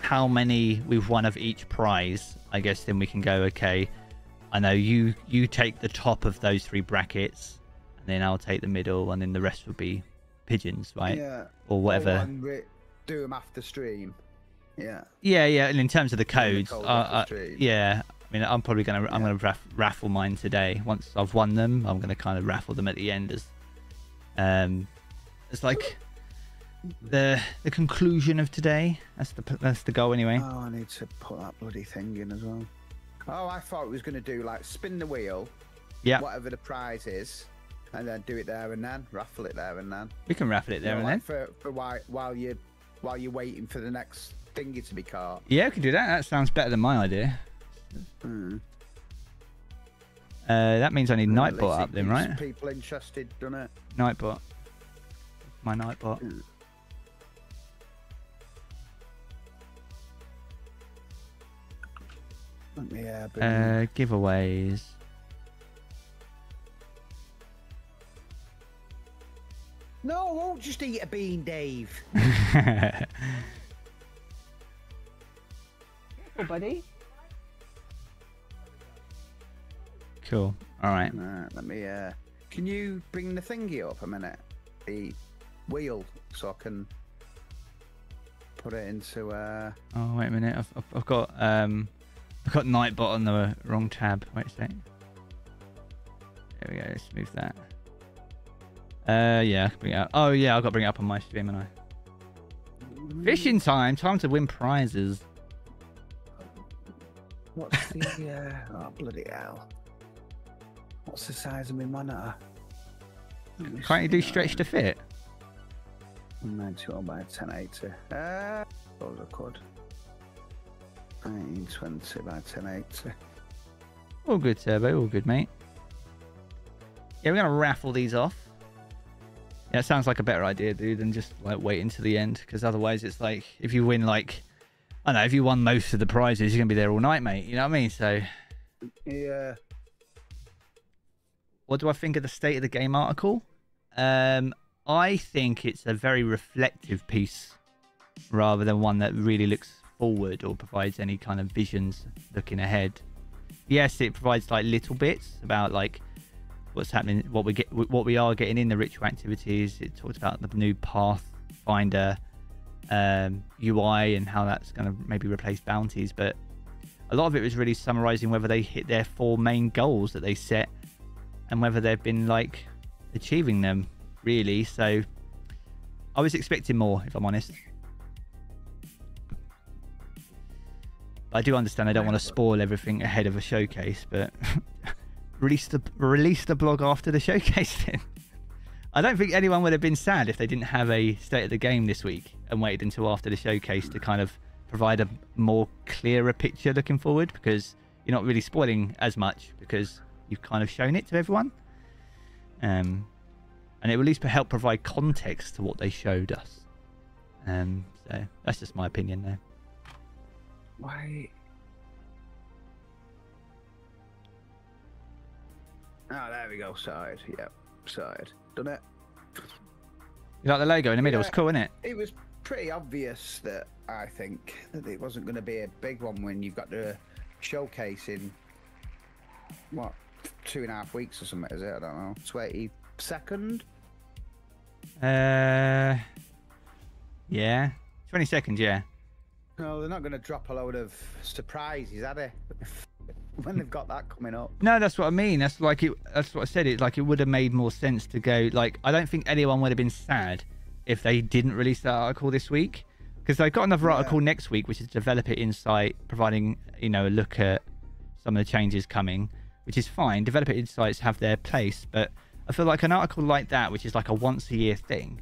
Speaker 1: how many we've won of each prize, I guess then we can go, okay, I know you you take the top of those three brackets, and then I'll take the middle, and then the rest will be pigeons, right?
Speaker 3: Yeah.
Speaker 1: Or whatever.
Speaker 3: do them after stream. Yeah.
Speaker 1: Yeah, yeah. And in terms of the codes, uh,
Speaker 3: the
Speaker 1: uh, yeah. I mean, I'm probably gonna I'm gonna raff- raffle mine today. Once I've won them, I'm gonna kind of raffle them at the end as, um, it's like the the conclusion of today. That's the that's the goal anyway.
Speaker 3: Oh, I need to put that bloody thing in as well. Oh, I thought it was going to do like spin the wheel,
Speaker 1: yeah,
Speaker 3: whatever the prize is, and then do it there and then, raffle it there and then.
Speaker 1: we can raffle it there
Speaker 3: You know,
Speaker 1: and
Speaker 3: like
Speaker 1: then.
Speaker 3: For, for while, while you while you're waiting for the next thingy to be caught.
Speaker 1: Yeah, we can do that. That sounds better than my idea.
Speaker 3: Mm.
Speaker 1: Uh, that means I need
Speaker 3: At
Speaker 1: Nightbot up then, right?
Speaker 3: People interested, doesn't it?
Speaker 1: Nightbot. My Nightbot.
Speaker 3: Mm. Let me uh,
Speaker 1: Uh, giveaways.
Speaker 3: No, I won't just eat a bean, Dave.
Speaker 1: buddy. Cool. All right.
Speaker 3: Right, let me. Uh, can you bring the thingy up a minute? The wheel, so I can put it into. Uh,
Speaker 1: Oh wait a minute. I've, I've, I've got um, I've got Nightbot on the wrong tab. Wait a sec. There we go. Let's move that. Uh, yeah. Bring it up. Oh yeah, I've got to bring it up on my stream, and I. Fishing time. Time to win prizes.
Speaker 3: The? Uh, oh bloody hell! What's the size of my monitor?
Speaker 1: Can't you do stretch to fit?
Speaker 3: 91 by 1080. Uh, suppose I could. 1920 by 1080.
Speaker 1: All good, Turbo. All good, mate. Yeah, we're gonna raffle these off. Yeah, it sounds like a better idea, dude, than just like waiting to the end. Because otherwise, it's like if you win, like I know, if you won most of the prizes, you're gonna be there all night, mate. You know what I mean? So,
Speaker 3: Yeah.
Speaker 1: what do I think of the state of the game article? Um, I think it's a very reflective piece, rather than one that really looks forward or provides any kind of visions looking ahead. Yes, it provides like little bits about like what's happening, what we get, what we are getting in the ritual activities. It talks about the new Pathfinder um, UI and how that's going to maybe replace bounties, but a lot of it was really summarizing whether they hit their four main goals that they set and whether they've been like achieving them really. So I was expecting more, if I'm honest. I do understand I don't want to spoil everything ahead of a showcase, but release the release the blog after the showcase then. I don't think anyone would have been sad if they didn't have a state of the game this week and waited until after the showcase to kind of provide a more clearer picture looking forward because you're not really spoiling as much because you've kind of shown it to everyone. Um, and it will at least help provide context to what they showed us. Um, so that's just my opinion there.
Speaker 3: Why? Oh, there we go. Side. Yep. Sorted. Done it.
Speaker 1: You like the logo in the middle? It's
Speaker 3: Yeah.
Speaker 1: cool, isn't it?
Speaker 3: It was pretty obvious that I think that it wasn't going to be a big one when you've got the showcase in what two and a half weeks or something. Is it? I don't know. Twenty second.
Speaker 1: Uh, yeah, twenty seconds. Yeah,
Speaker 3: No, they're not going to drop a load of surprises, are they? when they've got that coming up.
Speaker 1: no, that's what I mean. That's like it. That's what I said. It like it would have made more sense to go. Like I don't think anyone would have been sad if they didn't release that article this week because they've got another
Speaker 3: Yeah.
Speaker 1: article next week, which is Developer Insight, providing you know a look at some of the changes coming, which is fine. Developer Insights have their place, but I feel like an article like that, which is like a once a year thing,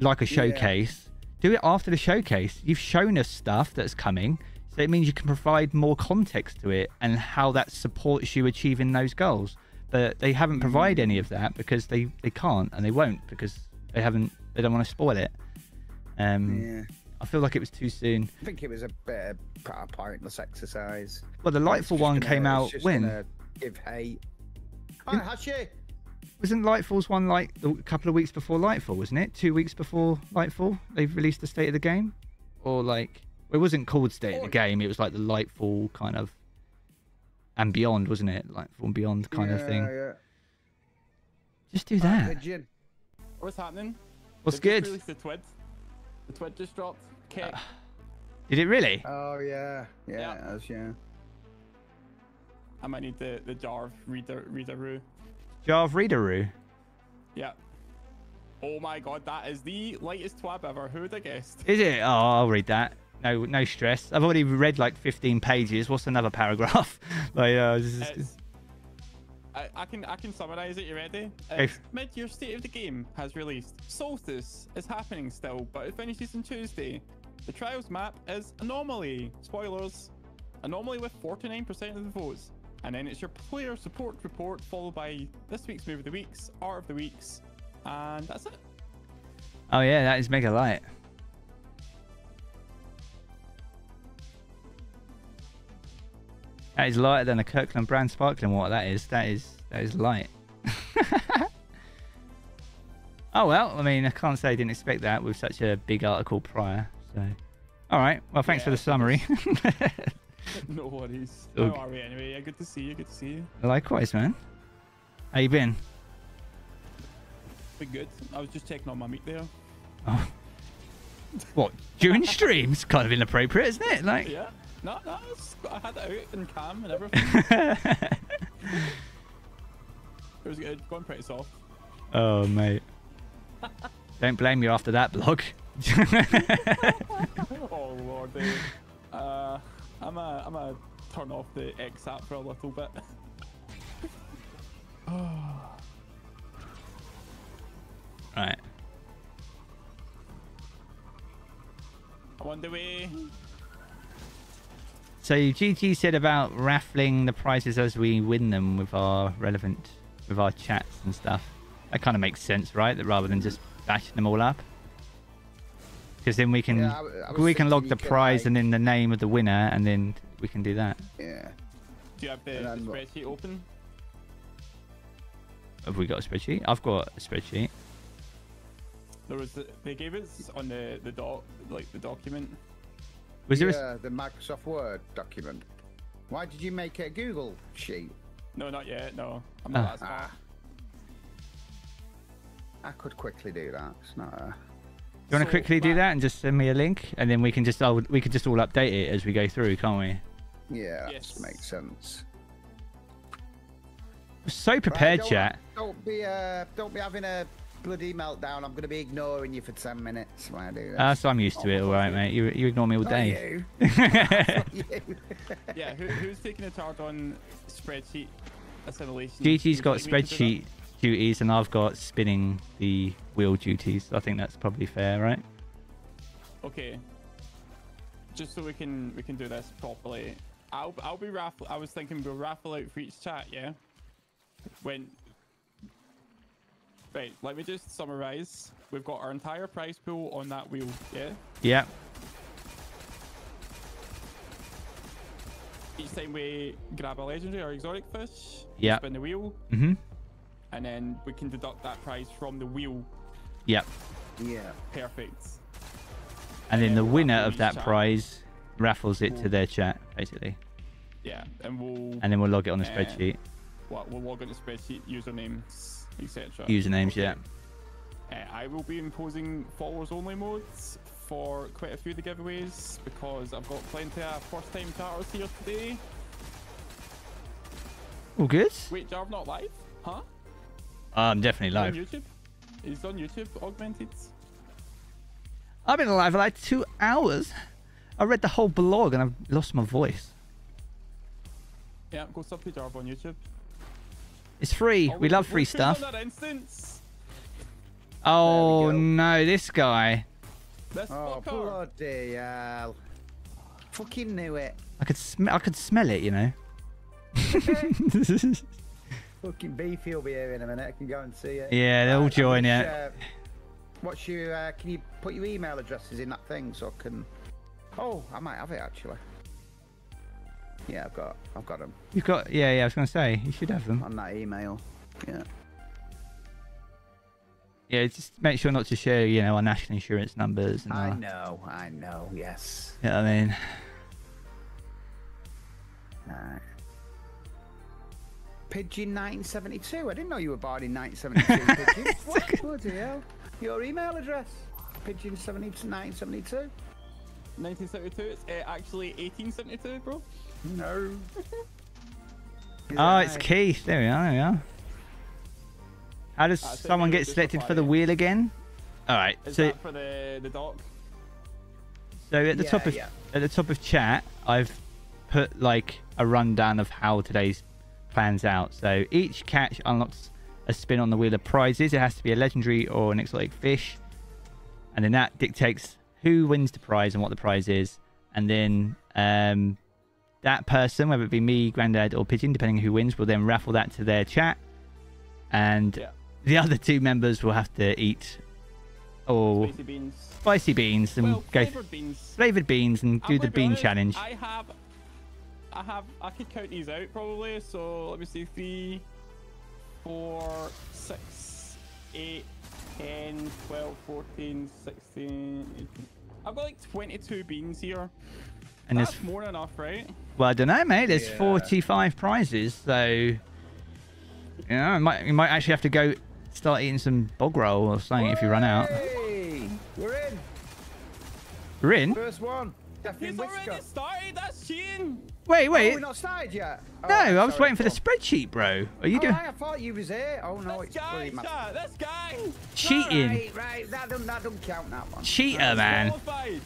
Speaker 1: like a
Speaker 3: Yeah.
Speaker 1: showcase, do it after the showcase. You've shown us stuff that's coming, so it means you can provide more context to it and how that supports you achieving those goals. But they haven't provided any of that because they, they can't and they won't because they haven't they don't want to spoil it. Um,
Speaker 3: Yeah,
Speaker 1: I feel like it was too soon.
Speaker 3: I think it was a bit of a pointless exercise.
Speaker 1: Well, the Lightfall one
Speaker 3: gonna-
Speaker 1: came out when
Speaker 3: Give hate. Oh, has she?
Speaker 1: wasn't Lightfall's one like a couple of weeks before Lightfall, wasn't it? Two weeks before Lightfall, they released the state of the game, or like It wasn't called State of the. Game. It was like the Lightfall kind of and beyond, wasn't it? Lightfall and beyond kind of thing.
Speaker 3: Yeah,
Speaker 1: Just do that.
Speaker 4: What's happening?
Speaker 1: What's
Speaker 4: They've
Speaker 1: good?
Speaker 4: just the Twid. The Twid just dropped. Kick.
Speaker 1: Uh, did it really?
Speaker 3: Oh yeah, yeah,
Speaker 4: Yeah.
Speaker 3: it has, yeah.
Speaker 4: I might need the the jar of reader readeroo.
Speaker 1: Jar of Readeroo.
Speaker 4: Yeah. Oh my god, that is the lightest twab ever. Who would have guessed?
Speaker 1: Is it? Oh, I'll read that. No, no stress. I've already read like 15 pages. What's another paragraph? like, uh, this is-
Speaker 4: It's, I, I can I can summarize it. You ready? It's Mid-year state of the game has released. Solstice is happening still, but it finishes on Tuesday. The trials map is anomaly. Spoilers. Anomaly with 49% of the votes. And then it's your player support report, followed by this week's move of the weeks, art of the weeks, and that's it.
Speaker 1: oh yeah, that is mega light. That is lighter than a Kirkland brand sparkling water. That is. That is. That is light. oh well. I mean, I can't say I didn't expect that with such a big article prior. So, all right. Well, thanks for the summary.
Speaker 4: no worries.
Speaker 1: Okay.
Speaker 4: How are we anyway? Yeah, good to see you. Good to see you.
Speaker 1: Likewise, man. How you been?
Speaker 4: Been good. I was just checking on my meat there.
Speaker 1: Oh. What during streams? Kind of inappropriate, isn't it? Like.
Speaker 4: Yeah. No, no, I had it out in cam and everything. It was good. Going pretty soft.
Speaker 1: oh mate. Don't blame you after that blog.
Speaker 4: oh lord, dude. Uh, I'm a, I'm a turn off the X app for a little bit.
Speaker 1: right.
Speaker 4: I'm on the way.
Speaker 1: So GG said about raffling the prizes as we win them with our relevant, with our chats and stuff. That kind of makes sense, right? That rather than just bashing them all up. Because then we can
Speaker 3: Yeah, I w- I was
Speaker 1: we can log the prize
Speaker 3: like-
Speaker 1: and then the name of the winner, and then we can do that.
Speaker 3: Yeah.
Speaker 4: Do you have the, the spreadsheet open?
Speaker 1: Have we got a spreadsheet? I've got a spreadsheet.
Speaker 4: There was the, they gave us on the the doc like the document.
Speaker 1: Was there? A,
Speaker 3: yeah, the Microsoft Word document. Why did you make a Google sheet?
Speaker 4: No, not yet. No, I'm not
Speaker 1: Ah.
Speaker 4: that smart.
Speaker 3: Ah. I could quickly do that. It's not a.
Speaker 1: you want to
Speaker 4: So,
Speaker 1: quickly do that and just send me a link, and then we can just all, we could just all update it as we go through, can't we?
Speaker 3: Yeah,
Speaker 4: Yes.
Speaker 3: that makes sense.
Speaker 1: So prepared,
Speaker 3: Right, don't-
Speaker 1: chat.
Speaker 3: Don't be uh, don't be having a bloody meltdown. I'm gonna be ignoring you for ten minutes when I do this.
Speaker 1: Uh, so I'm used to it, all right, mate. You you ignore me all
Speaker 3: Not
Speaker 1: day.
Speaker 3: you. Not you.
Speaker 4: Yeah, who, who's taking the charge on spreadsheet assimilation?
Speaker 1: GG's
Speaker 4: Would
Speaker 1: got
Speaker 4: like me to do that?
Speaker 1: spreadsheet duties, and I've got spinning the wheel duties. I think that's probably fair, right?
Speaker 4: Okay. Just so we can we can do this properly. I'll I'll be raffle. I was thinking we'll raffle out for each chat. Yeah. When. Right. Let me just summarize. We've got our entire prize pool on that wheel. Yeah.
Speaker 1: Yeah.
Speaker 4: Each time we grab a legendary or exotic fish, we
Speaker 1: Yeah.
Speaker 4: spin the wheel,
Speaker 1: Mhm.
Speaker 4: and then we can deduct that prize from the wheel.
Speaker 1: Yep.
Speaker 3: yeah.
Speaker 4: Perfect.
Speaker 1: And then
Speaker 4: then
Speaker 1: the
Speaker 4: we'll
Speaker 1: winner of that
Speaker 4: chat.
Speaker 1: prize raffles it to their chat, basically,
Speaker 4: Yeah, and we'll
Speaker 1: and then we'll log it on the
Speaker 4: Uh,
Speaker 1: spreadsheet.
Speaker 4: what we'll log on the spreadsheet, usernames, etc.
Speaker 1: Usernames, yeah.
Speaker 4: Uh, I will be imposing followers only modes for quite a few of the giveaways because I've got plenty of first time chatters here today.
Speaker 1: All good.
Speaker 4: Wait, Jarv not live? Huh?
Speaker 1: I'm definitely
Speaker 4: On
Speaker 1: live.
Speaker 4: YouTube? He's on YouTube, augmented.
Speaker 1: I've been alive for like two hours. I read the whole blog and I've lost my voice.
Speaker 4: Yeah, go sub to Jarv on YouTube.
Speaker 1: It's free.
Speaker 4: Oh,
Speaker 1: we love free stuff.
Speaker 4: On that instance.
Speaker 1: Oh no, this guy.
Speaker 4: This
Speaker 3: Oh bloody hell! Fucking knew it.
Speaker 1: I could sm- I could smell it, you know.
Speaker 3: Fucking beefy will be here in a minute. I can go and see it.
Speaker 1: yeah, they'll
Speaker 3: Right,
Speaker 1: join
Speaker 3: I'm
Speaker 1: it.
Speaker 3: uh, What's your? Uh, can you put your email addresses in that thing so I can? Oh, I might have it actually. Yeah, I've got. I've got them
Speaker 1: You've got yeah, yeah. I was gonna say you should have them.
Speaker 3: on that email. Yeah.
Speaker 1: Yeah, just make sure not to share, you know, our national insurance numbers and.
Speaker 3: I
Speaker 1: that.
Speaker 3: know, I know, yes.
Speaker 1: You know I mean?
Speaker 3: Right. Pigeon 1972. I didn't know you were born in 1972. Pigeon. what? Bloody hell. Your email address? Pigeon 70 1972.
Speaker 4: 1972. It's uh, actually 1872, bro.
Speaker 3: No.
Speaker 1: Oh, it's Keith. There we are. There we are. How does
Speaker 4: Ah,
Speaker 1: someone get selected for the wheel again? All right.
Speaker 4: Is
Speaker 1: So,
Speaker 4: that for the the dock?
Speaker 1: so at the
Speaker 3: Yeah,
Speaker 1: top of
Speaker 3: yeah.
Speaker 1: at the top of chat, I've put like a rundown of how today's plans out. So each catch unlocks a spin on the wheel of prizes. It has to be a legendary or an exotic fish, and then that dictates who wins the prize and what the prize is. And then um, that person, whether it be me, Grandad, or Pigeon, depending who wins, will then raffle that to their chat, and
Speaker 4: Yeah.
Speaker 1: the other two members will have to eat or
Speaker 4: Spicy beans.
Speaker 1: spicy beans and
Speaker 4: Well,
Speaker 1: go
Speaker 4: flavored beans.
Speaker 1: flavored beans and do the bean
Speaker 4: honest,
Speaker 1: challenge.
Speaker 4: I have, I have, I could count these out probably. So let me see, three, four, six, eight, 10, 12, 14, 16, 18. I've got like 22 beans here.
Speaker 1: And there's
Speaker 4: That's more than enough, right?
Speaker 1: well, I don't know, mate. There's
Speaker 3: Yeah.
Speaker 1: 45 prizes, so you know, you might you might actually have to go start eating some bog roll or something if you run out.
Speaker 3: We're in.
Speaker 1: We're in.
Speaker 3: First one. Definitely
Speaker 4: He's
Speaker 3: Whisker.
Speaker 4: already started. That's cheating.
Speaker 1: Wait,
Speaker 3: Oh,
Speaker 1: wait.
Speaker 3: we're not started yet. Oh,
Speaker 1: no, I oh,
Speaker 3: was
Speaker 1: waiting for the spreadsheet, bro. Are you
Speaker 3: on.
Speaker 1: doing
Speaker 3: Oh, I thought you was here. Oh no,
Speaker 4: this
Speaker 3: it's
Speaker 4: guy,
Speaker 3: bloody ma-
Speaker 4: chat. This guy.
Speaker 1: cheating?
Speaker 3: Right, right. That don't that don't count that one.
Speaker 1: Cheater, man.
Speaker 4: Qualified.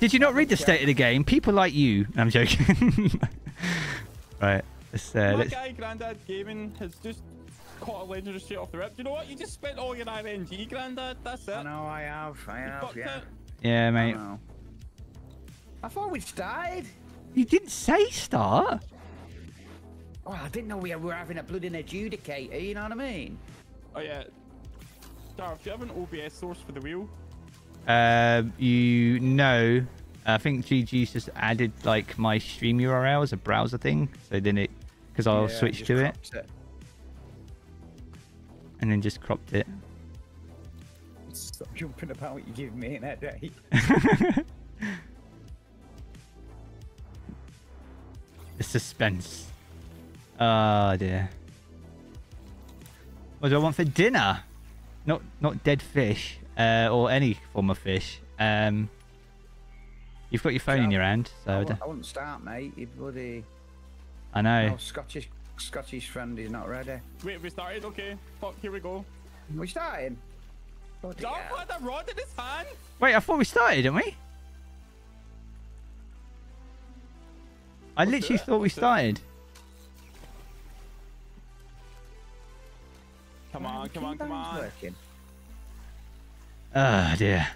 Speaker 1: Did you not read the state of the game? People like you. I'm joking. right. Let's, uh,
Speaker 4: My
Speaker 1: let's,
Speaker 4: guy, Grandad Gaming, has just caught a legendary straight off the rip. Do you know what? You just spent all your RNG, Grandad. That's it.
Speaker 3: I know I have. I
Speaker 4: You
Speaker 3: have. Yeah.
Speaker 4: it.
Speaker 1: yeah,
Speaker 3: I
Speaker 1: mate.
Speaker 3: know. I thought we started.
Speaker 1: You didn't say start.
Speaker 3: Oh, I didn't know we were having a bloody adjudicator. You know what I mean?
Speaker 4: Oh yeah. Darth, do you have an OBS source for the wheel?
Speaker 1: Um, you know, I think GG's just added like my stream URL as a browser thing. So then it, because I'll
Speaker 3: Yeah,
Speaker 1: switch to it
Speaker 3: cropped
Speaker 1: and then just cropped it.
Speaker 3: Stop jumping about. What you give me in that day.
Speaker 1: the suspense. Oh dear. What do I want for dinner? Not not dead fish, uh, or any form of fish. Um, you've got your phone in your hand, so
Speaker 3: I,
Speaker 1: I,
Speaker 3: wouldn't, I wouldn't start, mate. You bloody.
Speaker 1: I know.
Speaker 3: Oh, Scottish Scottish friend is not ready.
Speaker 4: Wait, have we started? Okay. Fuck, here we go.
Speaker 3: We starting. Bloody
Speaker 4: Darth
Speaker 3: hell.
Speaker 4: had a rod in his hand.
Speaker 1: Wait, I thought we started, didn't we? I
Speaker 4: Let's
Speaker 1: literally thought we
Speaker 4: let's do it.
Speaker 1: started.
Speaker 4: Come on, come on, come on.
Speaker 3: working?
Speaker 1: Oh dear.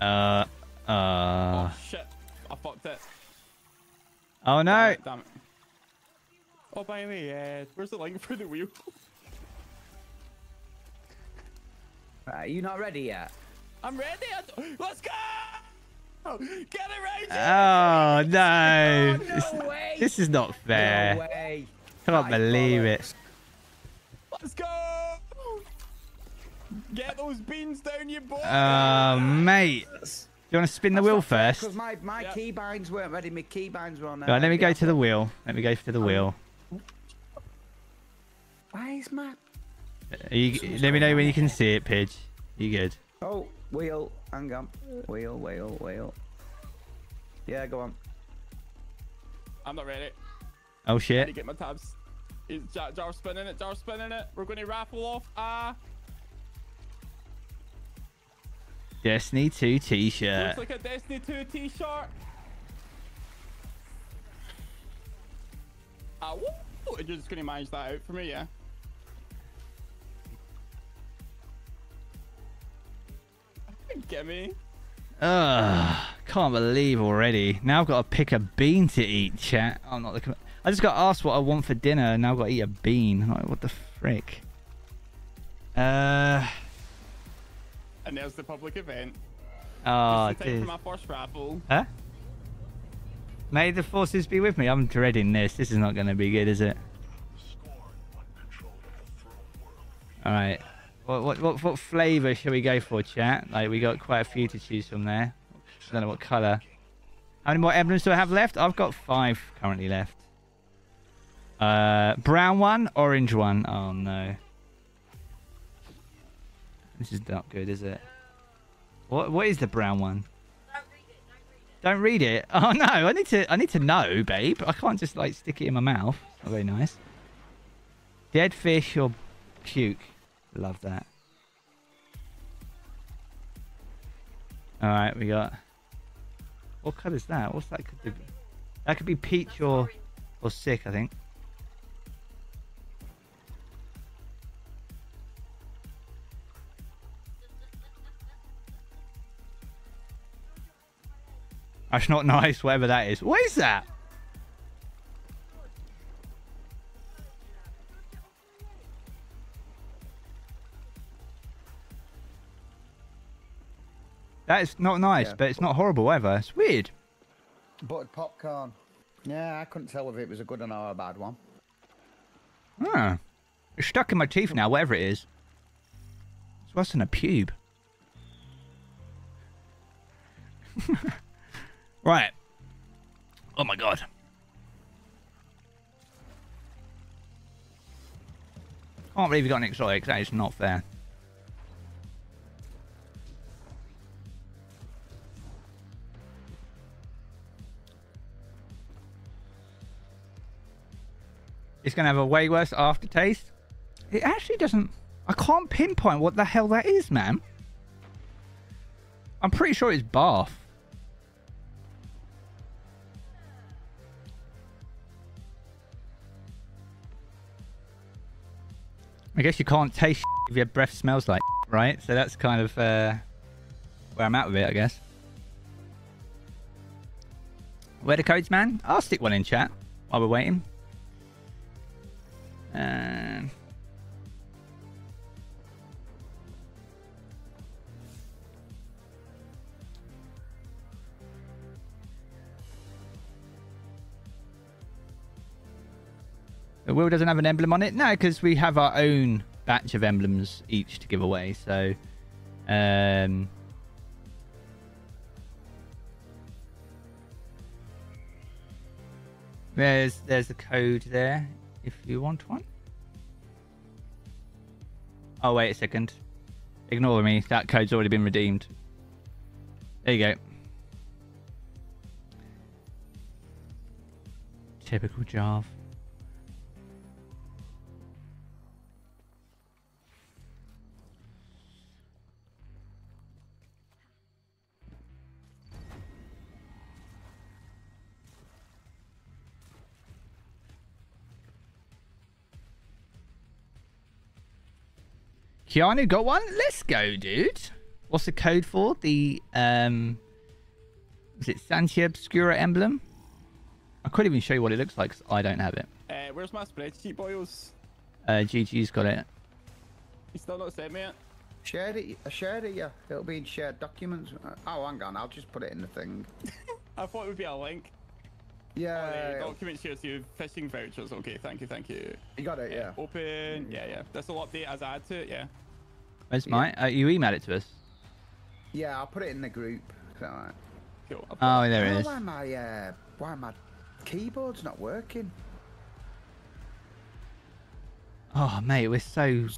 Speaker 1: Uh, uh.
Speaker 4: Oh shit. I fucked it.
Speaker 1: Oh
Speaker 4: Damn
Speaker 1: no.
Speaker 4: it, damn it. Oh, by the way, uh, where's the link for the wheel?
Speaker 3: Right, you not ready yet?
Speaker 4: I'm ready. I d- Let's go! Get it right,
Speaker 1: Oh no.
Speaker 3: Oh,
Speaker 1: This,
Speaker 3: no way!
Speaker 1: this is not fair.
Speaker 3: No way!
Speaker 1: Can't
Speaker 3: My
Speaker 1: believe it.
Speaker 4: Let's go! Get those beans down, you boy!
Speaker 1: Oh mate. Do you want to spin the wheel first?
Speaker 3: Because
Speaker 1: first?
Speaker 3: my, my
Speaker 4: Yeah.
Speaker 3: keybinds weren't ready. My keybinds were on there.
Speaker 1: Right, let me go to the wheel. Let me go to the um, wheel.
Speaker 3: Why is my...
Speaker 1: Are you, let me know when you can see it, Pidge. You good?
Speaker 3: Oh, wheel. Hang on. Wheel, wheel, wheel. Yeah, go on.
Speaker 4: I'm not ready.
Speaker 1: Oh
Speaker 4: I need to
Speaker 1: shit.
Speaker 4: get my tabs. Is Jar, Jar spinning it? Jar spinning it? We're going to raffle off. Ah,
Speaker 1: Destiny 2 t-shirt.
Speaker 4: Looks like a Destiny 2 t-shirt. Ah, woo! You're just going to manage that out for me, yeah? Get me.
Speaker 1: Ugh, can't believe already. Now I've got to pick a bean to eat, chat. I'm not looking. I just got asked what I want for dinner and now I've got to eat a bean. Like, what the frick? Uh.
Speaker 4: And there's the public event.
Speaker 1: Oh, dude.
Speaker 4: my first raffle.
Speaker 1: Huh? May the forces be with me. I'm dreading this. This is not going to be good, is it? All right. What, what, what, what flavor shall we go for, chat? Like, we got quite a few to choose from there. I don't know what color. How many more emblems do I have left? I've got five currently left. Uh, brown one, orange one. Oh no. This is not good, is it? What what is the brown one? Don't read it. Oh no, I need to I need to know, babe. I can't just like stick it in my mouth. Not very nice. Dead fish or puke. Love that. Alright, we got what colour is that? What's that could be? That could be peach or or sick, I think. That's not nice, whatever that is. What is that? That is not nice,
Speaker 3: Yeah.
Speaker 1: but it's not horrible either. It's weird.
Speaker 3: Buttered popcorn. Yeah, I couldn't tell if it was a good one or a bad one.
Speaker 1: Ah. It's stuck in my teeth now, whatever it is. It's worse than a pube. right. Oh my god. Can't believe you got an exotic. That is not fair. It's going to have a way worse aftertaste. It actually doesn't... I can't pinpoint what the hell that is, man. I'm pretty sure it's bath. I guess you can't taste if your breath smells like right? So that's kind of uh, where I'm at with it, I guess. Where the codes, man? I'll stick one in chat while we're waiting. Um, the wheel doesn't have an emblem on it? No, because we have our own batch of emblems each to give away. So, um, there's there's the code there if you want one. Oh wait a second. Ignore me. That code's already been redeemed. There you go. Typical Jarv. Keanu got one? Let's go, dude. What's the code for? The, um... Is it Santia Obscura emblem? I couldn't even show you what it looks like 'cause I don't have it.
Speaker 4: Uh, where's my spreadsheet, boys?
Speaker 1: Uh, GG's got it.
Speaker 4: You still not sent me it?
Speaker 3: Shared it. I shared it. Yeah, it'll be in shared documents. Uh, Oh, hang on. I'll just put it in the thing.
Speaker 4: I thought it would be a link.
Speaker 3: Yeah, it'll-
Speaker 4: document shares you fishing vouchers. Okay, thank you, thank you.
Speaker 3: you got it. Yeah.
Speaker 4: Open. Yeah, yeah. This will update as I add to it. Yeah.
Speaker 1: Where's mine? Uh, you emailed it to us.
Speaker 3: Yeah, I'll put it in the group. Is all right?
Speaker 4: Cool.
Speaker 1: Oh, there it
Speaker 3: Oh,
Speaker 1: is.
Speaker 3: Why my uh, why my keyboard's not working?
Speaker 1: Oh, mate, we're so...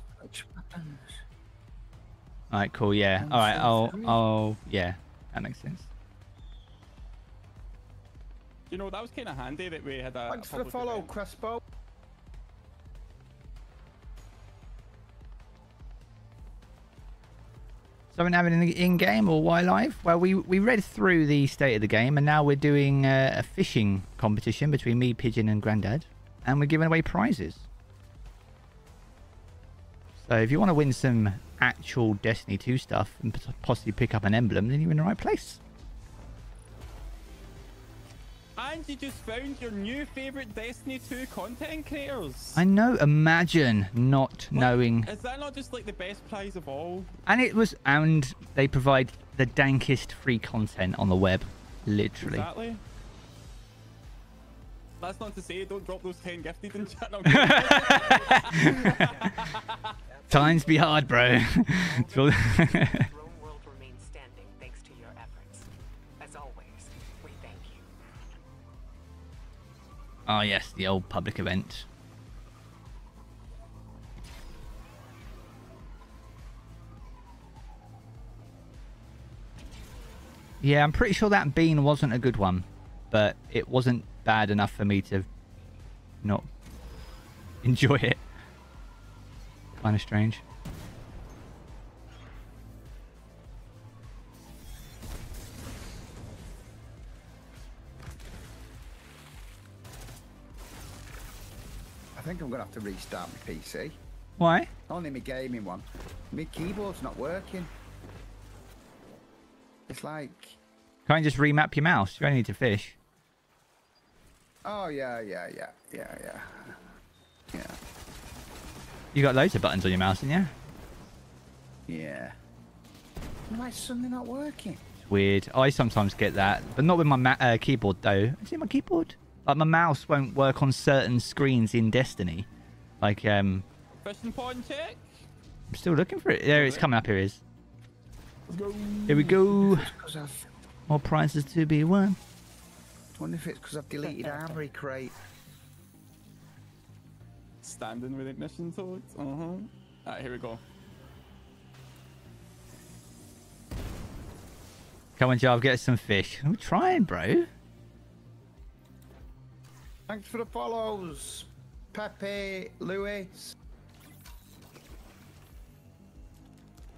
Speaker 1: Alright, cool, yeah. Alright, I'll... I'll... Yeah, that makes sense.
Speaker 4: You know that was kind of handy that we had a.
Speaker 3: Thanks
Speaker 4: a
Speaker 3: for the
Speaker 4: public
Speaker 3: follow,
Speaker 4: event.
Speaker 3: Crespo.
Speaker 1: Something happening in the in-game or why live? Well, we we read through the state of the game, and now we're doing uh, a fishing competition between me, Pigeon, and Grandad, and we're giving away prizes. So if you want to win some actual Destiny 2 stuff and possibly pick up an emblem, then you're in the right place.
Speaker 4: And you just found your new favorite Destiny 2 content creators.
Speaker 1: I know. Imagine not knowing,
Speaker 4: Is that not just like the best prize of all?
Speaker 1: and it was, and they provide the dankest free content on the web, literally.
Speaker 4: Exactly. That's not to say don't drop those 10 gifted in chat.
Speaker 1: Times be hard, bro. oh yes, the old public event. Yeah, I'm pretty sure that bean wasn't a good one, but it wasn't bad enough for me to not enjoy it. Kind of strange.
Speaker 3: Think I'm gonna have to restart my PC.
Speaker 1: Why?
Speaker 3: Only my gaming one. My keyboard's not working. It's like,
Speaker 1: Can't you just remap your mouse? You only need to fish.
Speaker 3: oh yeah, yeah, yeah, yeah, yeah, yeah,
Speaker 1: You got loads of buttons on your mouse, didn't you?
Speaker 3: yeah. Why is suddenly not working?
Speaker 1: It's weird. I sometimes get that, but not with my ma- uh, keyboard though. Is it my keyboard? Like my mouse won't work on certain screens in Destiny. Like um,
Speaker 4: Fishing pond check.
Speaker 1: I'm still looking for it. There, it's coming up. Here it is. Here we go. More prizes to be won.
Speaker 3: wonder if it's because I've deleted Armory Crate.
Speaker 4: Standing with ignition toads. Uh huh. Alright, here we go.
Speaker 1: Come on, Jarv, get us some fish. I'm trying, bro.
Speaker 3: Thanks for the follows, Pepe Lewis.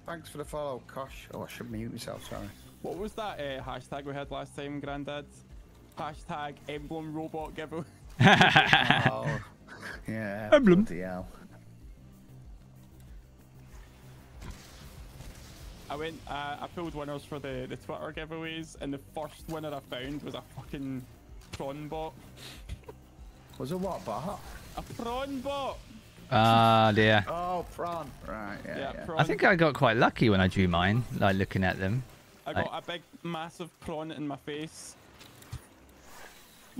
Speaker 3: Thanks for the follow, Kosh. Oh, I should mute myself. Sorry.
Speaker 4: What was that uh, hashtag we had last time, Grandad? Hashtag emblem robot giveaway.
Speaker 3: oh, yeah.
Speaker 1: Emblem.
Speaker 3: bloody hell.
Speaker 4: I went, uh, I pulled winners for the, the Twitter giveaways, and the first winner I found was a fucking prawn bot.
Speaker 3: Was a what bot?
Speaker 4: A prawn bot!
Speaker 1: Ah, dear.
Speaker 3: Oh, prawn. Right. Yeah.
Speaker 4: Yeah,
Speaker 3: yeah.
Speaker 4: prawn.
Speaker 1: I think I got quite lucky when I drew mine, like looking at them.
Speaker 4: I got a big, massive prawn in my face.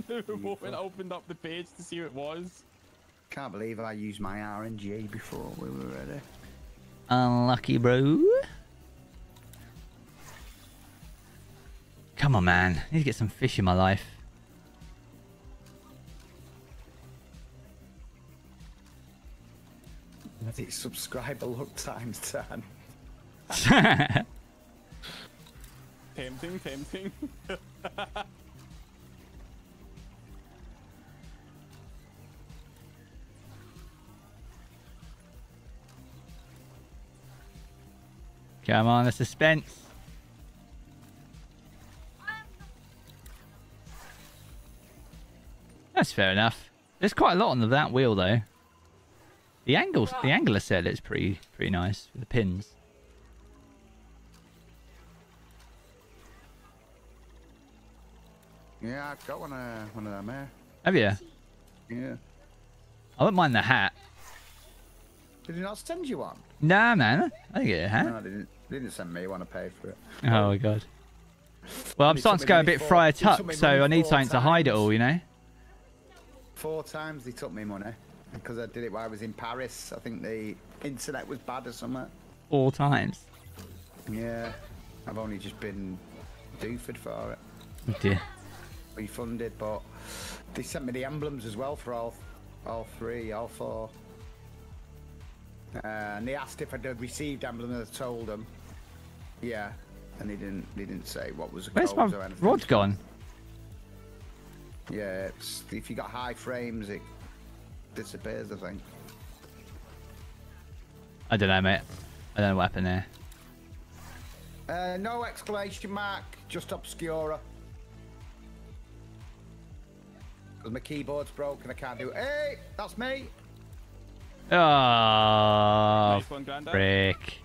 Speaker 4: the moment I opened up the page to see what it was.
Speaker 3: Can't believe I used my RNG before we were ready.
Speaker 1: Unlucky, bro. Come on, man. I need to get some fish in my life.
Speaker 3: Bloody subscriber look times ten.
Speaker 4: Tempting, tempting.
Speaker 1: Come on, the suspense. That's fair enough. There's quite a lot on that wheel though. The angles, the angular set looks pretty, pretty nice with the pins.
Speaker 3: Yeah, I've got one of one of them here.
Speaker 1: Have you?
Speaker 3: Yeah.
Speaker 1: I wouldn't mind the hat.
Speaker 3: Did he not send you one?
Speaker 1: Nah, man. I didn't get a hat.
Speaker 3: No, they didn't. They didn't send me one to pay for it.
Speaker 1: Oh my god. Well, I'm starting to go a bit Friar Tuck, so I need something to hide it all, you know?
Speaker 3: Four times they took me money because I did it while I was in Paris. I think the internet was bad or something.
Speaker 1: All times.
Speaker 3: Yeah, I've only just been doofed for it,
Speaker 1: Oh dear.
Speaker 3: refunded, but they sent me the emblems as well for all, all three, all four. Uh, and they asked if I'd received emblems. I told them, yeah, and they didn't. They didn't say what was the
Speaker 1: Where's my
Speaker 3: codes or anything.
Speaker 1: rod gone?
Speaker 3: Yeah, it's, if you got high frames, it disappears. I think.
Speaker 1: I don't know, mate. I don't know what happened there.
Speaker 3: Uh, no exclamation mark, just Obscura. Because my keyboard's broken, I can't do it. Hey, that's me.
Speaker 1: Oh,
Speaker 4: nice one,
Speaker 1: frick.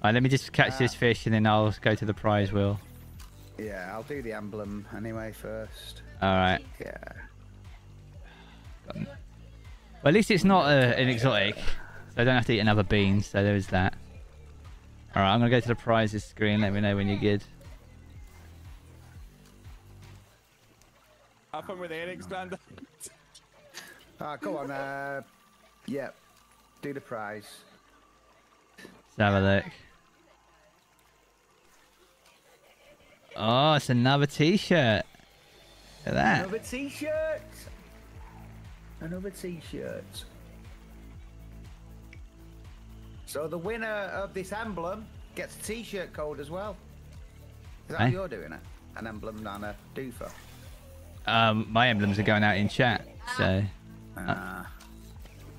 Speaker 1: Alright, let me just catch this
Speaker 3: Ah.
Speaker 1: fish and then I'll go to the prize wheel.
Speaker 3: Yeah, I'll do the emblem anyway first.
Speaker 1: Alright.
Speaker 3: Yeah.
Speaker 1: Well, at least it's not uh, an exotic, so I don't have to eat another bean, so there is that. Alright, I'm gonna go to the prizes screen, let me know when you're good.
Speaker 4: Have fun with Eric's granddad.
Speaker 3: Ah, go on. Uh, yeah, do the prize.
Speaker 1: Let's have a look. Oh, it's another t-shirt. Look at that.
Speaker 3: Another t-shirt. Another t-shirt. So the winner of this emblem gets a t-shirt code as well. Is that
Speaker 1: Eh?
Speaker 3: how you're doing it? An emblem and a doofer.
Speaker 1: Um, my emblems are going out in chat, so
Speaker 3: Ah.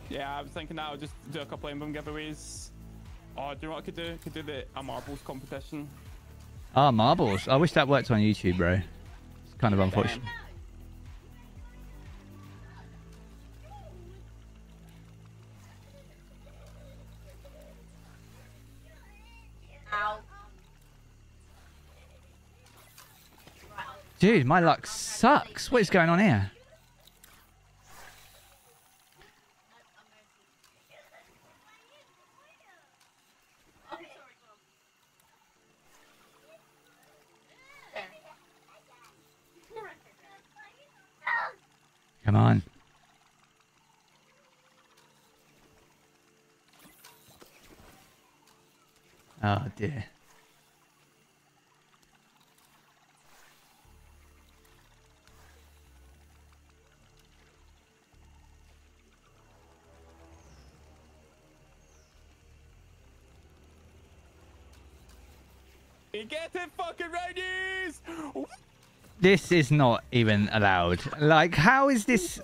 Speaker 4: Yeah, I was thinking that I'll just do a couple emblem giveaways. Oh, do you know what I could do? I Could do the a marbles competition.
Speaker 1: Ah, marbles. I wish that worked on YouTube, bro. It's kind of unfortunate. Dude, my luck sucks. What is going on here? Come on. Oh dear.
Speaker 4: Get it, fucking righties!
Speaker 1: This is not even allowed. Like, how is this?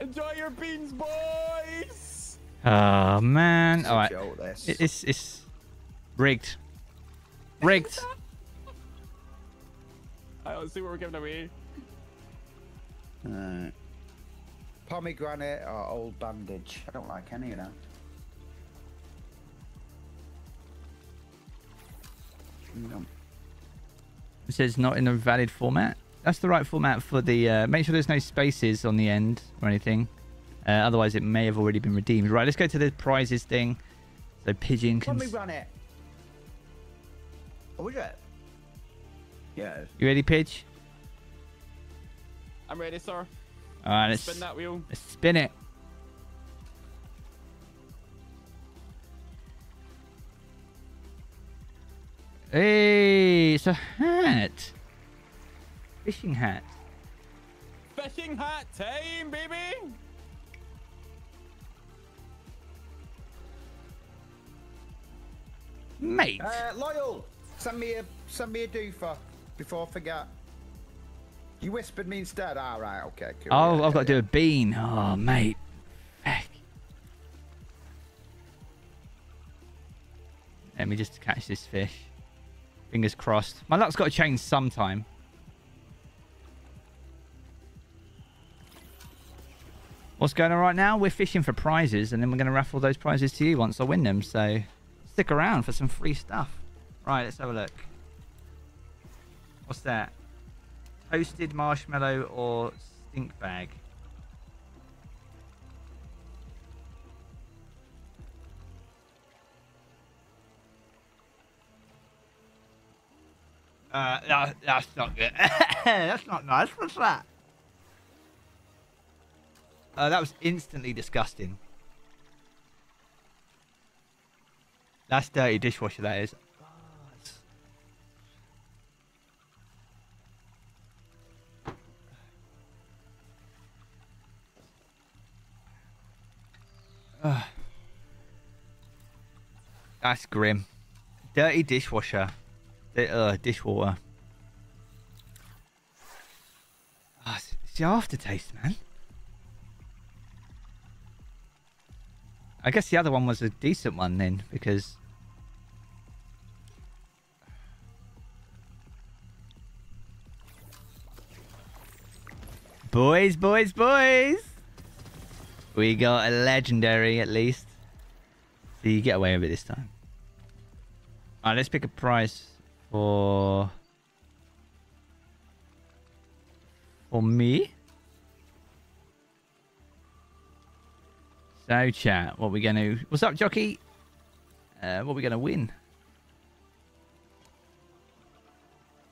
Speaker 4: Enjoy your beans, boys!
Speaker 1: Oh man!
Speaker 3: It's a
Speaker 1: All right,
Speaker 3: joke, this.
Speaker 1: It's it's rigged. Rigged.
Speaker 4: Alright, let's see what we're giving away.
Speaker 3: Alright. Pomegranate or old bandage. I don't like any of that. No.
Speaker 1: It says not in a valid format. That's the right format for the. Uh, make sure there's no spaces on the end or anything. Uh, otherwise, it may have already been redeemed. Right, let's go to the prizes thing. So pigeon can.
Speaker 3: Pomegranate. Oh, is it? Yeah.
Speaker 1: You ready, Pidge?
Speaker 4: I'm ready, sir.
Speaker 1: All right, let's
Speaker 4: Spin that wheel.
Speaker 1: let's spin it. Hey, it's a hat. Fishing hat.
Speaker 4: Fishing hat time, baby!
Speaker 1: Mate.
Speaker 3: Uh, loyal. Send me a send me a doofer before I forget. You whispered me instead. All right. Okay. Cool.
Speaker 1: Oh,
Speaker 3: yeah,
Speaker 1: I've got to do a bean. Oh, mate. Heck. Let me just catch this fish. Fingers crossed. My luck's got to change sometime. What's going on right now? We're fishing for prizes, and then we're going to raffle those prizes to you once I win them. So stick around for some free stuff. Right, let's have a look. What's that? Toasted marshmallow or stink bag? Uh, that, that's not good. that's not nice. What's that? Uh, that was instantly disgusting. That's dirty dishwasher, that is. That's grim. Dirty dishwasher. Uh, dishwater. Ah, it's, it's the aftertaste, man. I guess the other one was a decent one then, because. Boys, boys, boys! We got a legendary at least. So you get away with it this time. Alright, let's pick a price for for me. So chat, what are we gonna what's up, jockey? Uh, what are we gonna win?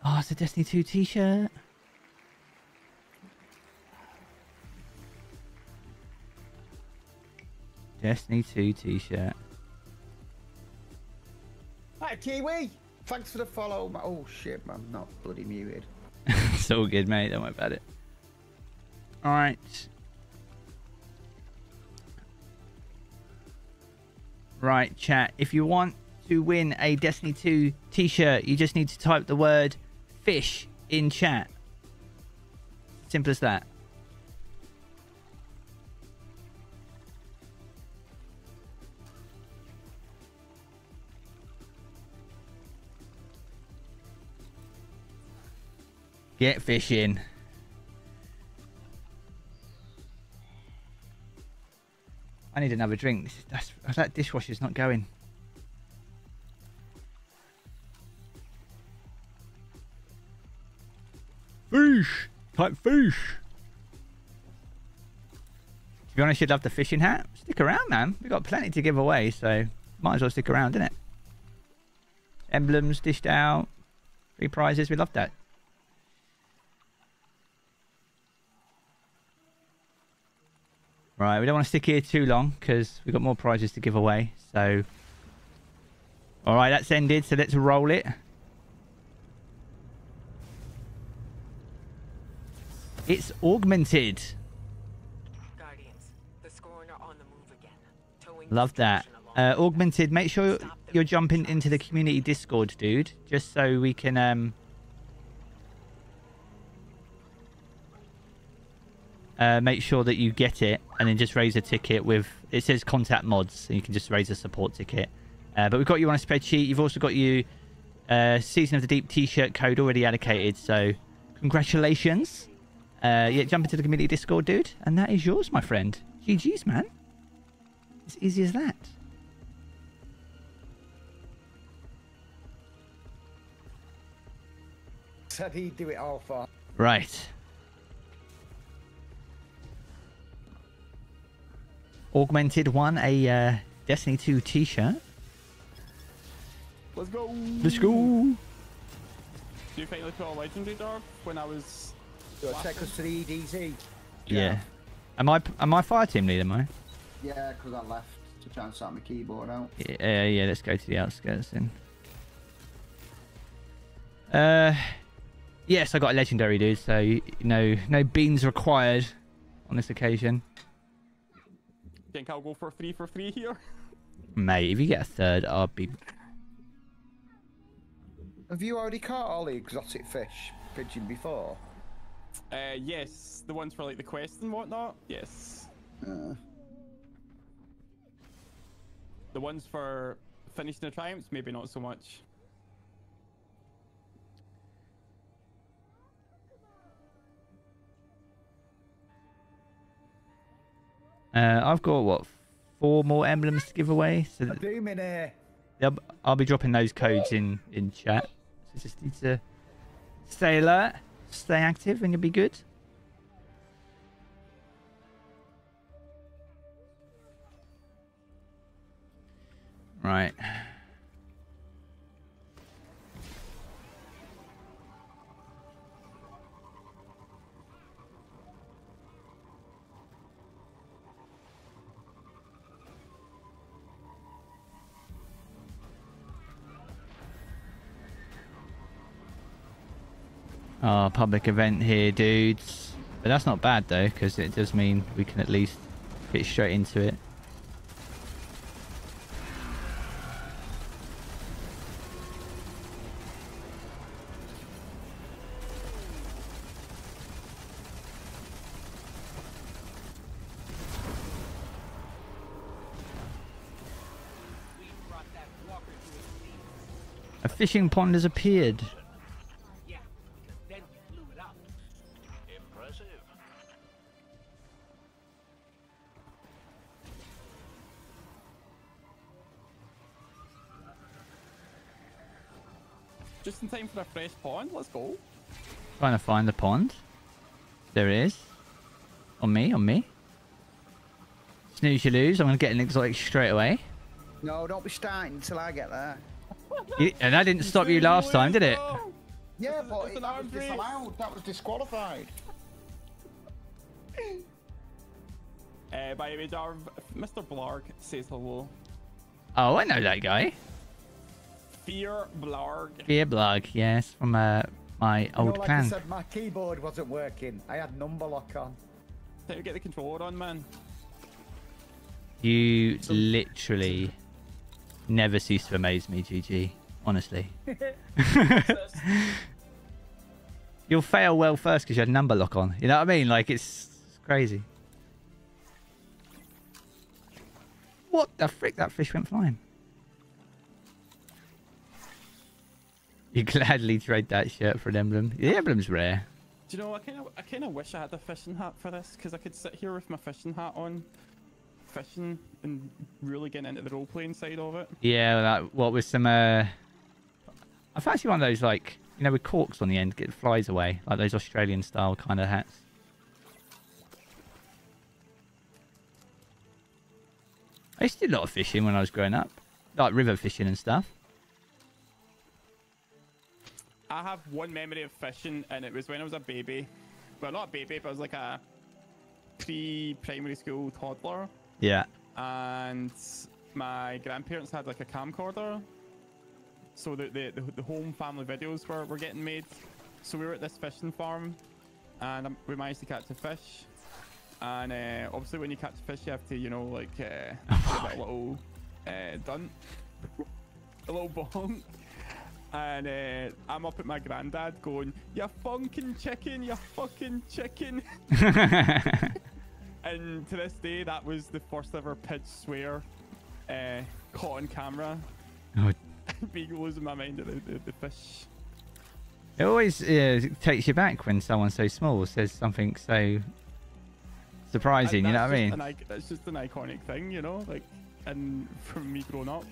Speaker 1: Oh, it's a Destiny 2 t-shirt. Destiny 2 t-shirt.
Speaker 3: Hi, Kiwi! Thanks for the follow. Oh shit, man, I'm not bloody muted.
Speaker 1: it's all good, mate. Don't worry about it. All right. Right, chat. If you want to win a Destiny 2 t-shirt, you just need to type the word fish in chat. Simple as that. Get fishing. I need another drink. This is, that's, oh, that dishwasher's not going. Fish! Type fish! To be honest, you'd love the fishing hat. Stick around, man. We've got plenty to give away, so might as well stick around, innit? Emblems dished out. Free prizes. We love that. Right, we don't want to stick here too long because we've got more prizes to give away. So, all right, that's ended. So let's roll it. It's augmented.
Speaker 5: Guardians, the Scorn are on the move again. Towing
Speaker 1: Love that. Uh, augmented. Make sure you're jumping into the community Discord, dude, just so we can um. Uh, make sure that you get it and then just raise a ticket with it says contact mods and you can just raise a support ticket. Uh, but we've got you on a spreadsheet. You've also got you uh, season of the deep t-shirt code already allocated so congratulations. Uh, yeah jump into the community discord dude and that is yours my friend. Ggs man. As easy as that.
Speaker 3: Said he'd do it all for.
Speaker 1: Right. Augmented won a uh, Destiny 2 t-shirt.
Speaker 4: Let's go.
Speaker 1: Let's go.
Speaker 4: Do you finally put a legendary dog when I was?
Speaker 3: Do I take us to the E EDZ?
Speaker 1: Yeah. Am I am I fire team leader, am I?
Speaker 3: Yeah, because I left to try and sort my keyboard out.
Speaker 1: Yeah, yeah, let's go to the outskirts then. Uh, yes, I got a legendary dude, so no no beans required on this occasion.
Speaker 4: Think I'll go for three for three here?
Speaker 1: Mate, if you get a third, I'll be
Speaker 3: Have you already caught all the exotic fish pigeon before?
Speaker 4: Uh, yes, the ones for like the quest and whatnot. Yes,
Speaker 3: Uh,
Speaker 4: the ones for finishing the triumphs, maybe not so much.
Speaker 1: Uh, I've got what four more emblems to give away, so
Speaker 3: a boom in here.
Speaker 1: I'll, I'll be dropping those codes in in chat. So just need to stay alert, stay active, and you'll be good. Right. Oh, public event here, dudes. But that's not bad though, because it does mean we can at least get straight into it. A fishing pond has appeared.
Speaker 4: In time for a fresh pond. Let's go.
Speaker 1: Trying to find the pond. There it is. On me, on me. Snooze you lose. I'm going to get an exotic straight away.
Speaker 3: No, don't be starting until I get there.
Speaker 1: You- and that didn't stop you last time, did it?
Speaker 3: Yeah,
Speaker 4: It's-
Speaker 3: but
Speaker 4: it's
Speaker 3: it, that was disallowed. That was disqualified.
Speaker 4: Uh, by the way, Jarv, Mr. Blarg says hello.
Speaker 1: Oh, I know that guy.
Speaker 4: Fear Blarg.
Speaker 1: Beer blog, yes, from uh, my
Speaker 3: You
Speaker 1: old
Speaker 3: know, like
Speaker 1: clan.
Speaker 3: I said, my keyboard wasn't working. I had number lock on.
Speaker 4: Time to get the controller on, man.
Speaker 1: You literally never cease to amaze me, GG. Honestly. You'll fail well first because you had number lock on. You know what I mean? Like, it's, it's crazy. What the frick? That fish went flying. You gladly trade that shirt for an emblem. The emblem's rare.
Speaker 4: Do you know? I kind of, I kind of wish I had a fishing hat for this because I could sit here with my fishing hat on, fishing and really getting into the role playing side of it.
Speaker 1: Yeah, like, what with some, uh... I fancy one of those, like, you know, with corks on the end, get flies away. Like those Australian style kind of hats. I used to do a lot of fishing when I was growing up. Like river fishing and stuff.
Speaker 4: I have one memory of fishing, and it was when I was a baby. Well, not a baby, but I was like a pre-primary school toddler,
Speaker 1: Yeah.
Speaker 4: and my grandparents had like a camcorder. So the the, the, the home family videos were, were getting made. So we were at this fishing farm, and um, we managed to catch a fish. And uh, obviously, when you catch a fish, you have to, you know, like uh, a little uh, dunt, a little bonk. And uh, I'm up at my granddad going, "You fucking chicken, you fucking chicken." and to this day, that was the first ever pitch swear uh, caught on camera.
Speaker 1: Oh,
Speaker 4: Being losing my mind at the, the, the fish.
Speaker 1: it always uh, takes you back when someone so small says something so surprising. You know what I mean?
Speaker 4: an That's just an iconic thing, you know, like, and from me growing up.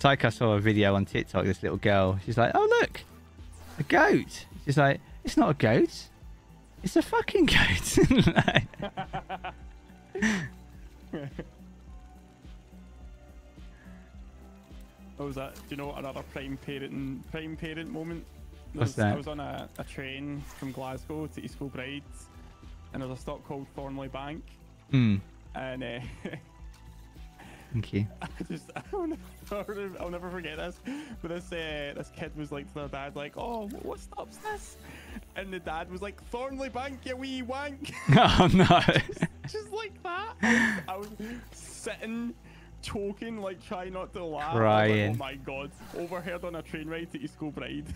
Speaker 1: It's like I saw a video on TikTok. This little girl, she's like, "Oh look, a goat." She's like, "It's not a goat. It's a fucking goat." Like-
Speaker 4: What was that? Do you know another prime parent prime parent moment?
Speaker 1: What's
Speaker 4: was- I was on a, a train from Glasgow to East Kilbride, and there's a stop called Thornliebank,
Speaker 1: Hmm.
Speaker 4: and uh,
Speaker 1: Thank you.
Speaker 4: I just I'll never, I'll never forget this. But this uh, this kid was like to the dad, like, "Oh, what stops this?" And the dad was like, "Thornliebank, you wee wank."
Speaker 1: Oh no.
Speaker 4: just like that. I was, I was sitting, choking, like trying not to laugh. I was like,
Speaker 1: Crying.
Speaker 4: oh my god! Overheard on a train ride to East Kilbride.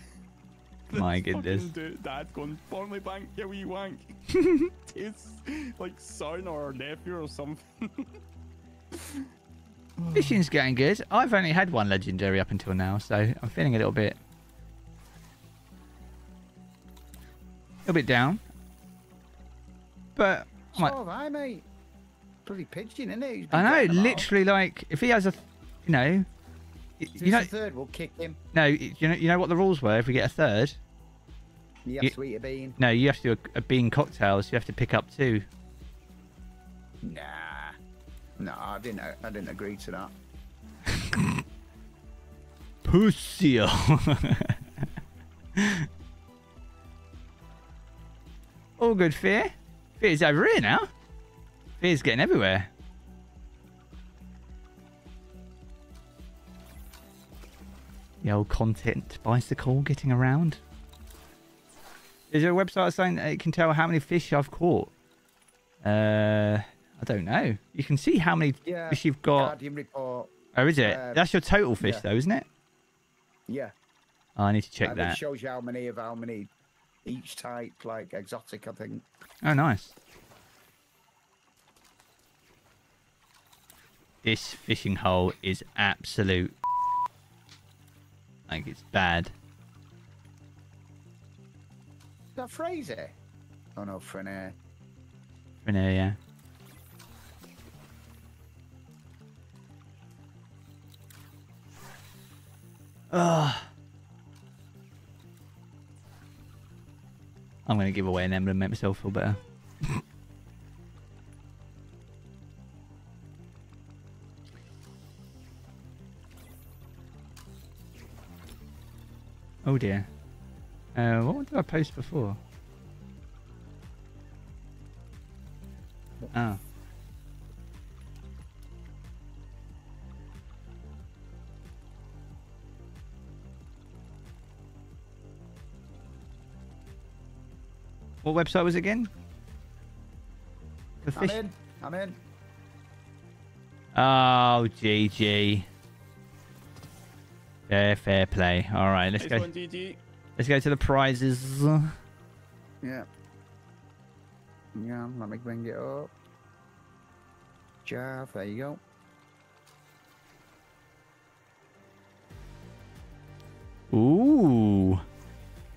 Speaker 1: My goodness.
Speaker 4: dude- Dad's going, Thornliebank, you wee wank. it's like son or nephew or something.
Speaker 1: Fishing's getting good. I've only had one legendary up until now, so I'm feeling a little bit, a little bit down. But I'm
Speaker 3: So
Speaker 1: like,
Speaker 3: I, mate. Bloody pigeon, isn't it?
Speaker 1: I know,
Speaker 3: getting them all.
Speaker 1: literally, like if he has a, you know,
Speaker 3: If
Speaker 1: you know,
Speaker 3: it's third, we'll kick him.
Speaker 1: no, you know, you know what the rules were. If we get a third,
Speaker 3: You
Speaker 1: You-
Speaker 3: have to eat a bean.
Speaker 1: no, you have to do a, a bean cocktail, so you have to pick up two.
Speaker 3: Nah. No, I didn't. I didn't agree to that.
Speaker 1: Pussy. All good, Fear. Fear's over here now. Fear's getting everywhere. The old content bicycle getting around. Is there a website saying that it can tell how many fish I've caught? Uh, I don't know. You can see how many
Speaker 3: Yeah.
Speaker 1: fish you've got.
Speaker 3: Report.
Speaker 1: Oh, is it?
Speaker 3: uh,
Speaker 1: That's your total fish,
Speaker 3: yeah.
Speaker 1: though, isn't it?
Speaker 3: Yeah.
Speaker 1: Oh, I need to check
Speaker 3: and
Speaker 1: that.
Speaker 3: It shows you how many of how many each type, like exotic, I think.
Speaker 1: Oh, nice. This fishing hole is absolute. Like, it's bad.
Speaker 3: Is that Fraser? Oh no, Frenair.
Speaker 1: For now, yeah. Ugh. I'm going to give away an emblem, make myself feel better. oh dear. Uh, what did I post before? Oh. What website was it again? The
Speaker 3: I'm in. I'm in.
Speaker 1: Oh, GG. Yeah, fair play. All right, let's
Speaker 4: Nice
Speaker 1: go.
Speaker 4: one,
Speaker 1: Let's go to the prizes.
Speaker 3: Yeah. Yeah, let me bring it up. Jarv, there you go.
Speaker 1: Ooh.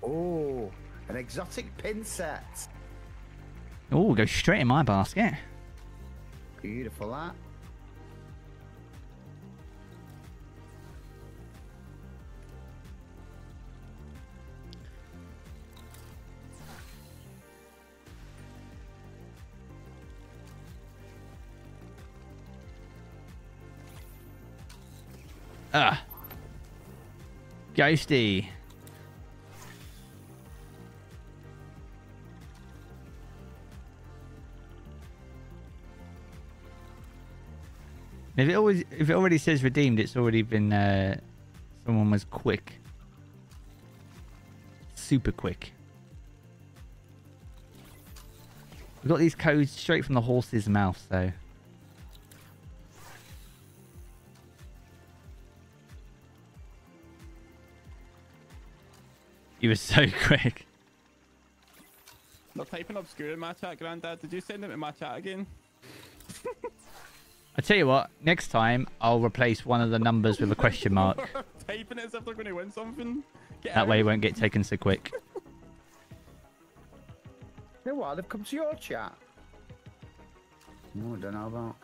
Speaker 3: Oh, an exotic pin set.
Speaker 1: Oh, go straight in my basket.
Speaker 3: Beautiful that.
Speaker 1: Ah. Ghosty. If it always, if it already says redeemed, it's already been. Uh, someone was quick, super quick. We got these codes straight from the horse's mouth, though. You were so quick.
Speaker 4: They're typing obscure in my chat, Grandad. Did you send them in my chat again?
Speaker 1: I tell you what, next time I'll replace one of the numbers with a question mark.
Speaker 4: typing it as if they're going to something. Get
Speaker 1: That
Speaker 4: out.
Speaker 1: way it won't get taken so quick.
Speaker 3: You know what? They've come to your chat. Oh, I don't know about.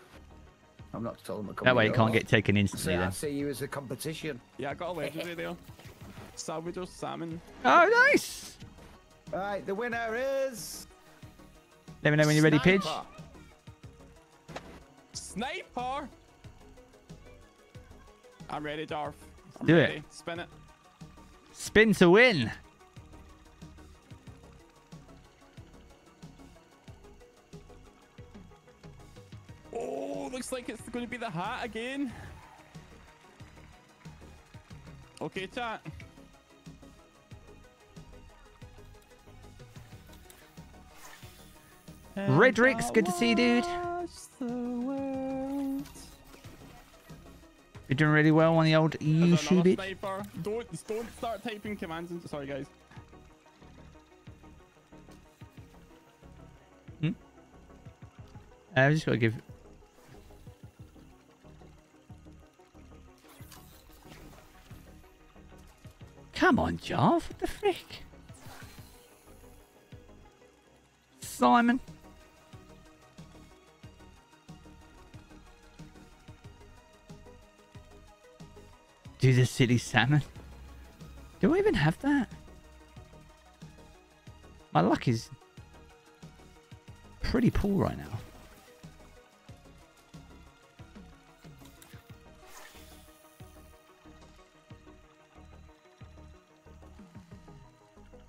Speaker 3: I'm not told them to come
Speaker 1: That way it can't get taken
Speaker 3: See,
Speaker 1: instantly
Speaker 3: I see you as a competition.
Speaker 4: Yeah, I got a legendary there. or salmon.
Speaker 1: Oh, nice!
Speaker 3: All right, the winner is.
Speaker 1: Let me know when you're ready, Pidge.
Speaker 3: Sniper.
Speaker 4: I'm ready, Darth. I'm
Speaker 1: Do it.
Speaker 4: Spin it.
Speaker 1: Spin to win!
Speaker 4: Oh, looks like it's going to be the hat again. Okay, chat.
Speaker 1: Redrix, good to see you, dude. You're doing really well on the old YouTube.
Speaker 4: sniper. Don't don't start typing commands into. Sorry, guys.
Speaker 1: Uh, I've just got to give. Come on, Jarv. What the frick? Simon. Do the city salmon. Do I even have that? My luck is pretty poor right now.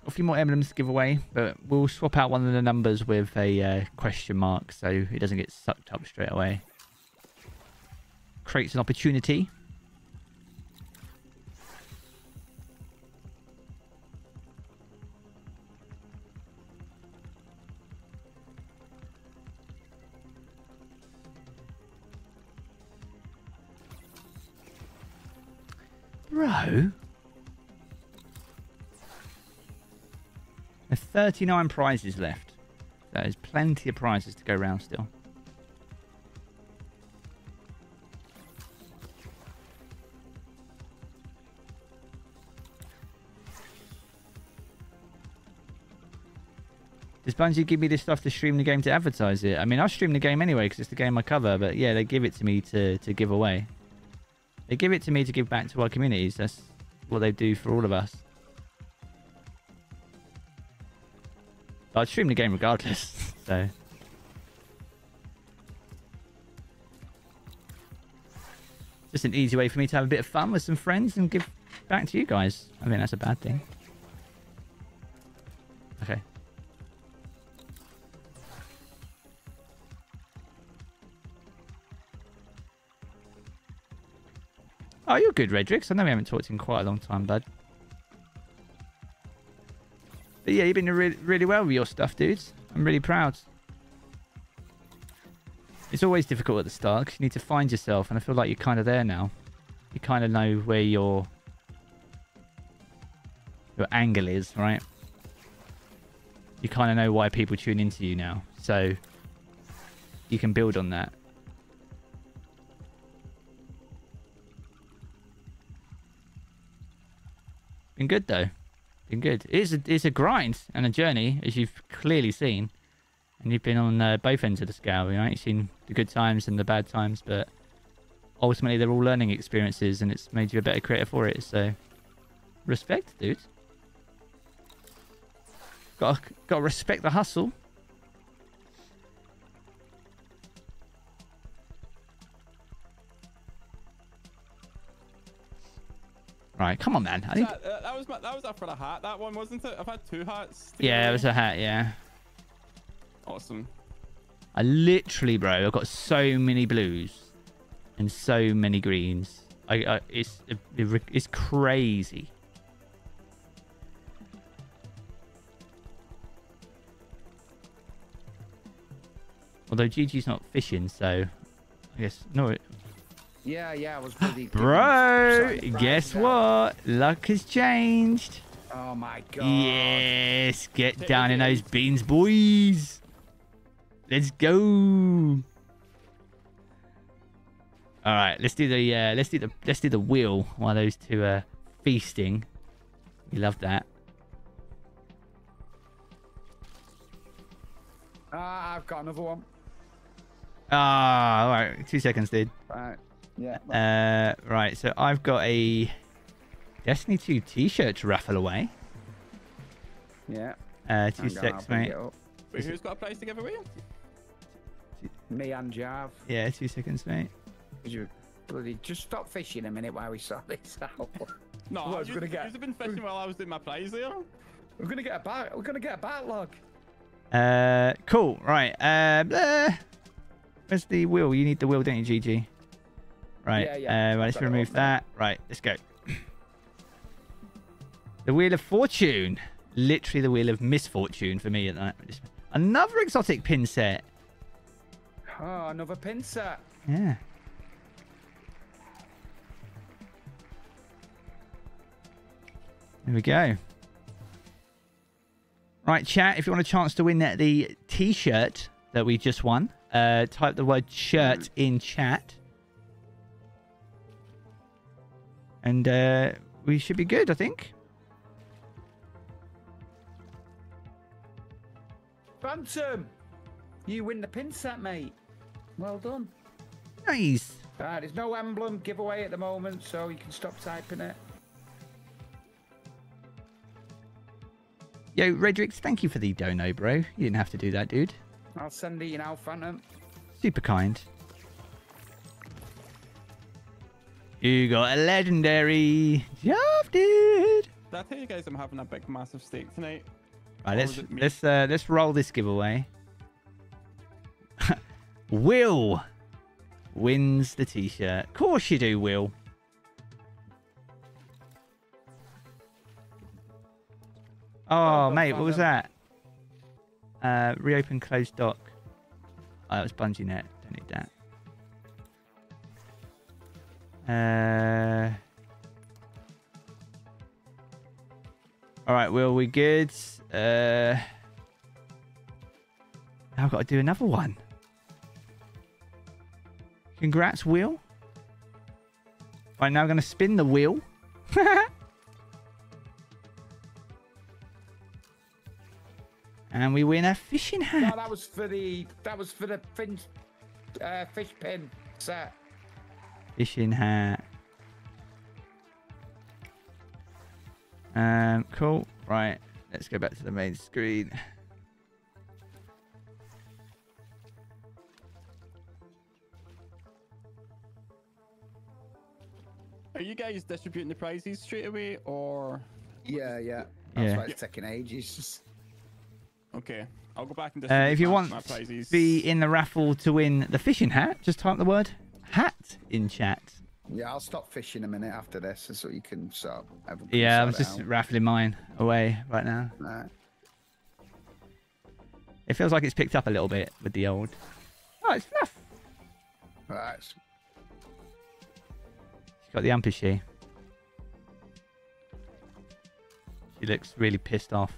Speaker 1: a few more emblems to give away, but we'll swap out one of the numbers with a uh, question mark so it doesn't get sucked up straight away. Creates an opportunity. Bro. There's 39 prizes left. There's plenty of prizes to go around still. Does Bungie give me this stuff to stream the game to advertise it? I mean, I stream the game anyway because it's the game I cover, but yeah, they give it to me to, to give away. They give it to me to give back to our communities. That's what they do for all of us. But I'd stream the game regardless, so... Just an easy way for me to have a bit of fun with some friends and give back to you guys. I mean, that's a bad thing. Oh, you're good, Redrix. I know we haven't talked in quite a long time, bud. But yeah, you've been really, really well with your stuff, dudes. I'm really proud. It's always difficult at the start because you need to find yourself, and I feel like you're kind of there now. You kind of know where your your angle is, right? You kind of know why people tune into you now, so you can build on that. Been good though. Been good. It's a it's a grind and a journey, as you've clearly seen, and you've been on uh, both ends of the scale. You know, you've seen the good times and the bad times, but ultimately they're all learning experiences, and it's made you a better creator for it. So, respect, dude. Gotta, got to respect the hustle. Right, come on, man. I need
Speaker 4: That, uh, that was my, that was up for the hat. That one wasn't it? I've had two hats.
Speaker 1: Yeah, it was a hat, yeah.
Speaker 4: awesome.
Speaker 1: I literally, bro, I've got so many blues and so many greens. I, I it's it's crazy. Although GG's not fishing, so I guess no.
Speaker 3: Yeah, yeah, I was.
Speaker 1: Bro, guess what? Luck has changed.
Speaker 3: Oh my god.
Speaker 1: Yes, get down in those beans, boys. Let's go. All right, let's do the uh, let's do the let's do the wheel while those two are feasting. We love that.
Speaker 3: Ah, I've got another one.
Speaker 1: Ah, all right, two seconds, dude.
Speaker 3: Right. Yeah.
Speaker 1: Uh, right, so I've got a Destiny 2 T-shirt to raffle away.
Speaker 3: yeah.
Speaker 1: Uh, two
Speaker 3: Hang
Speaker 1: secs, mate.
Speaker 4: Wait, who's got a prize to give away?
Speaker 3: Me and Jarv.
Speaker 1: Yeah, two seconds, mate.
Speaker 3: Could you bloody just stop fishing a minute while we sort this out?
Speaker 4: No,
Speaker 3: Well, I was
Speaker 4: you,
Speaker 3: gonna get-
Speaker 4: you've been fishing while I was doing my prize there.
Speaker 3: we're gonna get a back. We're gonna get a backlog.
Speaker 1: Uh, cool. Right. Uh, blah. where's the wheel? You need the wheel, don't you, GG? Right.
Speaker 3: Yeah, yeah,
Speaker 1: Uh, let's remove that. Right. Let's go. the wheel of fortune. Literally the wheel of misfortune for me at that. Another exotic pin set.
Speaker 3: Oh, another pin set.
Speaker 1: Yeah. There we go. Right, chat, if you want a chance to win that, the t-shirt that we just won, uh, type the word shirt in chat. And uh, we should be good, I think.
Speaker 3: Phantom, you win the pin set, mate. Well done.
Speaker 1: Nice.
Speaker 3: Right, there's no emblem giveaway at the moment, so you can stop typing it.
Speaker 1: Yo, Redrix, thank you for the dono, bro. You didn't have to do that, dude.
Speaker 3: I'll send it you now, Phantom.
Speaker 1: Super kind. You got a legendary job, dude.
Speaker 4: Did I tell you guys I'm having a big, massive steak tonight?
Speaker 1: Right,
Speaker 4: Or
Speaker 1: let's
Speaker 4: was it me?
Speaker 1: let's uh, let's roll this giveaway. Will wins the t-shirt. Of course you do, Will. Oh,
Speaker 3: well
Speaker 1: mate, what was that? Uh, reopen closed dock. Oh, that was Bungie.net. Uh. All right, Will, we good? Uh. Now I've got to do another one. Congrats, Will. Right, now I'm going to spin the wheel. and we win a fishing
Speaker 3: No,
Speaker 1: hat.
Speaker 3: that was for the that was for the fin, uh, fish pin set.
Speaker 1: Fishing hat. Um, cool. Right, let's go back to the main screen.
Speaker 4: Are you guys distributing the prizes straight away, or
Speaker 3: Yeah, yeah. That's
Speaker 1: Yeah.
Speaker 3: why it's taking ages.
Speaker 4: okay? I'll go back and
Speaker 1: Uh, if you want to be in the raffle to win the fishing hat, just type the word hat in chat.
Speaker 3: Yeah, I'll stop fishing a minute after this, so you can sort.
Speaker 1: Yeah, I'm just
Speaker 3: out.
Speaker 1: raffling mine away right now.
Speaker 3: Right.
Speaker 1: It feels like it's picked up a little bit with the old. Oh, it's fluff.
Speaker 3: Right.
Speaker 1: She's got the ampushy. She looks really pissed off.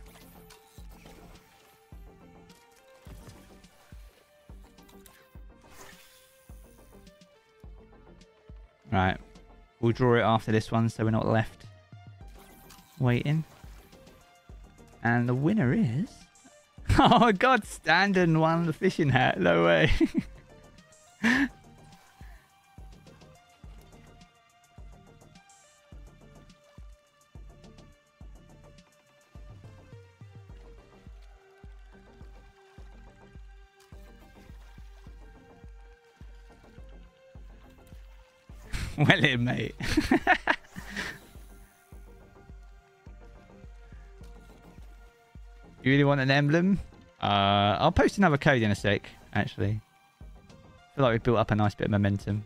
Speaker 1: Right. We'll draw it after this one so we're not left waiting. And the winner is... Oh god, Standen won the fishing hat. No way. well in, mate. you really want an emblem? Uh, I'll post another code in a sec, actually. I feel like we've built up a nice bit of momentum.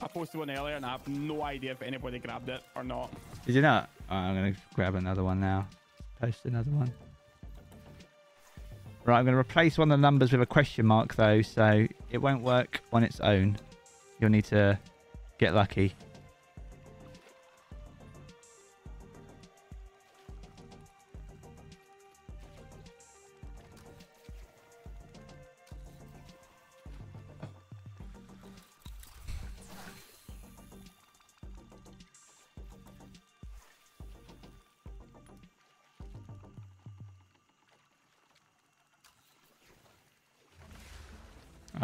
Speaker 4: I posted one earlier and I have no idea if anybody grabbed it or not.
Speaker 1: Did you not? Oh, I'm going to grab another one now. Post another one. Right, I'm going to replace one of the numbers with a question mark, though, so it won't work on its own. You'll need to get lucky.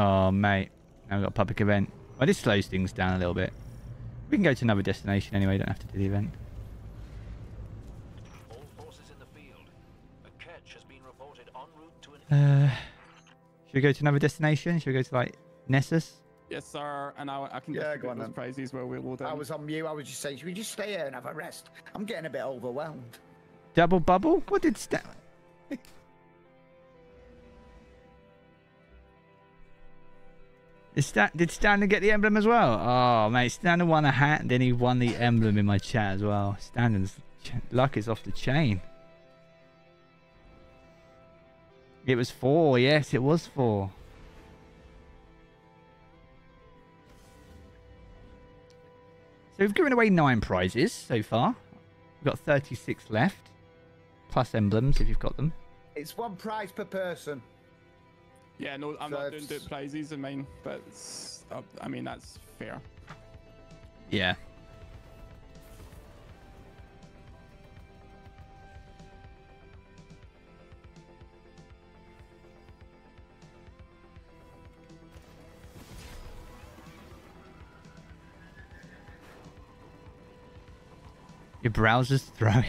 Speaker 1: Oh, mate. Now we've got a public event. Well, this slows things down a little bit. We can go to another destination anyway. Don't have to do the event.
Speaker 6: All forces in the field. A catch has been reported en route to an
Speaker 1: Uh, should we go to another destination? Should we go to, like, Nessus?
Speaker 4: Yes, sir. And I, I can
Speaker 3: Yeah,
Speaker 4: distribute
Speaker 3: go on
Speaker 4: those
Speaker 3: then.
Speaker 4: prizes where we load in.
Speaker 3: I was on mute. I was just saying, should we just stay here and have a rest? I'm getting a bit overwhelmed.
Speaker 1: Double bubble? What did Stan... Stan, did Standard get the emblem as well? Oh, mate. Standard won a hat, and then he won the emblem in my chat as well. Ch- luck is off the chain. It was four. Yes, it was four. So we've given away nine prizes so far. We've got 36 left. Plus emblems if you've got them.
Speaker 3: It's one prize per person.
Speaker 4: Yeah, no, I'm
Speaker 3: So
Speaker 4: not doing
Speaker 3: it's-
Speaker 4: dupe prizes in mine, but uh, I mean, that's fair.
Speaker 1: Yeah. Your browser's throwing.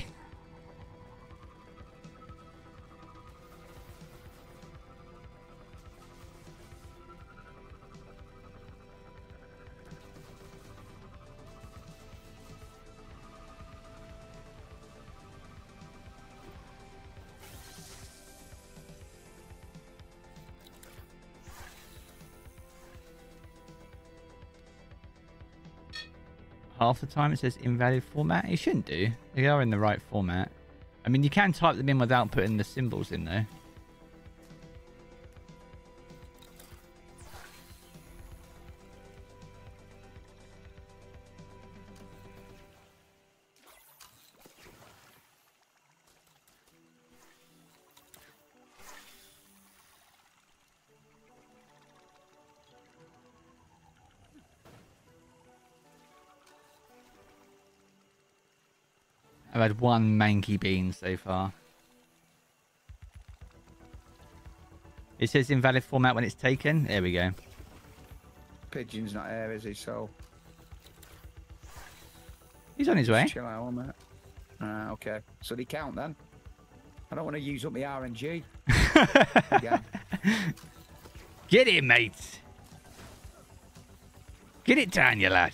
Speaker 1: Half the time it says invalid format. It shouldn't do. They are in the right format. I mean, you can type them in without putting the symbols in though. One manky bean so far. It says invalid format when it's taken. There we go.
Speaker 3: Pigeon's not here, is he? So
Speaker 1: He's on his way.
Speaker 3: chill out on that. Ah, okay. So they count then. I don't want to use up my RNG.
Speaker 1: Get it, mate. Get it down, you lad.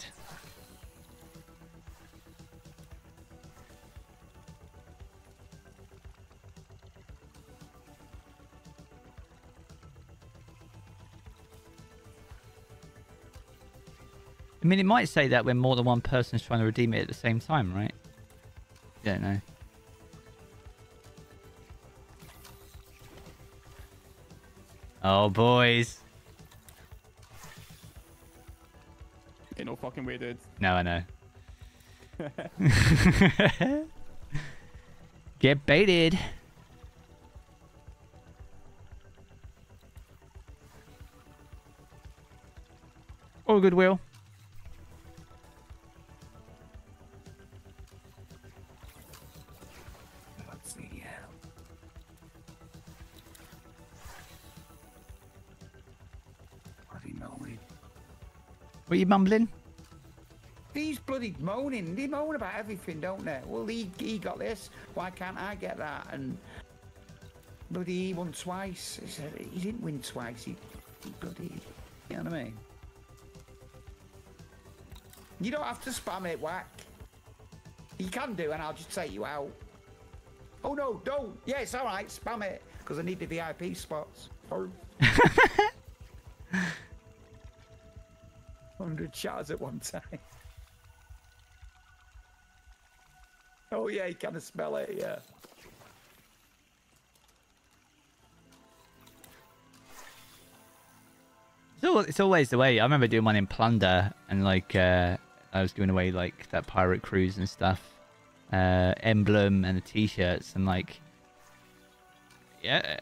Speaker 1: I mean, it might say that when more than one person is trying to redeem it at the same time, right? Don't know. Oh, boys.
Speaker 4: Ain't no fucking way, dude.
Speaker 1: No, I know. Get baited.
Speaker 3: All good, Will.
Speaker 1: What are you mumbling?
Speaker 3: He's bloody moaning. They moan about everything, don't they? Well, he, he got this. Why can't I get that? And bloody he won twice. He said he didn't win twice. He, he bloody. You know what I mean? You don't have to spam it, whack. You can do, and I'll just take you out. Oh no, don't. Yeah, it's all right. Spam it because I need the VIP spots. Oh. Hundred shots at one time. Oh yeah, you kind of smell it. Yeah.
Speaker 1: It's, al it's always the way. I remember doing one in Plunder, and like uh, I was giving away like that pirate cruise and stuff, uh, emblem and the t-shirts, and like, yeah,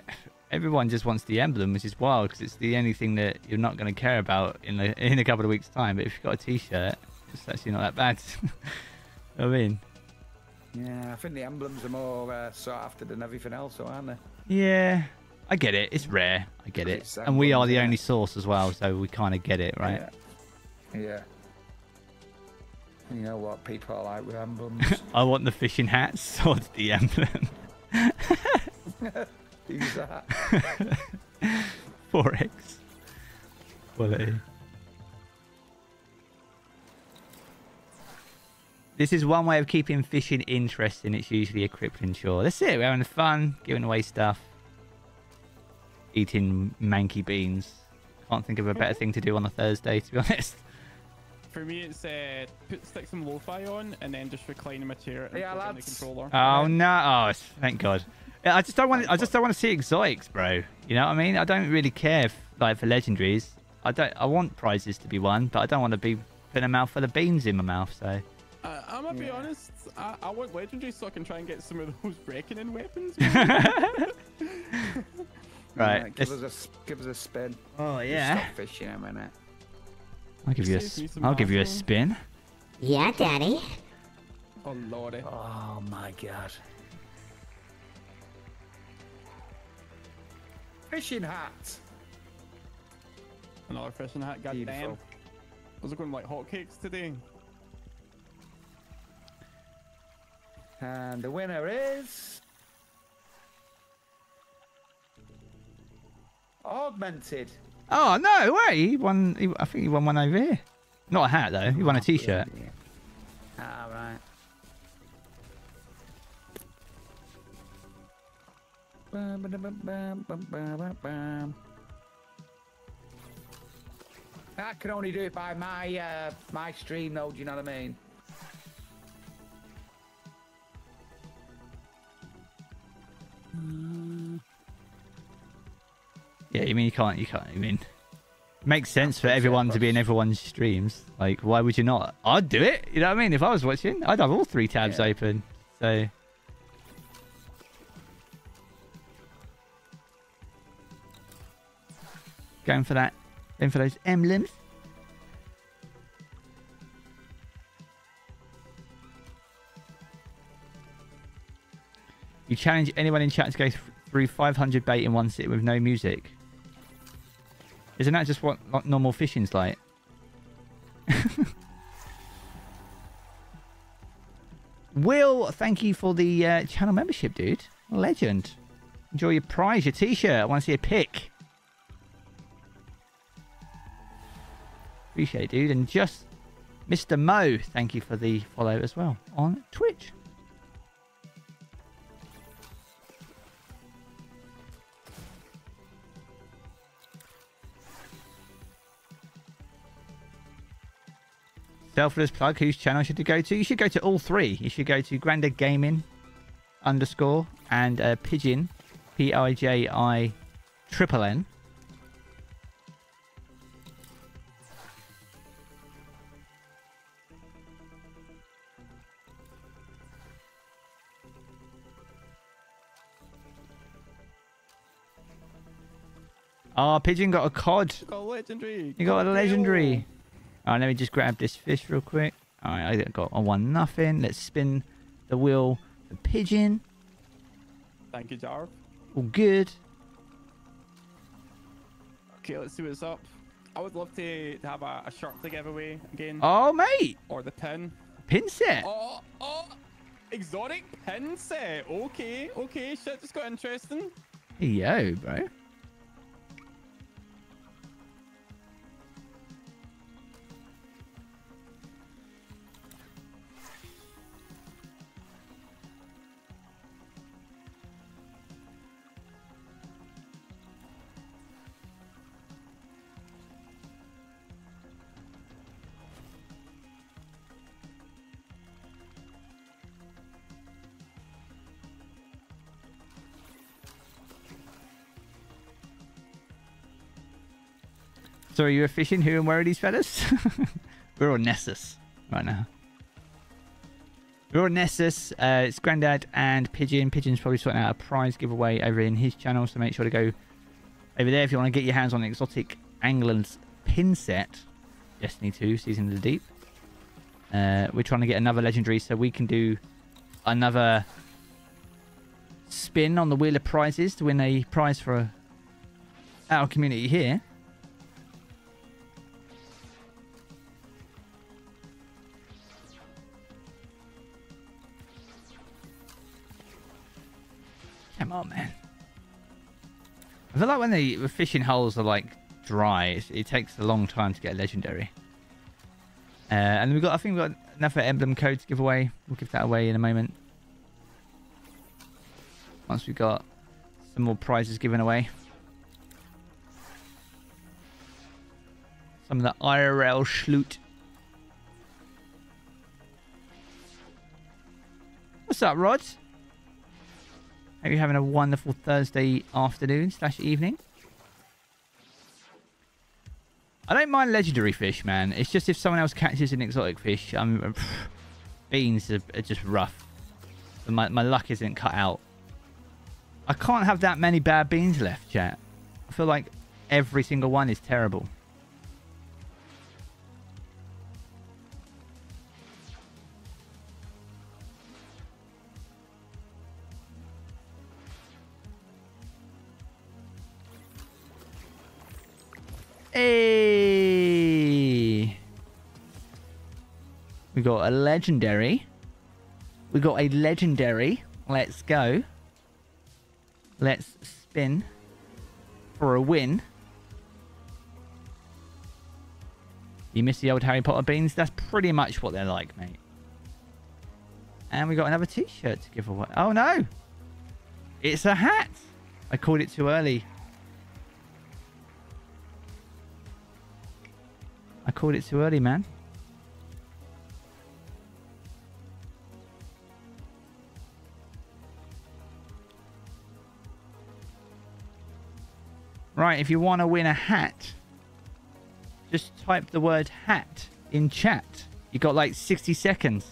Speaker 1: everyone just wants the emblem, which is wild because it's the only thing that you're not going to care about in the, in a couple of weeks' time. But if you've got a t-shirt, it's actually not that bad. I mean,
Speaker 3: Yeah, I think the emblems are more uh, sought after than everything else, though, aren't they?
Speaker 1: yeah, I get it. It's rare. I get it, and we are the
Speaker 3: yeah.
Speaker 1: only source as well, so we kind of get it, right?
Speaker 3: Yeah. Yeah. You know what people are like with emblems.
Speaker 1: I want the fishing hats or the emblem.
Speaker 3: Who's that?
Speaker 1: 4x. Quality. This is one way of keeping fishing interesting. It's usually a crippling chore. That's it. We're having fun, giving away stuff, eating manky beans. Can't think of a better thing to do on a Thursday, to be honest.
Speaker 4: For me, it's uh, put stick some lo-fi on and then just recline in my chair and
Speaker 3: Yeah,
Speaker 4: plug in the controller.
Speaker 1: Oh no! Oh, thank God. Yeah, I just don't want. I just don't want to see exotics, bro. You know what I mean? I don't really care if, like for legendaries. I don't. I want prizes to be won, but I don't want to be putting a mouthful of beans in my mouth. So
Speaker 4: Uh, I'm gonna be honest. I, I want legendary so I can try and get some of those reckoning weapons.
Speaker 1: right.
Speaker 3: Yeah, give
Speaker 1: let's-
Speaker 3: us a s- give us a spin.
Speaker 1: oh yeah.
Speaker 3: Stop fishing a minute.
Speaker 1: I'll give you a.
Speaker 4: Save me
Speaker 1: s-
Speaker 4: some
Speaker 1: I'll give you a spin.
Speaker 7: Yeah, Daddy.
Speaker 4: oh lordy.
Speaker 3: Oh my god. Fishing hat.
Speaker 4: Another fishing hat. God damn.
Speaker 3: Beautiful.
Speaker 4: Those are going like hotcakes today.
Speaker 3: And the winner is augmented.
Speaker 1: Oh no way! He won. He, I think he won one over here. Not a hat though. He won a T-shirt.
Speaker 3: Ah right. I can only do it by my uh, my stream though, do you know what I mean?
Speaker 1: Yeah, you mean you can't? You can't. I mean, makes sense for everyone to be in everyone's streams. Like, why would you not? I'd do it. You know what I mean? If I was watching, I'd have all three tabs
Speaker 3: Yeah.
Speaker 1: open. So. Going for that. Going for those emblems. You challenge anyone in chat to go th- through 500 bait in one sit with no music. Isn't that just what what normal fishing's like? Will, thank you for the uh, channel membership, dude. Legend. Enjoy your prize, your t-shirt. I want to see a pic. Appreciate it, dude. And just Mr. Mo, thank you for the follow as well on Twitch. Selfless plug, whose channel should you go to? You should go to all three. You should go to Grandad Gaming underscore and uh, Pigeon, P I J I triple N. Oh, Pigeon got a cod.
Speaker 4: Got a legendary.
Speaker 1: You got a legendary. All right, let me just grab this fish real quick. All right, I got a one nothing. Let's spin the wheel for Pigeon.
Speaker 4: Thank you, Jar.
Speaker 1: All good.
Speaker 4: Okay, let's see what's up. I would love to, to have a, a shirt to give away again.
Speaker 1: Oh, mate.
Speaker 4: Or the pin.
Speaker 1: Pin set.
Speaker 4: Oh, oh, oh, exotic pin set. Okay, okay, shit just got interesting.
Speaker 1: Yo, bro. So are you fishing? Who and where are these fellas? We're on Nessus right now. We're on Nessus. Uh, it's Grandad and Pigeon. Pigeon's probably sorting out a prize giveaway over in his channel, so make sure to go over there if you want to get your hands on exotic Angler's pin set. Destiny 2, Season of the Deep. Uh, we're trying to get another legendary so we can do another spin on the Wheel of Prizes to win a prize for our community here. I feel like when the, the fishing holes are like dry, it, it takes a long time to get a legendary. Uh, and we've got, I think we've got another emblem code to give away. We'll give that away in a moment. Once we've got some more prizes given away. Some of the IRL schloot. What's up, Rod? Hope you're having a wonderful Thursday afternoon slash evening. I don't mind legendary fish, man. It's just if someone else catches an exotic fish, I'm uh, beans are, are just rough. My my luck isn't cut out. I can't have that many bad beans left, chat. I feel like every single one is terrible. Hey! We got a legendary. We got a legendary. Let's go. Let's spin for a win. You miss the old Harry Potter beans? That's pretty much what they're like, mate. And we got another t-shirt to give away. Oh, no. It's a hat. I called it too early. I called it too early, man. Right, if you want to win a hat, just type the word hat in chat. You got like 60 seconds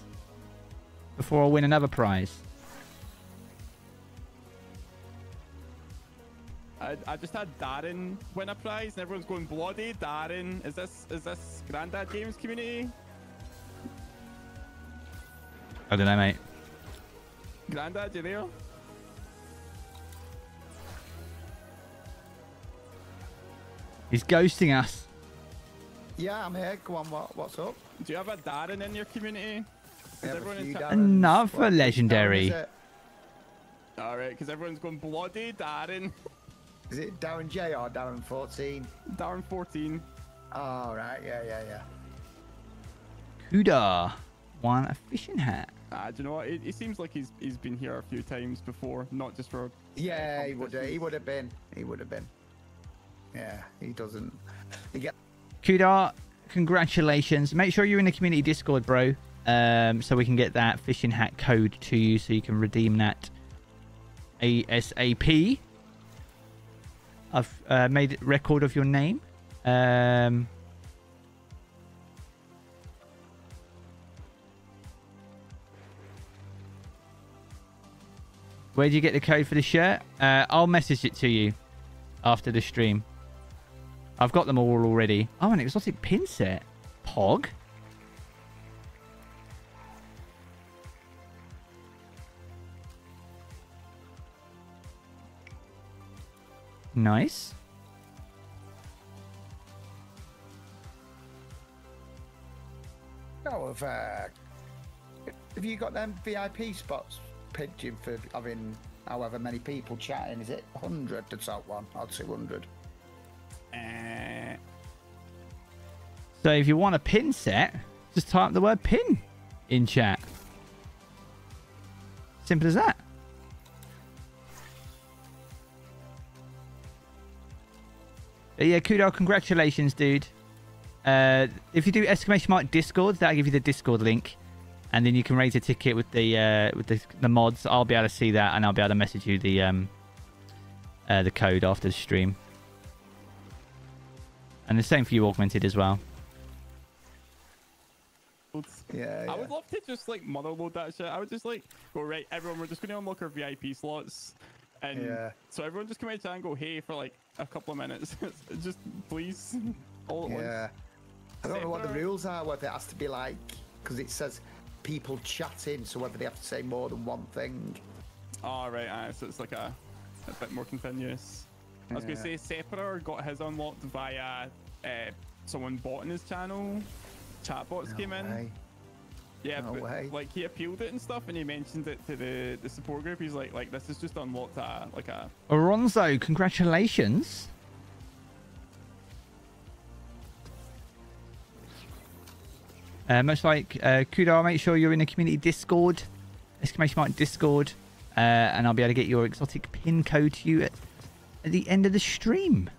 Speaker 1: before I win another prize.
Speaker 4: I, I just had Darren win a prize, and everyone's going bloody. Darren, is this is this Grandad Games community?
Speaker 1: I don't know, mate.
Speaker 4: Grandad, you there?
Speaker 1: He's ghosting us.
Speaker 3: Yeah, I'm here. Go on, what, what's up?
Speaker 4: Do you have a Darren in your community?
Speaker 3: We have
Speaker 4: everyone in
Speaker 3: few
Speaker 4: chat-
Speaker 3: Darrens.
Speaker 1: Another
Speaker 3: What-
Speaker 1: legendary.
Speaker 4: All right, because everyone's going bloody. Darren,
Speaker 3: is it Darren J or Darren 14?
Speaker 4: Darren 14.
Speaker 3: Oh, right. Yeah, yeah, yeah.
Speaker 1: Kuda won a fishing hat.
Speaker 4: Ah, do you know what? It, it seems like he's he's been here a few times before, not just for.
Speaker 3: Yeah, he would. He would have been. He would have been. Yeah, he doesn't. He get.
Speaker 1: Kuda, congratulations. Make sure you're in the community Discord, bro. Um, so we can get that fishing hat code to you so you can redeem that ASAP. I've uh, made record of your name. Um, where do you get the code for the shirt? Uh, I'll message it to you after the stream. I've got them all already. Oh, an exotic pin set. Pog. Nice.
Speaker 3: Oh, have, uh, have you got them VIP spots pigeon for having however many people chatting? Is it 100 the top one or 200?
Speaker 4: Eh,
Speaker 1: So if you want a pin set, just type the word pin in chat. Simple as that. But yeah, Kudo, congratulations, dude. Uh, if you do exclamation mark Discord, that'll give you the Discord link, and then you can raise a ticket with the uh, with the, the mods. I'll be able to see that, and I'll be able to message you the um, uh, the code after the stream. And the same for you, augmented as well.
Speaker 4: it's-
Speaker 3: Yeah,
Speaker 4: I would love to just like motherload that shit. I would just like go right, everyone. We're just going to unlock our VIP slots, and
Speaker 3: Yeah.
Speaker 4: so everyone just come out and go hey for like a couple of minutes. just please, all at once.
Speaker 3: Yeah. I don't know what the rules are, whether it has to be like, because it says people chatting, so whether they have to say more than one thing.
Speaker 4: All right, so it's like a, a bit more continuous. I was gonna say Separer got his unlocked via uh, someone bought in his channel. Chatbots
Speaker 3: No
Speaker 4: came in. Yeah,
Speaker 3: No
Speaker 4: but like he appealed it and stuff, and he mentioned it to the the support group. He's like, like this is just unlocked a like a
Speaker 1: Oronzo, congratulations. Uh, much like uh, Kudo, make sure you're in the community Discord, exclamation mark Discord, uh, and I'll be able to get your exotic pin code to you at, at the end of the stream.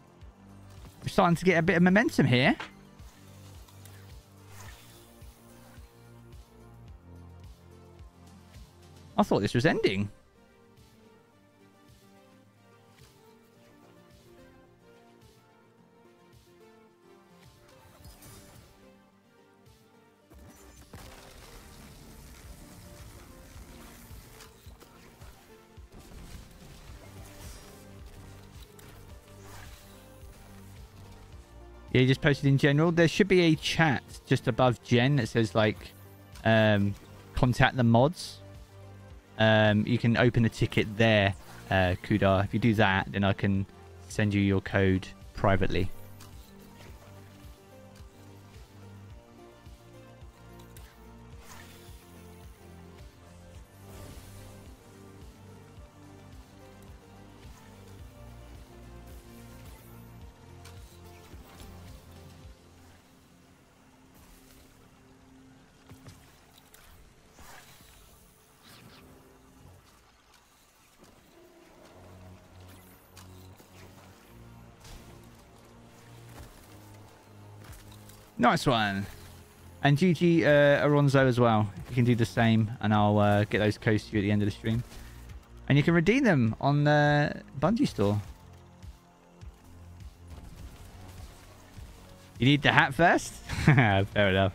Speaker 1: We're starting to get a bit of momentum here. I thought this was ending. Yeah, just posted in general. There should be a chat just above Jen that says like um, contact the mods. Um, you can open a ticket there, uh, Kudar. If you do that, then I can send you your code privately. Nice one. And GG uh, Aronzo as well. You can do the same, and I'll uh, get those codes to you at the end of the stream. And you can redeem them on the Bungie store. You need the hat first? Fair enough.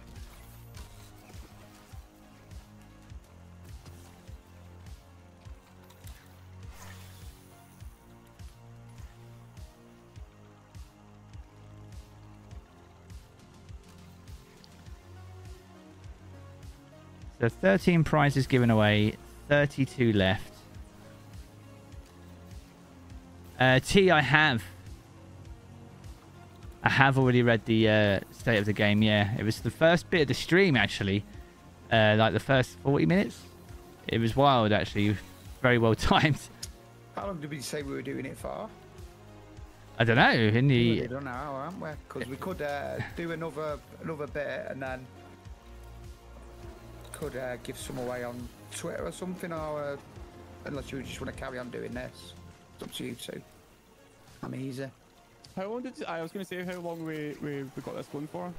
Speaker 1: So 13 prizes given away, 32 left. Uh, T, I have. I have already read the uh, state of the game. Yeah, it was the first bit of the stream actually, uh, like the first 40 minutes. It was wild actually, very well timed.
Speaker 3: How long did we say we were doing it for?
Speaker 1: I don't know. In
Speaker 3: We
Speaker 1: the
Speaker 3: don't know, aren't we? Because we could uh, do another another bit and then could uh, give some away on Twitter or something, or uh, unless you just want to carry on doing this, it's up to you two. I'm easy.
Speaker 4: How long did I was gonna say how long we we, we got this going for?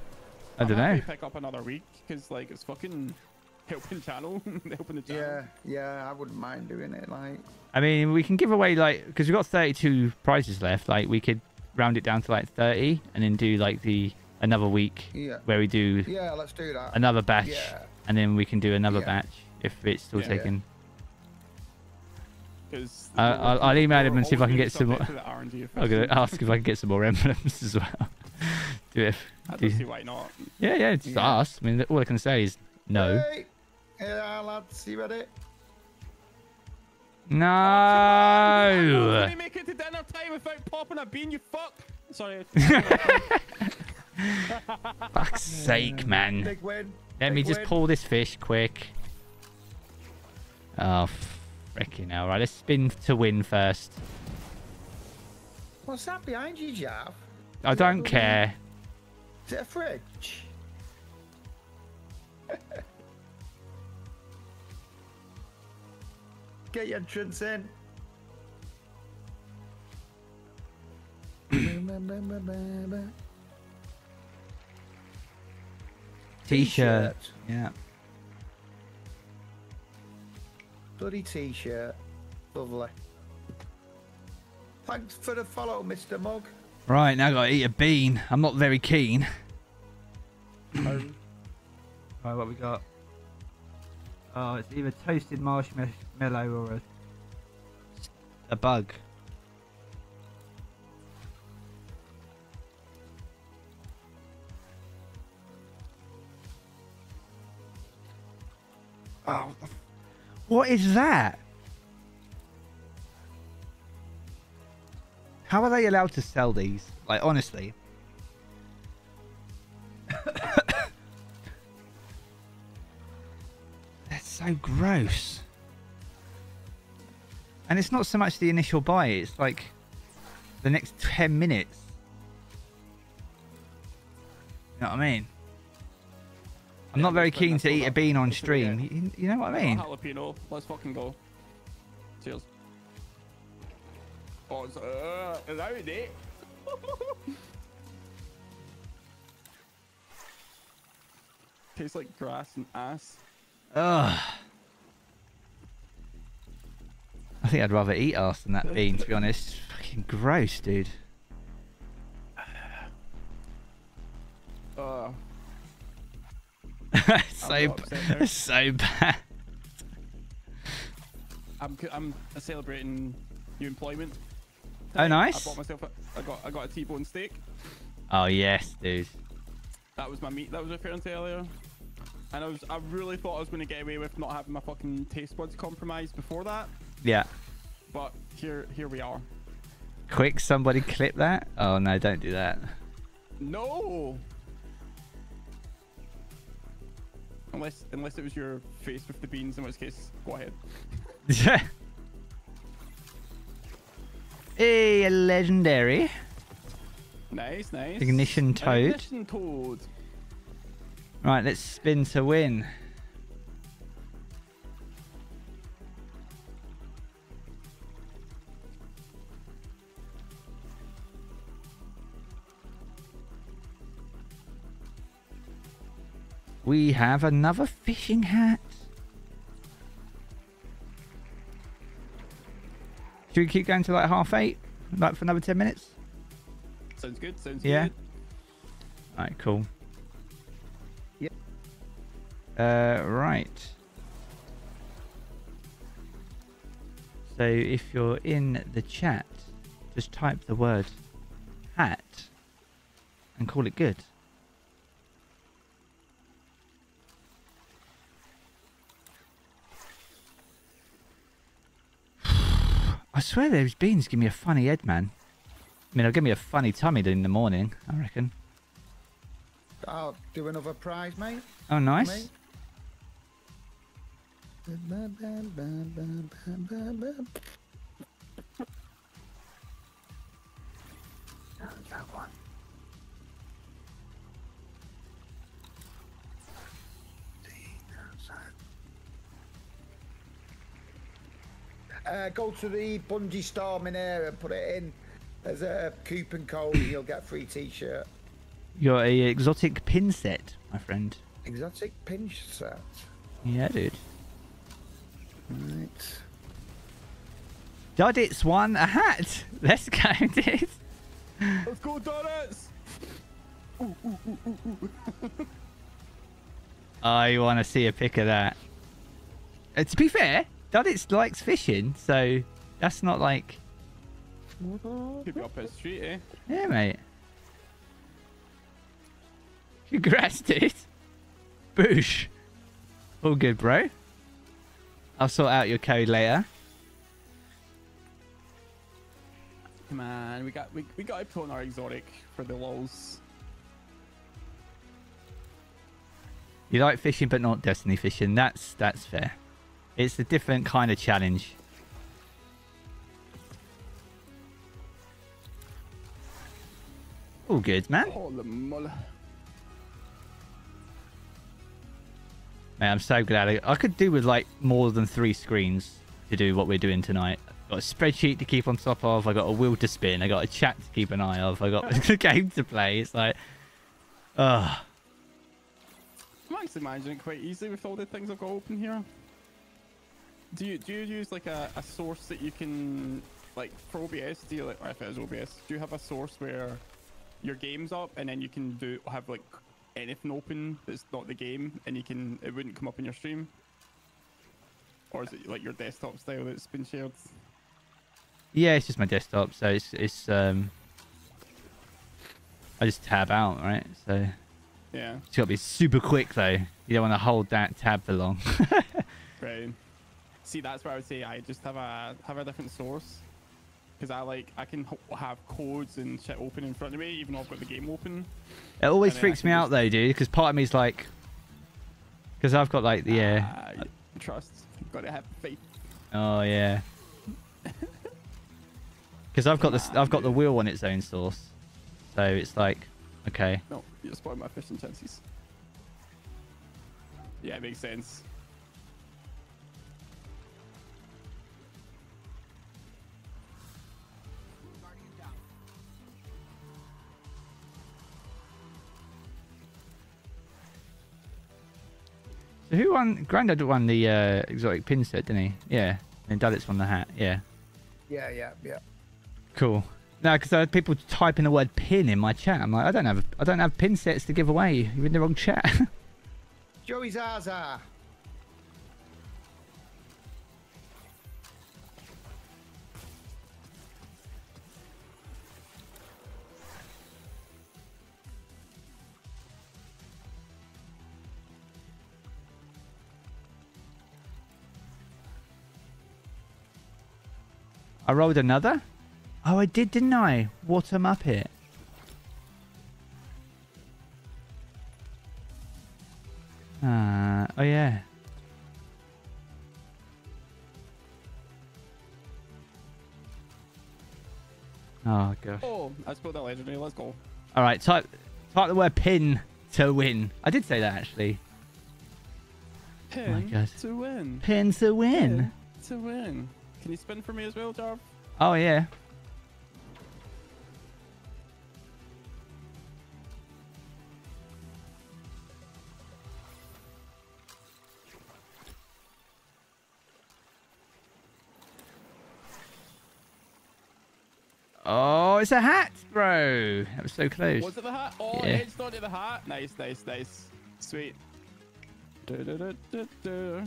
Speaker 1: I don't know.
Speaker 4: Pick up another week because like it's fucking helping channel, helping the channel.
Speaker 3: Yeah, yeah, I wouldn't mind doing it. Like,
Speaker 1: I mean, we can give away like because we've got 32 prizes left. Like we could round it down to like 30 and then do like the another week
Speaker 3: yeah,
Speaker 1: where we do
Speaker 3: yeah, let's do that.
Speaker 1: another batch
Speaker 3: Yeah.
Speaker 1: And then we can do another
Speaker 3: Yeah.
Speaker 1: batch if it's still
Speaker 4: Yeah.
Speaker 1: taken.
Speaker 4: Because
Speaker 1: I- I'll- I'll email him and see if I can get some more- I'm
Speaker 4: I'm
Speaker 1: gonna ask if I can get some more emblems as well. Do it.
Speaker 4: I
Speaker 1: do-
Speaker 4: don't see why not.
Speaker 1: Yeah, yeah, it's
Speaker 3: Yeah.
Speaker 1: us. I mean, all I can say is no.
Speaker 3: Hey, yeah, lads, you ready?
Speaker 4: How can
Speaker 1: No.
Speaker 4: you make it to dinner time without popping a bean, you fuck? Sorry.
Speaker 1: Fuck's sake, man.
Speaker 3: Big win.
Speaker 1: Let me just pull this fish quick. Oh, freaking hell. Right, let's spin to win first.
Speaker 3: What's that behind you, Jarv?
Speaker 1: I don't care.
Speaker 3: Is it a fridge? Get your entrance in.
Speaker 1: T-shirt. Yeah.
Speaker 3: Bloody t-shirt. Lovely. Thanks for the follow, Mr. Mug.
Speaker 1: Right, now i got to eat a bean. I'm not very keen. Right, what we got? Oh, it's either toasted marshmallow or a a bug. Oh, what is that? How are they allowed to sell these? Like, honestly. That's so gross. And it's not so much the initial buy, it's like the next 10 minutes. You know what I mean? I'm not very keen to eat a bean on
Speaker 4: Let's do it
Speaker 1: stream. You, you know what I mean?
Speaker 4: Jalapeno. Let's fucking go. Cheers. Oh, it's, uh, is that it? Tastes like grass and ass.
Speaker 1: Ugh. I think I'd rather eat ass than that bean, to be honest. It's Fucking gross, dude.
Speaker 4: Uh,
Speaker 1: so,
Speaker 4: real
Speaker 1: b-
Speaker 4: upset there.
Speaker 1: so bad.
Speaker 4: I'm I'm celebrating new employment.
Speaker 1: Oh, nice.
Speaker 4: I bought myself a, I got I got a T-bone steak.
Speaker 1: Oh yes, dude.
Speaker 4: That was my meat that was referring to earlier. And I was I really thought I was going to get away with not having my fucking taste buds compromised before that,
Speaker 1: Yeah.
Speaker 4: but here here we are.
Speaker 1: Quick, somebody clip that. Oh no, don't do that.
Speaker 4: No. Unless unless it was your face with the beans, in which case, go ahead. Yeah.
Speaker 1: hey, a legendary.
Speaker 4: Nice, nice.
Speaker 1: Ignition toad.
Speaker 4: Ignition toad.
Speaker 1: Right, let's spin to win. We have another fishing hat. Should we keep going to like half eight? Like for another 10 minutes?
Speaker 4: Sounds good. Sounds
Speaker 1: Yeah.
Speaker 4: good.
Speaker 1: Alright, cool.
Speaker 3: Yep.
Speaker 1: Uh, right. So if you're in the chat, just type the word hat and call it good. Swear those beans give me a funny head, man. I mean, it'll give me a funny tummy in the morning, I reckon.
Speaker 3: I'll do another prize, mate.
Speaker 1: Oh, nice.
Speaker 3: Mate. That one. Uh, go to the Bungie storm in here and put it in as a coupon code. You'll get a free T-shirt.
Speaker 1: You're a exotic pin set, my friend.
Speaker 3: Exotic pinch set.
Speaker 1: Yeah, dude.
Speaker 3: Right.
Speaker 1: Duddits won a hat. Let's go, dude.
Speaker 4: Let's go, donuts.
Speaker 1: I want to see a pic of that. Uh, to be fair, Duddits likes fishing, so that's not like,
Speaker 4: up his street, eh?
Speaker 1: yeah, mate. Congrats, dude. Boosh. All good, bro. I'll sort out your code later.
Speaker 4: Come on, we got we, we got to put on our exotic for the lols.
Speaker 1: You like fishing, but not Destiny fishing. That's that's fair. It's a different kind of challenge. All good, man.
Speaker 4: Holy moly.
Speaker 1: Man, I'm so glad. I, I could do with like more than three screens to do what we're doing tonight. Got a spreadsheet to keep on top of. I got a wheel to spin. I got a chat to keep an eye of. I got a game to play. It's like, ugh.
Speaker 4: I'm actually managing it quite easily with all the things I've got open here. Do you do you use like a, a source that you can like for OBS? Do you like or if it is OBS? Do you have a source where your game's up and then you can do have like anything open that's not the game and you can it wouldn't come up in your stream? Or is it like your desktop style that's been shared?
Speaker 1: Yeah, it's just my desktop, so it's it's um. I just tab out, right? So
Speaker 4: Yeah,
Speaker 1: it's got to be super quick though. You don't want to hold that tab for long.
Speaker 4: right. See, that's where I would say I just have a have a different source. Because I like I can have codes and shit open in front of me, even though I've got the game open.
Speaker 1: It always
Speaker 4: And then I
Speaker 1: freaks me out
Speaker 4: just-
Speaker 1: though, dude, because part of me's like, because I've got like the yeah,
Speaker 4: Ah, y- trust. You've got to have faith.
Speaker 1: oh yeah, because I've got this, I've got the wheel on its own source, so it's like, okay,
Speaker 4: No, you're spoiling my fishing chances. Yeah, it makes sense.
Speaker 1: So who won? Grandad won the uh, exotic pin set, didn't he? Yeah, and Duddits won the hat. Yeah,
Speaker 3: Yeah, yeah, yeah.
Speaker 1: cool. No, because I had people typing the word pin in my chat. I'm like, I don't have, I don't have pin sets to give away. You're in the wrong chat.
Speaker 3: Joey Zaza.
Speaker 1: I rolled another. Oh, I did, didn't I? What a muppet. Ah, oh yeah. Oh gosh.
Speaker 4: Oh, I spilled that legendary. Let's go.
Speaker 1: All right, type type the word pin to win. I did say that actually.
Speaker 4: Pin
Speaker 1: God.
Speaker 4: to win.
Speaker 1: Pin to win.
Speaker 4: Pin to win. Can you spin for me as well, Jarv?
Speaker 1: Oh yeah. Oh, it's a hat, bro. That was so close.
Speaker 4: Was it the hat? Oh,
Speaker 1: Yeah.
Speaker 4: it's not the hat. Nice, nice, nice. Sweet. Du, du, du,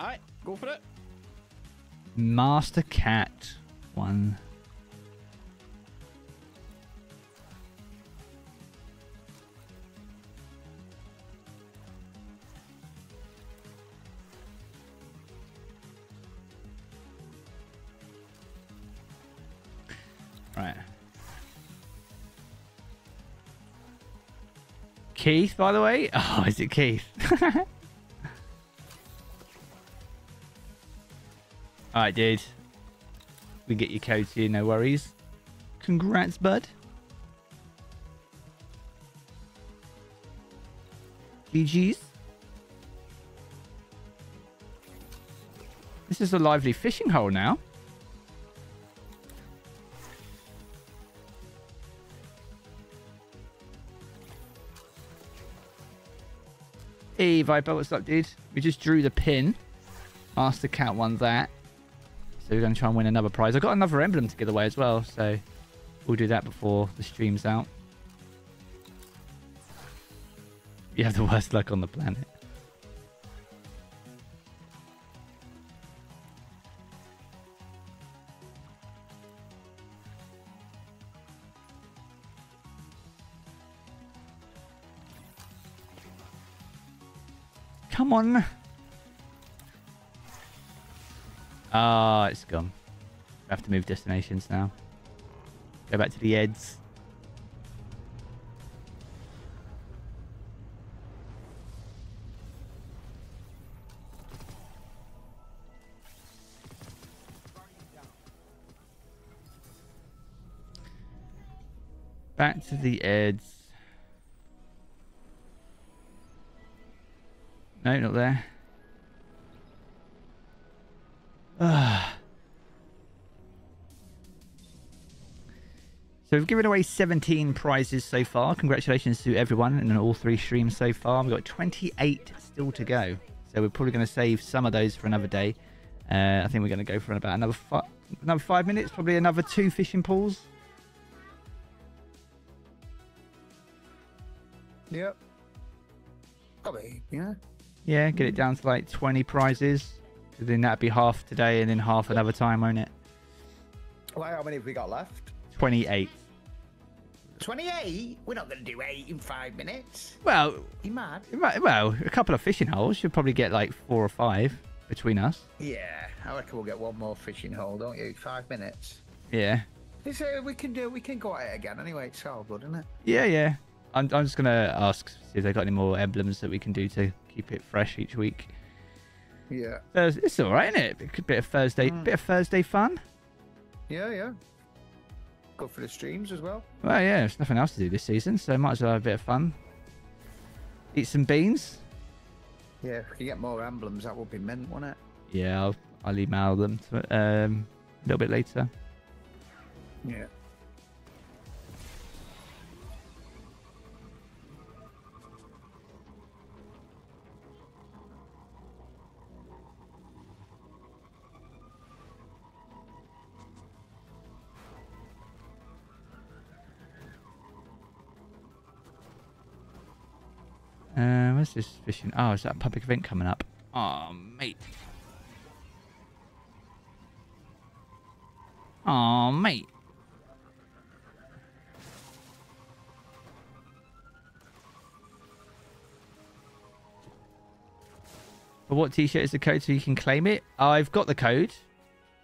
Speaker 4: du. Alright, go for it.
Speaker 1: Master Cat one. Right. Keith, by the way? Oh, is it Keith? Alright, dude. We get your code here, no worries. Congrats, bud. GG's. This is a lively fishing hole now. Hey, Viper, what's up, dude? We just drew the pin. Master Cat won that. So we're going to try and win another prize. I've got another emblem to give away as well, so we'll do that before the stream's out. You have the worst luck on the planet. Come on. Ah, it's gone. We have to move destinations now. Go back to the Eds. Back to the Eds. No, not there. Ah. So we've given away 17 prizes so far. Congratulations to everyone in all three streams so far. We've got 28 still to go. So we're probably going to save some of those for another day. Uh, I think we're going to go for about another fi- another five minutes. Probably another two fishing pools.
Speaker 3: Yep. Probably, yeah.
Speaker 1: Yeah, get it down to like 20 prizes. Then that'd be half today and then half another time, won't it?
Speaker 3: Well, how many have we got left?
Speaker 1: 28.
Speaker 3: 28? We're not going to do eight in five minutes.
Speaker 1: Well,
Speaker 3: You mad?
Speaker 1: well, a couple of fishing holes. Should probably get like four or five between us.
Speaker 3: Yeah, I reckon we'll get one more fishing hole, don't you? Five minutes.
Speaker 1: Yeah.
Speaker 3: It's, uh, we can do. We can go at it again anyway. It's all good, isn't it?
Speaker 1: Yeah, yeah. I'm, I'm just gonna ask see if they've got any more emblems that we can do to keep it fresh each week.
Speaker 3: Yeah.
Speaker 1: Thurs- It's all right, isn't it? A bit of Thursday,
Speaker 3: Mm.
Speaker 1: bit of Thursday fun.
Speaker 3: Yeah, yeah. Good for the streams as well.
Speaker 1: Well, yeah, there's nothing else to do this season, so might as well have a bit of fun. Eat some beans.
Speaker 3: Yeah, if we can get more emblems, that would be mint, wouldn't it?
Speaker 1: Yeah, I'll, I'll email them to, um, a little bit later.
Speaker 3: Yeah.
Speaker 1: Uh, where's this fishing? Oh, is that a public event coming up? Oh, mate. Oh, mate. But what t-shirt is the code so you can claim it? I've got the code.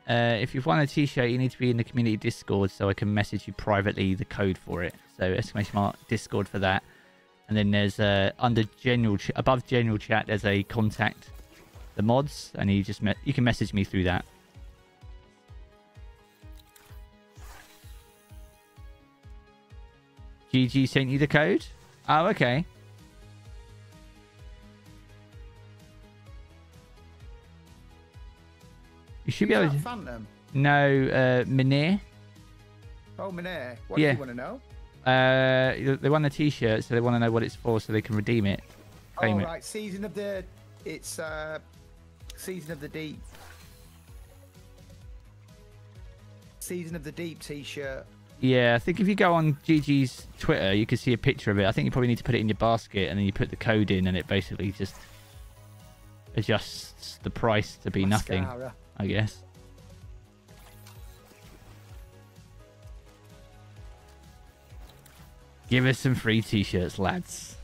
Speaker 1: Uh, if you've won a t-shirt, you need to be in the community Discord so I can message you privately the code for it. So exclamation mark Discord for that. And then there's uh, under general ch- above general chat there's a contact the mods and you just you can message me through that. GG sent you the code? Oh, okay. You should be able to
Speaker 3: Phantom.
Speaker 1: know uh Minir.
Speaker 3: Oh, Minare. What
Speaker 1: Yeah.
Speaker 3: do you want to know?
Speaker 1: Uh they won the T-shirt, so they want to know what it's for so they can redeem it. Claim
Speaker 3: oh,
Speaker 1: it.
Speaker 3: right. Season of the. It's uh, season of the deep. Season of the deep T-shirt.
Speaker 1: Yeah, I think if you go on GG's Twitter, you can see a picture of it. I think you probably need to put it in your basket and then you put the code in, and it basically just adjusts the price to be nothing. I guess. Give us some free t-shirts, lads.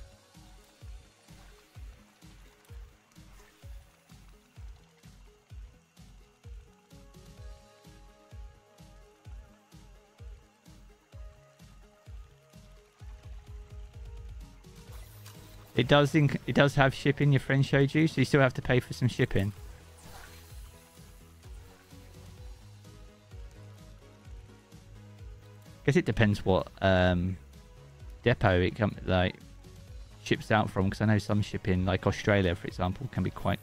Speaker 1: It does it does have shipping. Your friend showed you, so you still have to pay for some shipping. Guess it depends what um, depot it come like ships out from. Because I know some shipping, like Australia, for example, can be quite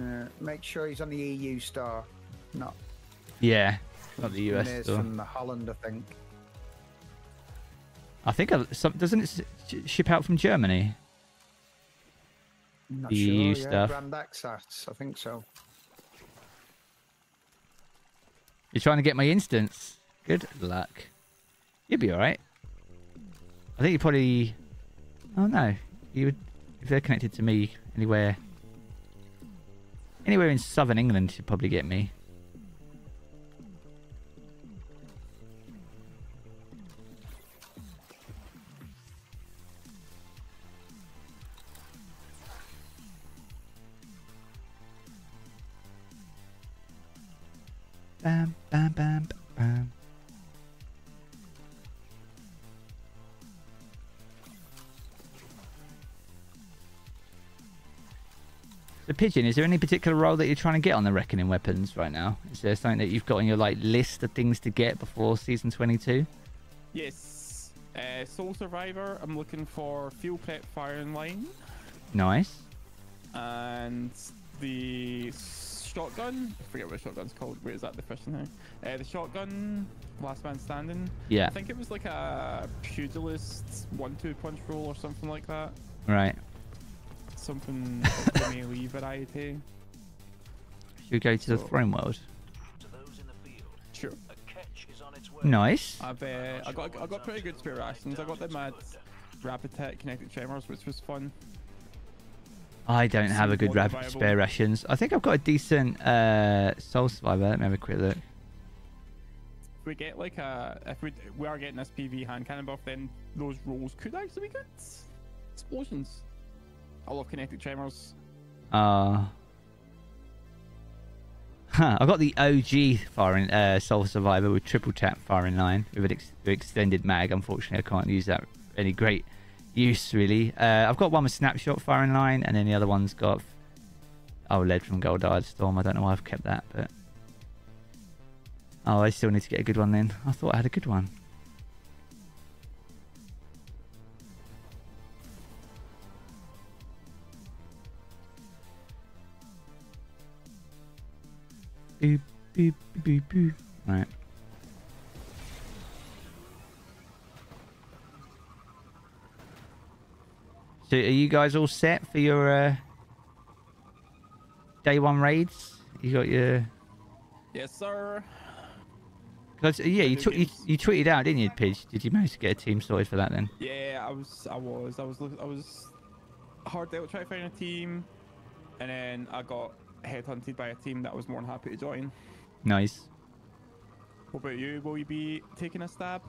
Speaker 3: Uh, make sure he's on the EU store, not
Speaker 1: yeah, not the US store.
Speaker 3: from Holland, I think.
Speaker 1: I think some, doesn't it ship out from Germany? The
Speaker 3: sure.
Speaker 1: EU
Speaker 3: yeah,
Speaker 1: stuff.
Speaker 3: Grand Access, I think so.
Speaker 1: You're trying to get my instance. Good luck. You'll be alright. I think you probably. Oh no, you would if they're connected to me anywhere. Anywhere in southern England should probably get me. Bam, bam, bam, bam. So, Pigeon, is there any particular role that you're trying to get on the Reckoning Weapons right now? Is there something that you've got on your like list of things to get before season 22?
Speaker 4: Yes. Uh, Sole Survivor. I'm looking for Fuel Prep Firing Line
Speaker 1: Nice.
Speaker 4: and the shotgun. I forget what the shotgun's called. Where is that? The first one now. Uh, the shotgun. Last man standing.
Speaker 1: Yeah.
Speaker 4: I think it was like a pugilist one-two punch roll or something like that.
Speaker 1: Right.
Speaker 4: Something of the melee variety.
Speaker 1: Should we go to the
Speaker 4: So-
Speaker 1: throne world?
Speaker 6: To those in the field,
Speaker 4: Sure.
Speaker 6: a catch is on its way.
Speaker 1: Nice.
Speaker 4: I've uh, I got I got pretty good spare rations. I got the mad rapid tech kinetic tremors, which was fun.
Speaker 1: I don't have a good rapid
Speaker 4: viable.
Speaker 1: spare rations. I think I've got a decent uh, Sole Survivor. Let me have a quick look.
Speaker 4: If we get like a if we we are getting this PV hand cannon buff, then those rolls could actually be good. Explosions. I love kinetic tremors.
Speaker 1: Uh, huh, I've got the OG firing uh, Sole Survivor with triple tap firing line with an ex- extended mag. Unfortunately, I can't use that any great use really. Uh, I've got one with snapshot firing line, and then the other one's got oh lead from Gold Eyed Storm. I don't know why I've kept that, but oh, I still need to get a good one then. I thought I had a good one. Boop, boop, boop, boop. Right. So, are you guys all set for your uh, day one raids? You got your.
Speaker 4: Yes, sir.
Speaker 1: Cause, yeah, you, you, you tweeted out, didn't you, Pidge? Did you manage to get a team sorted for that then?
Speaker 4: Yeah, I was, I was, I was, I was hard out trying to find a team, and then I got headhunted by a team that I was more than happy to join.
Speaker 1: Nice.
Speaker 4: What about you? Will you be taking a stab?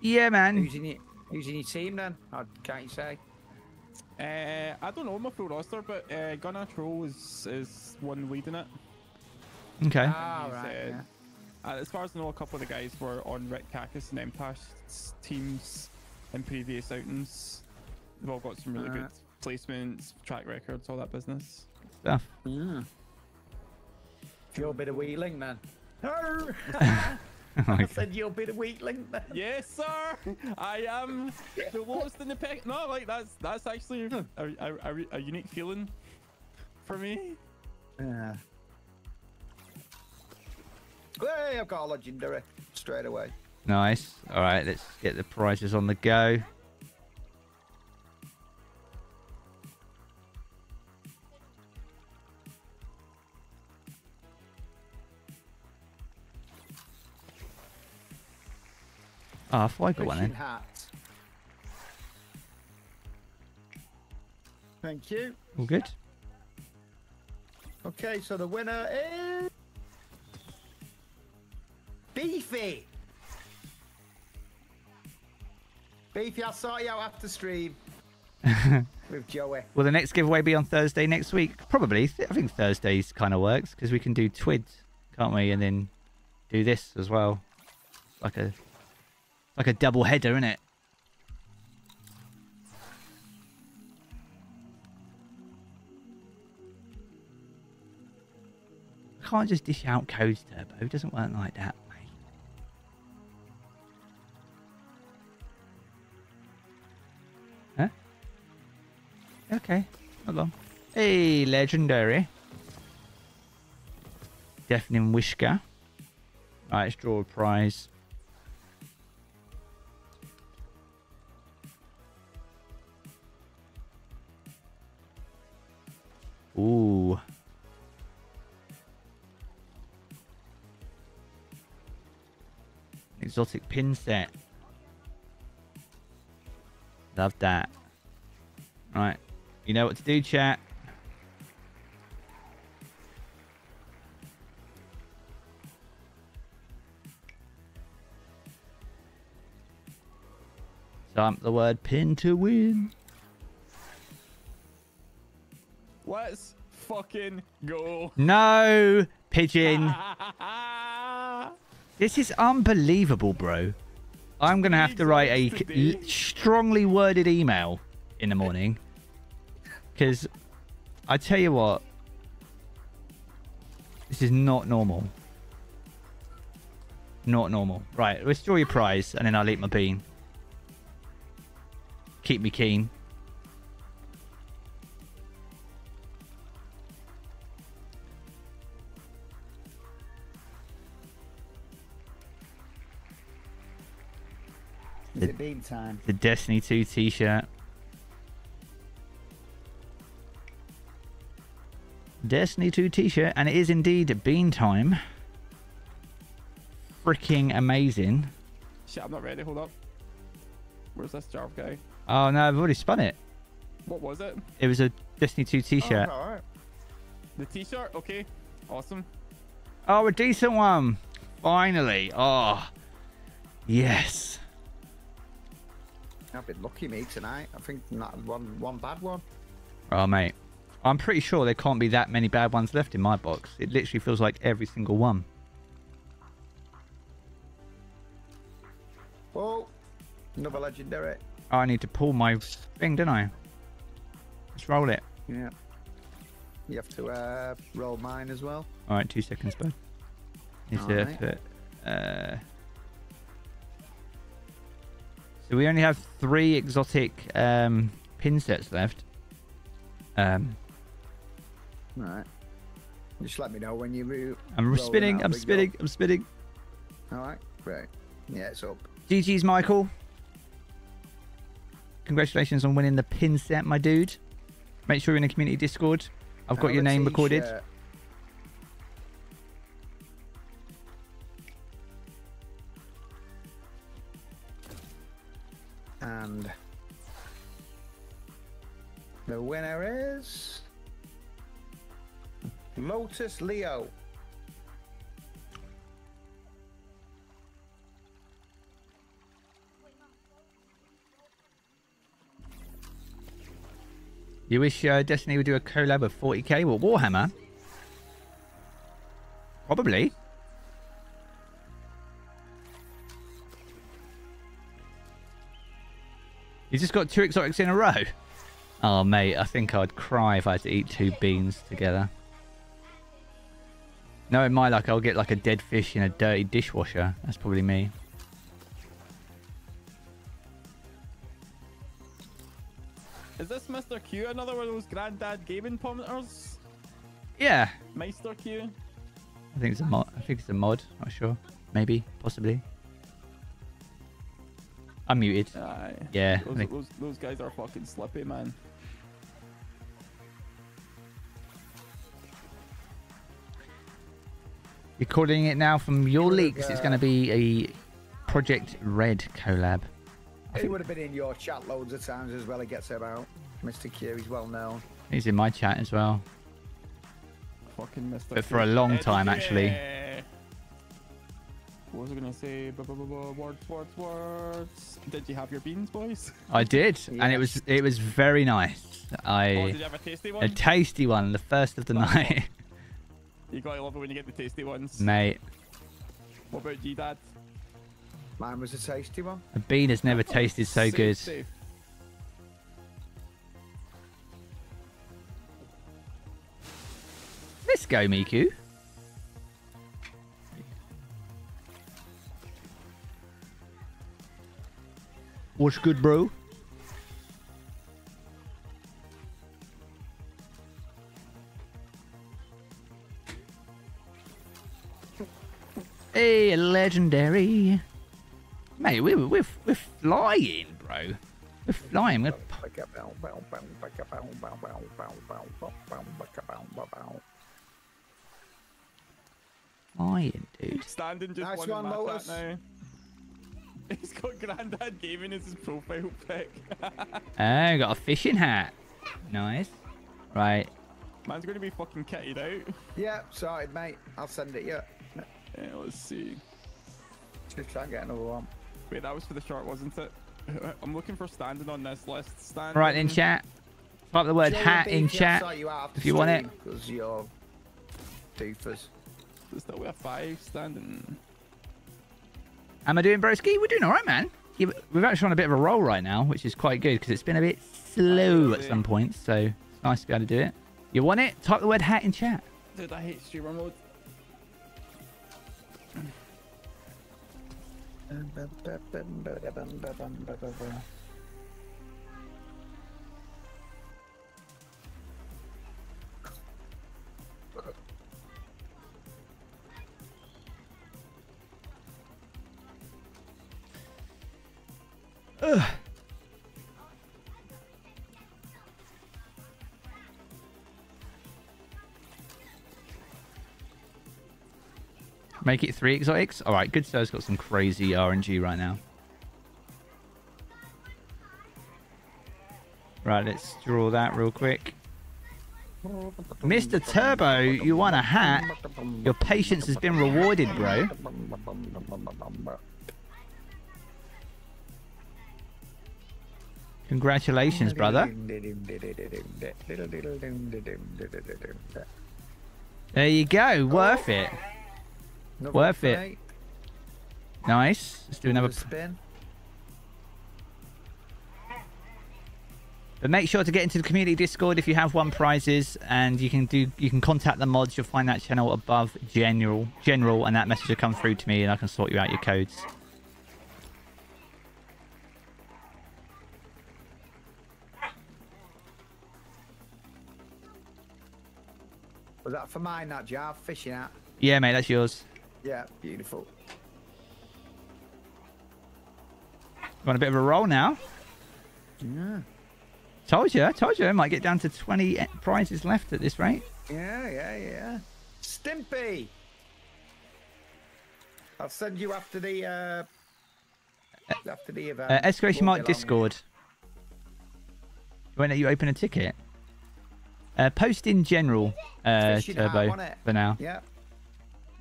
Speaker 1: Yeah, man.
Speaker 3: Who's in your, who's in your team then? I can't say?
Speaker 4: Uh, I don't know my full roster, but uh, Gunnar Troll is is one leading it.
Speaker 1: Okay.
Speaker 3: Ah, right.
Speaker 4: uh,
Speaker 3: yeah.
Speaker 4: Uh, as far as I know, a couple of the guys were on Rick Kackis and MTAS's teams in previous outings. They've all got some really good placements, track records, all that business.
Speaker 1: Stuff.
Speaker 3: Mm. You're a bit of wheeling, man. Arr!
Speaker 1: Oh
Speaker 3: I said you're a bit of weakling then.
Speaker 4: Yes, sir. I am the lowest in the pack. No, like that's that's actually a, a, a, a unique feeling for me.
Speaker 3: Yeah. Hey, I've got a legendary straight away.
Speaker 1: Nice. All right, let's get the prizes on the go. Oh, I thought I got one then.
Speaker 3: hat. Thank you.
Speaker 1: All good.
Speaker 3: Okay, so the winner is Beefy. Beefy, I'll sort you out after stream with Joey.
Speaker 1: Will the next giveaway be on Thursday next week? Probably. I think Thursdays kind of works because we can do TWIDs, can't we? And then do this as well, like a like a double header, isn't it? I can't just dish out codes, Turbo. It doesn't work like that, mate. Huh? Okay, hold on. Hey, legendary. Deafening Whisper. Right, let's draw a prize. Ooh. Exotic pin set. Love that. Right. You know what to do, chat. Stamp the word pin to win.
Speaker 4: Let's fucking go.
Speaker 1: No, pigeon. This is unbelievable, bro. I'm gonna have to write a
Speaker 4: Today.
Speaker 1: strongly worded email in the morning, because I tell you what, this is not normal. Not normal. Right, restore your prize, and then I'll eat my bean. Keep me keen.
Speaker 3: Is it bean time?
Speaker 1: The Destiny 2 t-shirt. Destiny 2 t-shirt, and it is indeed bean time. Freaking amazing.
Speaker 4: Shit, I'm not ready. Hold up. Where's this Jarv guy?
Speaker 1: Oh no, I've already spun it.
Speaker 4: What was it?
Speaker 1: It was a Destiny 2 t-shirt.
Speaker 3: Oh, alright.
Speaker 4: The t-shirt? Okay. Awesome.
Speaker 1: Oh, a decent one. Finally. Oh. Yes.
Speaker 3: I've been lucky me tonight. I think not one one bad one.
Speaker 1: Oh, mate. I'm pretty sure there can't be that many bad ones left in my box. It literally feels like every single one.
Speaker 3: Oh, another legendary.
Speaker 1: Oh, I need to pull my thing, don't I? Let's roll it.
Speaker 3: Yeah. You have to uh, roll mine as well.
Speaker 1: All right, two seconds, bud. Need to
Speaker 3: Alright.
Speaker 1: put. Uh... So we only have three exotic um, pin sets left. Um,
Speaker 3: All right. Just let me know when you move.
Speaker 1: I'm spinning.
Speaker 3: out,
Speaker 1: I'm spinning. I'm spinning.
Speaker 3: All right. Great. Yeah, it's up.
Speaker 1: GG's, Michael. Congratulations on winning the pin set, my dude. Make sure you're in the community Discord. I've got your name recorded.
Speaker 3: t-shirt. And the winner is Lotus Leo.
Speaker 1: You wish uh, Destiny would do a collab of 40k with Warhammer? Probably. You just got two exotics in a row. Oh, mate, I think I'd cry if I had to eat two beans together. No, in my luck, I'll get like a dead fish in a dirty dishwasher. That's probably me.
Speaker 4: Is this Mr. Q another one of those Grandad Gaming pommeters?
Speaker 1: Yeah,
Speaker 4: Meister Q?
Speaker 1: I think it's a mod. I think it's a mod. Not sure. Maybe, possibly. I'm muted.
Speaker 4: Aye.
Speaker 1: Yeah,
Speaker 4: Those,
Speaker 1: think-
Speaker 4: those, those guys are fucking slippy, man.
Speaker 1: You're calling it now from your
Speaker 3: Would've,
Speaker 1: leaks. It's going to
Speaker 3: uh,
Speaker 1: be a Project Red collab.
Speaker 3: He would have been in your chat loads of times as well. He gets about Mr. Q. He's well known.
Speaker 1: He's in my chat as well.
Speaker 4: Fucking Mr.
Speaker 1: But for a long time, actually.
Speaker 4: Yeah. What was I gonna say? Blah, blah, blah, blah. Words, words, words. Did you have your beans, boys?
Speaker 1: I did, and it was it was very nice.
Speaker 4: Oh, did you have a tasty
Speaker 1: a
Speaker 4: one?
Speaker 1: tasty one, the first of the
Speaker 4: Nice
Speaker 1: night,
Speaker 4: you gotta love it when you get the tasty ones.
Speaker 1: mate.
Speaker 4: What about you, Dad?
Speaker 3: Mine was a tasty one.
Speaker 1: A bean has never tasted so
Speaker 4: Safe,
Speaker 1: good.
Speaker 4: safe.
Speaker 1: Let's go, Miku. What's good, bro? Hey, legendary. Mate, we're, we're, we're flying, bro. We're flying. We're flying, dude.
Speaker 4: Standing just
Speaker 3: Nice
Speaker 4: one,
Speaker 3: one,
Speaker 4: in
Speaker 3: Lotus.
Speaker 4: chat now. He's got Grandad Gaming as his profile pic.
Speaker 1: Oh, got a fishing hat. Nice. Right.
Speaker 4: Man's gonna be fucking kitted out.
Speaker 3: Yeah, sorted, mate. I'll send it you.
Speaker 4: Yeah, let's see.
Speaker 3: Just try and get another one.
Speaker 4: Wait, that was for the short, wasn't it? I'm looking for standing on this list. Standing.
Speaker 1: Right in chat. Type the word
Speaker 3: Joey
Speaker 1: hat in chat.
Speaker 3: you
Speaker 1: if you want it.
Speaker 3: Because you're doofus.
Speaker 4: There's still a five standing.
Speaker 1: How am I doing, broski? We're doing all right, man. Yeah, We're actually on a bit of a roll right now, which is quite good because it's been a bit slow at some points. So it's nice to be able to do it. You want it? Type the word hat in chat.
Speaker 4: Dude, I hate streamer mode.
Speaker 1: Make it three exotics. All right, Good Sir's got some crazy RNG right now. Right, let's draw that real quick. Mr. Turbo, you want a hat? Your patience has been rewarded, bro. Congratulations, brother. There you go. Worth it.
Speaker 3: Another
Speaker 1: Worth it. Nice. Let's do another.
Speaker 3: Another spin.
Speaker 1: But make sure to get into the community Discord if you have won prizes, and you can do you can contact the mods. You'll find that channel above general general, and that message will come through to me, and I can sort you out your codes.
Speaker 3: Was that for mine, that jar? Fishing at?
Speaker 1: Yeah, mate, that's yours.
Speaker 3: Yeah, beautiful.
Speaker 1: Want a bit of a roll now?
Speaker 3: Yeah.
Speaker 1: Told you, told you. I might get down to 20 prizes left at this rate.
Speaker 3: Yeah, yeah, yeah. Stimpy! I'll send you after the, uh... After the event.
Speaker 1: Uh, exclamation
Speaker 3: Won't
Speaker 1: mark. Discord. When you open a ticket. Uh, post in general, uh, Turbo, for now.
Speaker 3: Yeah.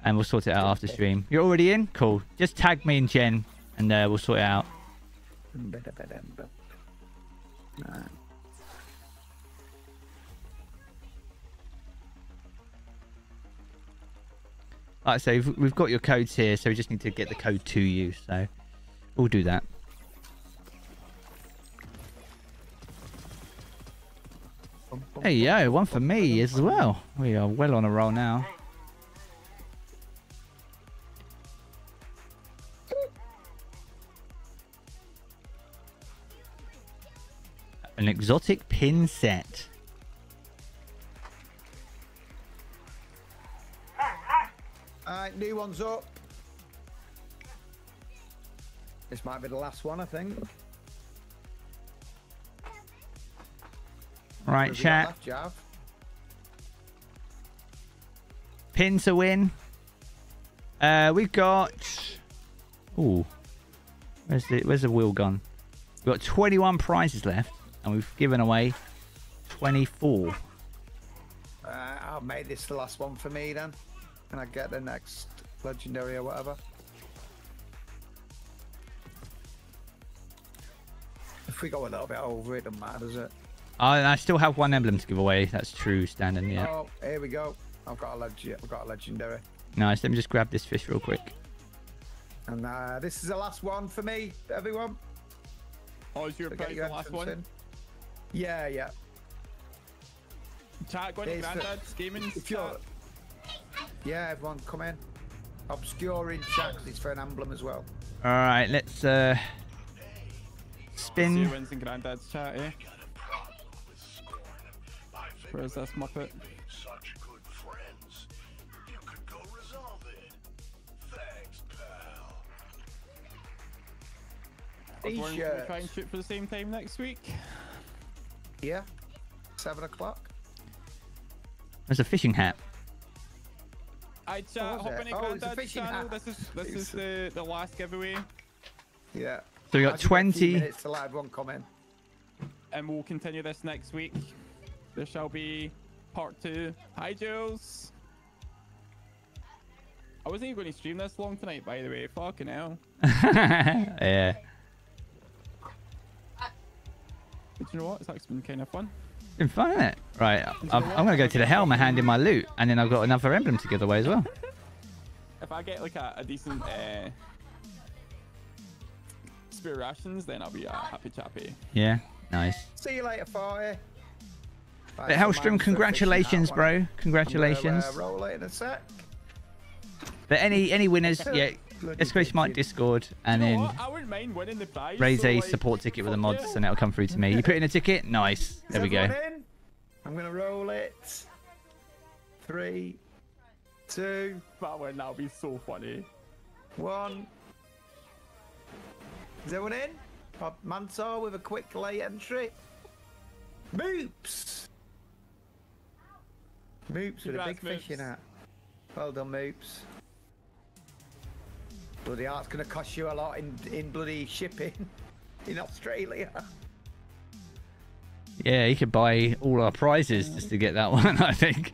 Speaker 1: And we'll sort it out after stream. You're already in? Cool. Just tag me and Jen, and uh, we'll sort it out.
Speaker 3: Right.
Speaker 1: Like I say, we've- we've got your codes here, so we just need to get the code to you. So we'll do that. Hey, yo, one for me as well. We are well on a roll now. An exotic pin set.
Speaker 3: Alright, new one's up. This might be the last one, I think.
Speaker 1: Right, chat.
Speaker 3: left,
Speaker 1: Pin to win. Uh, we've got. Ooh, where's the where's the wheel gone? We've got 21 prizes left, and we've given away 24.
Speaker 3: Uh, I'll make this the last one for me then. And I get the next legendary or whatever. If we go a little bit over, it doesn't matter, does it?
Speaker 1: I, I still have one emblem to give away. That's true, standing. Yeah.
Speaker 3: Oh, here we go. I've got a leg- I've got a legendary.
Speaker 1: Nice. Let me just grab this fish real quick.
Speaker 3: And uh, this is the last one for me, everyone.
Speaker 4: Oh, is your
Speaker 3: So get
Speaker 4: prize
Speaker 3: your
Speaker 4: the last one?
Speaker 3: in. Yeah, yeah.
Speaker 4: Chat, go into
Speaker 3: It's the-
Speaker 4: Grandad's gaming
Speaker 3: If you're,
Speaker 4: chat.
Speaker 3: yeah, everyone, come in. Obscure in chat 'cause it's for an emblem as well.
Speaker 1: All right, let's uh,
Speaker 4: See
Speaker 1: spin.
Speaker 4: who wins in Grandad's chat, eh? Where's this Muppet?
Speaker 6: Such good friends. You could go resolve it. Thanks, pal.
Speaker 4: I was wondering, can we
Speaker 3: T-shirts.
Speaker 4: try and shoot for the same time next week?
Speaker 3: Yeah, seven o'clock.
Speaker 1: There's a fishing hat.
Speaker 4: I chat,
Speaker 3: was
Speaker 4: hop
Speaker 3: it?
Speaker 4: in
Speaker 3: Oh, it's a fishing
Speaker 4: channel.
Speaker 3: hat.
Speaker 4: This is this is the the last giveaway,
Speaker 3: Yeah.
Speaker 1: So we got
Speaker 3: I'll give it a few
Speaker 1: 20.
Speaker 3: minutes till everyone come in.
Speaker 4: and we'll continue this next week. There shall be part two. Hi, Jules. I wasn't even going to stream this long tonight, by the way. Fucking hell.
Speaker 1: yeah.
Speaker 4: But you know what? It's actually been kind of fun.
Speaker 1: Been fun, isn't it? Right, I'm, I'm gonna go to the helm and hand in my loot, and then I've got another emblem to give away as well.
Speaker 4: If I get like a, a decent uh, spare rations, then I'll be uh, happy chappy.
Speaker 1: Yeah, nice.
Speaker 3: See you later, 40.
Speaker 1: But Hellstrom, congratulations, bro. Congratulations.
Speaker 3: uh, roll it in a sec.
Speaker 1: But any any winners, yeah,
Speaker 3: Bloody
Speaker 1: exclamation mark
Speaker 3: bitches.
Speaker 1: Discord, and then
Speaker 4: what? I wouldn't mind winning the
Speaker 1: raise
Speaker 4: so,
Speaker 1: a
Speaker 4: like,
Speaker 1: support ticket with
Speaker 4: the
Speaker 1: mods,
Speaker 4: yeah.
Speaker 1: and it'll come through to me. You put in a ticket, nice. There we go.
Speaker 3: in? I'm gonna roll it. Three, two,
Speaker 4: If I win, that'll be so funny.
Speaker 3: one. Is everyone in? Bob Mansour with a quick late entry. Moops. Moops with a big
Speaker 4: Congrats,
Speaker 3: fish in
Speaker 4: Moops.
Speaker 3: it. Well done, Moops. Bloody art's gonna cost you a lot in in bloody shipping in Australia.
Speaker 1: Yeah, you could buy all our prizes just to get that one. I think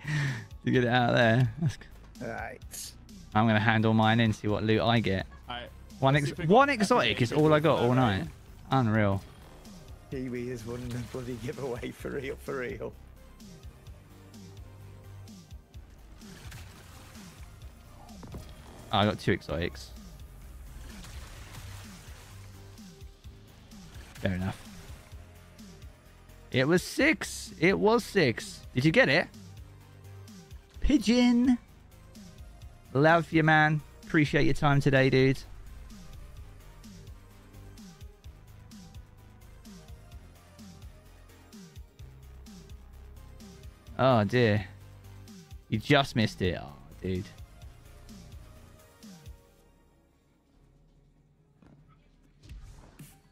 Speaker 1: to get it out there. That's,
Speaker 3: Right.
Speaker 1: I'm gonna hand all mine in, see what loot I get.
Speaker 4: Alright.
Speaker 1: One ex-
Speaker 4: see if we got
Speaker 1: one exotic is all I got all night. Unreal.
Speaker 3: Kiwi has won the bloody giveaway for real, for real.
Speaker 1: I got two exotics. Fair enough. It was six. It was six. Did you get it? Pigeon. Love you, man. Appreciate your time today, dude. Oh dear. You just missed it. Oh, dude.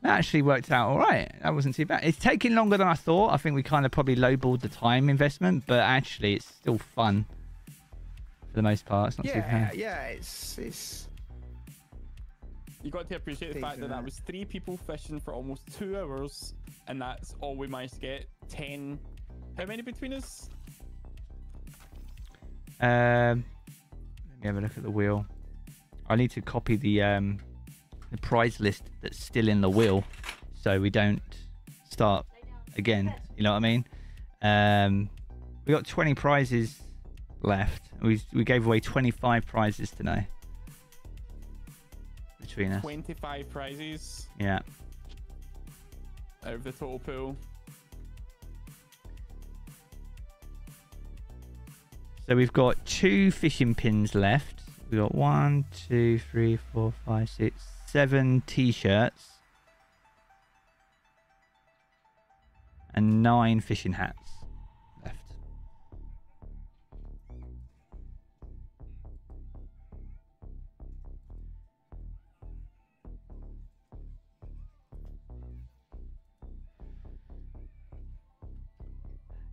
Speaker 1: That actually worked out all right. That wasn't too bad. It's taking longer than I thought. I think we kind of probably lowballed the time investment, but actually, it's still fun for the most part. It's not too
Speaker 3: Yeah,
Speaker 1: bad.
Speaker 3: yeah, it's it's
Speaker 4: You got to appreciate the fact that
Speaker 3: Decent,
Speaker 4: that was three people fishing for almost two hours, and that's all we managed to get. Ten. How many between us?
Speaker 1: Um, let me have a look at the wheel. I need to copy the um the prize list that's still in the wheel, so we don't start again. You know what I mean? Um, we got 20 prizes left. We we gave away 25 prizes today between us.
Speaker 4: Twenty-five prizes
Speaker 1: Yeah.
Speaker 4: out of the total pool.
Speaker 1: So we've got two fishing pins left. We've got one, two, three, four, five, six, seven t-shirts. And nine fishing hats left.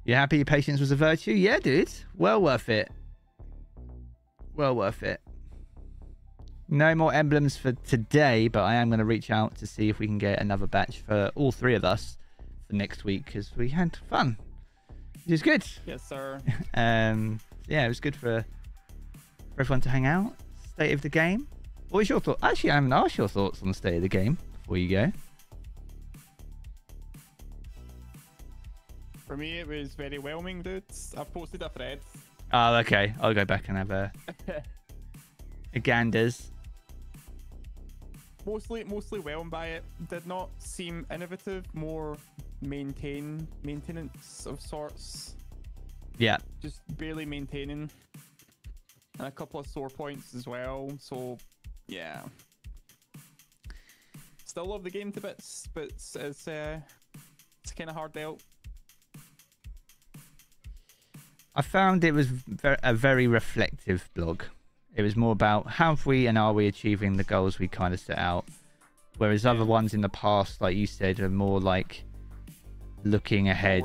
Speaker 1: You happy your patience was a virtue? Yeah, dude. Well worth it. Well worth it. No more emblems for today, but I am going to reach out to see if we can get another batch for all three of us for next week because we had fun, It was good.
Speaker 4: Yes, sir.
Speaker 1: Um, yeah, it was good for, for everyone to hang out. State of the game. What was your thought? Actually, I haven't asked your thoughts on the state of the game before you go.
Speaker 4: For me, it was very whelming, dudes. I've posted a thread.
Speaker 1: Oh, okay. I'll go back and have a, a ganders.
Speaker 4: Mostly, mostly whelmed by it. Did not seem innovative. More maintain maintenance of sorts.
Speaker 1: Yeah.
Speaker 4: Just barely maintaining, and a couple of sore points as well. So, yeah. Still love the game to bits, but it's it's, uh, it's kind of hard out.
Speaker 1: I found it was a very reflective blog. It was more about have we and are we achieving the goals we kind of set out, whereas other ones in the past, like you said, are more like looking ahead.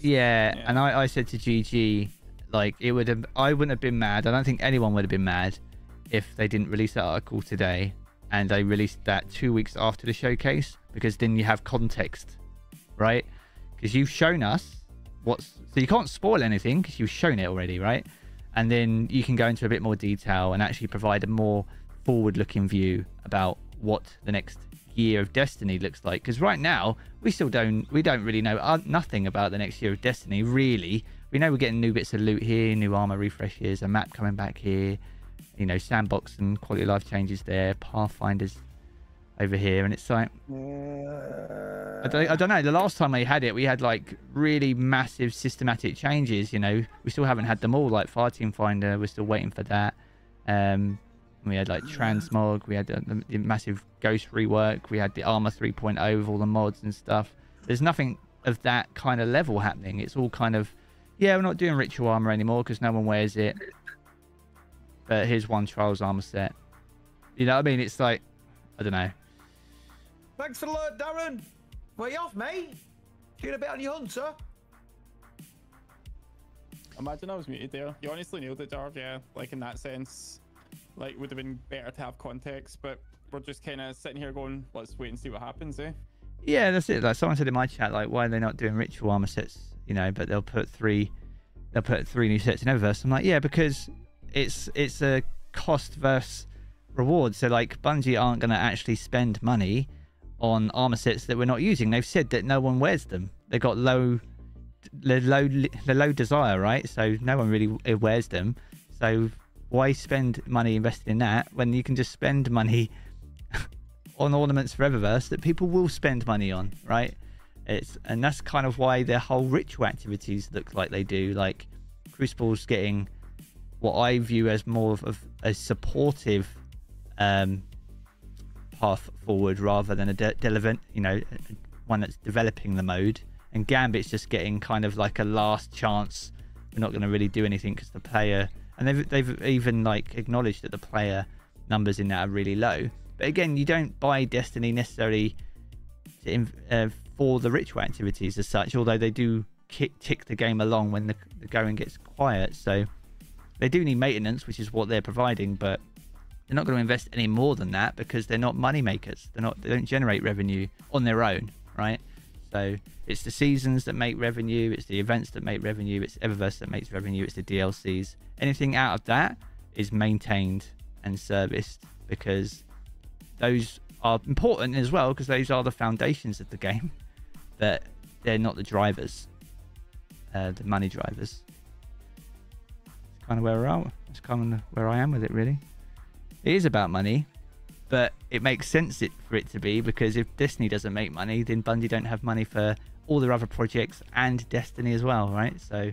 Speaker 1: Yeah,
Speaker 4: Yeah.
Speaker 1: and I, I said to GG, like it would have, I wouldn't have been mad. I don't think anyone would have been mad if they didn't release that article today and they released that two weeks after the showcase because then you have context, right? Because you've shown us what's so you can't spoil anything because you've shown it already, right? And then you can go into a bit more detail and actually provide a more forward-looking view about what the next year of Destiny looks like. Because right now we still don't we don't really know uh, nothing about the next year of Destiny. Really, we know we're getting new bits of loot here, new armor refreshes, a map coming back here, you know, sandbox and quality of life changes there, Pathfinders over here, and it's like I don't, I don't know. The last time we had it, we had like really massive systematic changes. You know, we still haven't had them all. Like Fireteam Finder, we're still waiting for that. Um, we had like Transmog, we had the, the, the massive Ghost rework, we had the Armor 3.0 with all the mods and stuff. There's nothing of that kind of level happening. It's all kind of, yeah, we're not doing Ritual Armor anymore because no one wears it. But here's one Trials Armor set. You know what I mean? It's like, I don't know.
Speaker 7: Thanks for the alert, Darren. Where you off, mate? Doing a bit on your hunt, sir?
Speaker 4: Imagine I was muted there. You honestly nailed it, Jarv. Yeah, like in that sense, like would have been better to have context, but we're just kind of sitting here going, let's wait and see what happens, eh?
Speaker 1: Yeah, that's it. Like someone said in my chat, like why are they not doing ritual armor sets? You know, but they'll put three, they'll put three new sets in Eververse. I'm like, yeah, because it's it's a cost versus reward. So like Bungie aren't going to actually spend money on armor sets that we're not using. They've said that no one wears them. They've got low, the low, low desire, right? So no one really wears them. So why spend money investing in that when you can just spend money on ornaments for Eververse that people will spend money on, right? It's and that's kind of why their whole ritual activities look like they do. Like Crucible's getting what I view as more of, of a supportive um, path forward rather than a de- you know, one that's developing the mode. And Gambit's just getting kind of like a last chance. We're not going to really do anything because the player, and they've they've even like acknowledged that the player numbers in that are really low. But again, you don't buy Destiny necessarily to, uh, for the ritual activities as such, although they do kick, tick the game along when the, the going gets quiet. So they do need maintenance, which is what they're providing, but they're not going to invest any more than that because they're not money makers. They're not. They don't generate revenue on their own, right? So it's the seasons that make revenue. It's the events that make revenue. It's Eververse that makes revenue. It's the DLCs. Anything out of that is maintained and serviced because those are important as well because those are the foundations of the game. But they're not the drivers, uh, the money drivers. It's kind of where we're at. It's kind of where I am with it, really. It is about money, but it makes sense it, for it to be because if Destiny doesn't make money, then Bungie don't have money for all their other projects and Destiny as well, right? So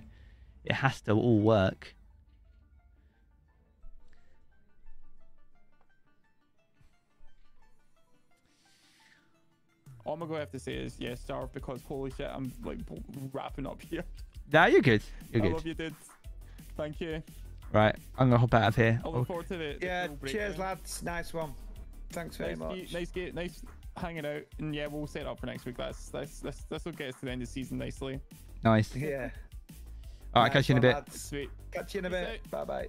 Speaker 1: it has to all work.
Speaker 4: All I'm gonna have to say is yes, Jarv, because holy shit, I'm like wrapping up here.
Speaker 1: Nah, you're good. You're
Speaker 4: I
Speaker 1: good.
Speaker 4: love you, dude. Thank you.
Speaker 1: Right, I'm gonna hop out of here.
Speaker 4: I look forward to the, the
Speaker 7: Yeah,
Speaker 4: full
Speaker 7: cheers,
Speaker 4: breakdown.
Speaker 7: lads. Nice one. Thanks very
Speaker 4: nice,
Speaker 7: much.
Speaker 4: Nice, nice, get, nice hanging out, and yeah, we'll set up for next week. That's that's that's this will get us to the end of the season nicely.
Speaker 1: Nice.
Speaker 7: Yeah.
Speaker 1: All right,
Speaker 7: Nice
Speaker 1: catch you in a bit.
Speaker 7: lads.
Speaker 4: Sweet.
Speaker 7: Catch you in a
Speaker 4: Peace
Speaker 7: bit. Bye bye.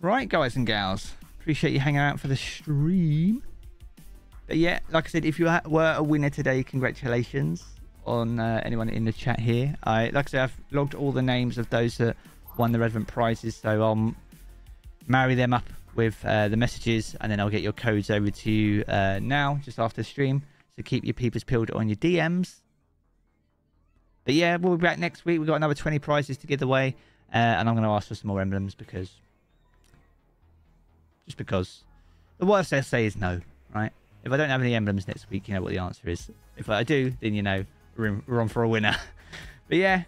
Speaker 1: Right, guys and gals. Appreciate you hanging out for the stream. But yeah, like I said, if you were a winner today, congratulations on uh, anyone in the chat here. I, like I said, I've logged all the names of those that won the relevant prizes, so I'll marry them up with uh, the messages, and then I'll get your codes over to you uh, now, just after the stream. So keep your peepers peeled on your DMs. But yeah, we'll be back next week. We've got another 20 prizes to give away, uh, and I'm going to ask for some more emblems because just because the worst I say is no, right? If I don't have any emblems next week, you know what the answer is. If I do, then you know we're, we're on for a winner. but yeah.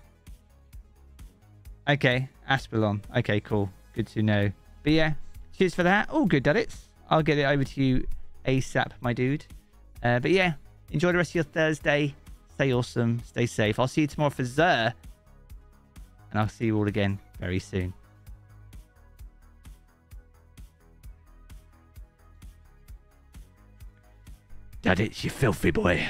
Speaker 1: Okay, Aspelon. Okay, cool. Good to know. But yeah, cheers for that. All good, Duddits. I'll get it over to you ASAP, my dude. Uh, but yeah, enjoy the rest of your Thursday. Stay awesome. Stay safe. I'll see you tomorrow for Zer. And I'll see you all again very soon. Duddits, you filthy boy.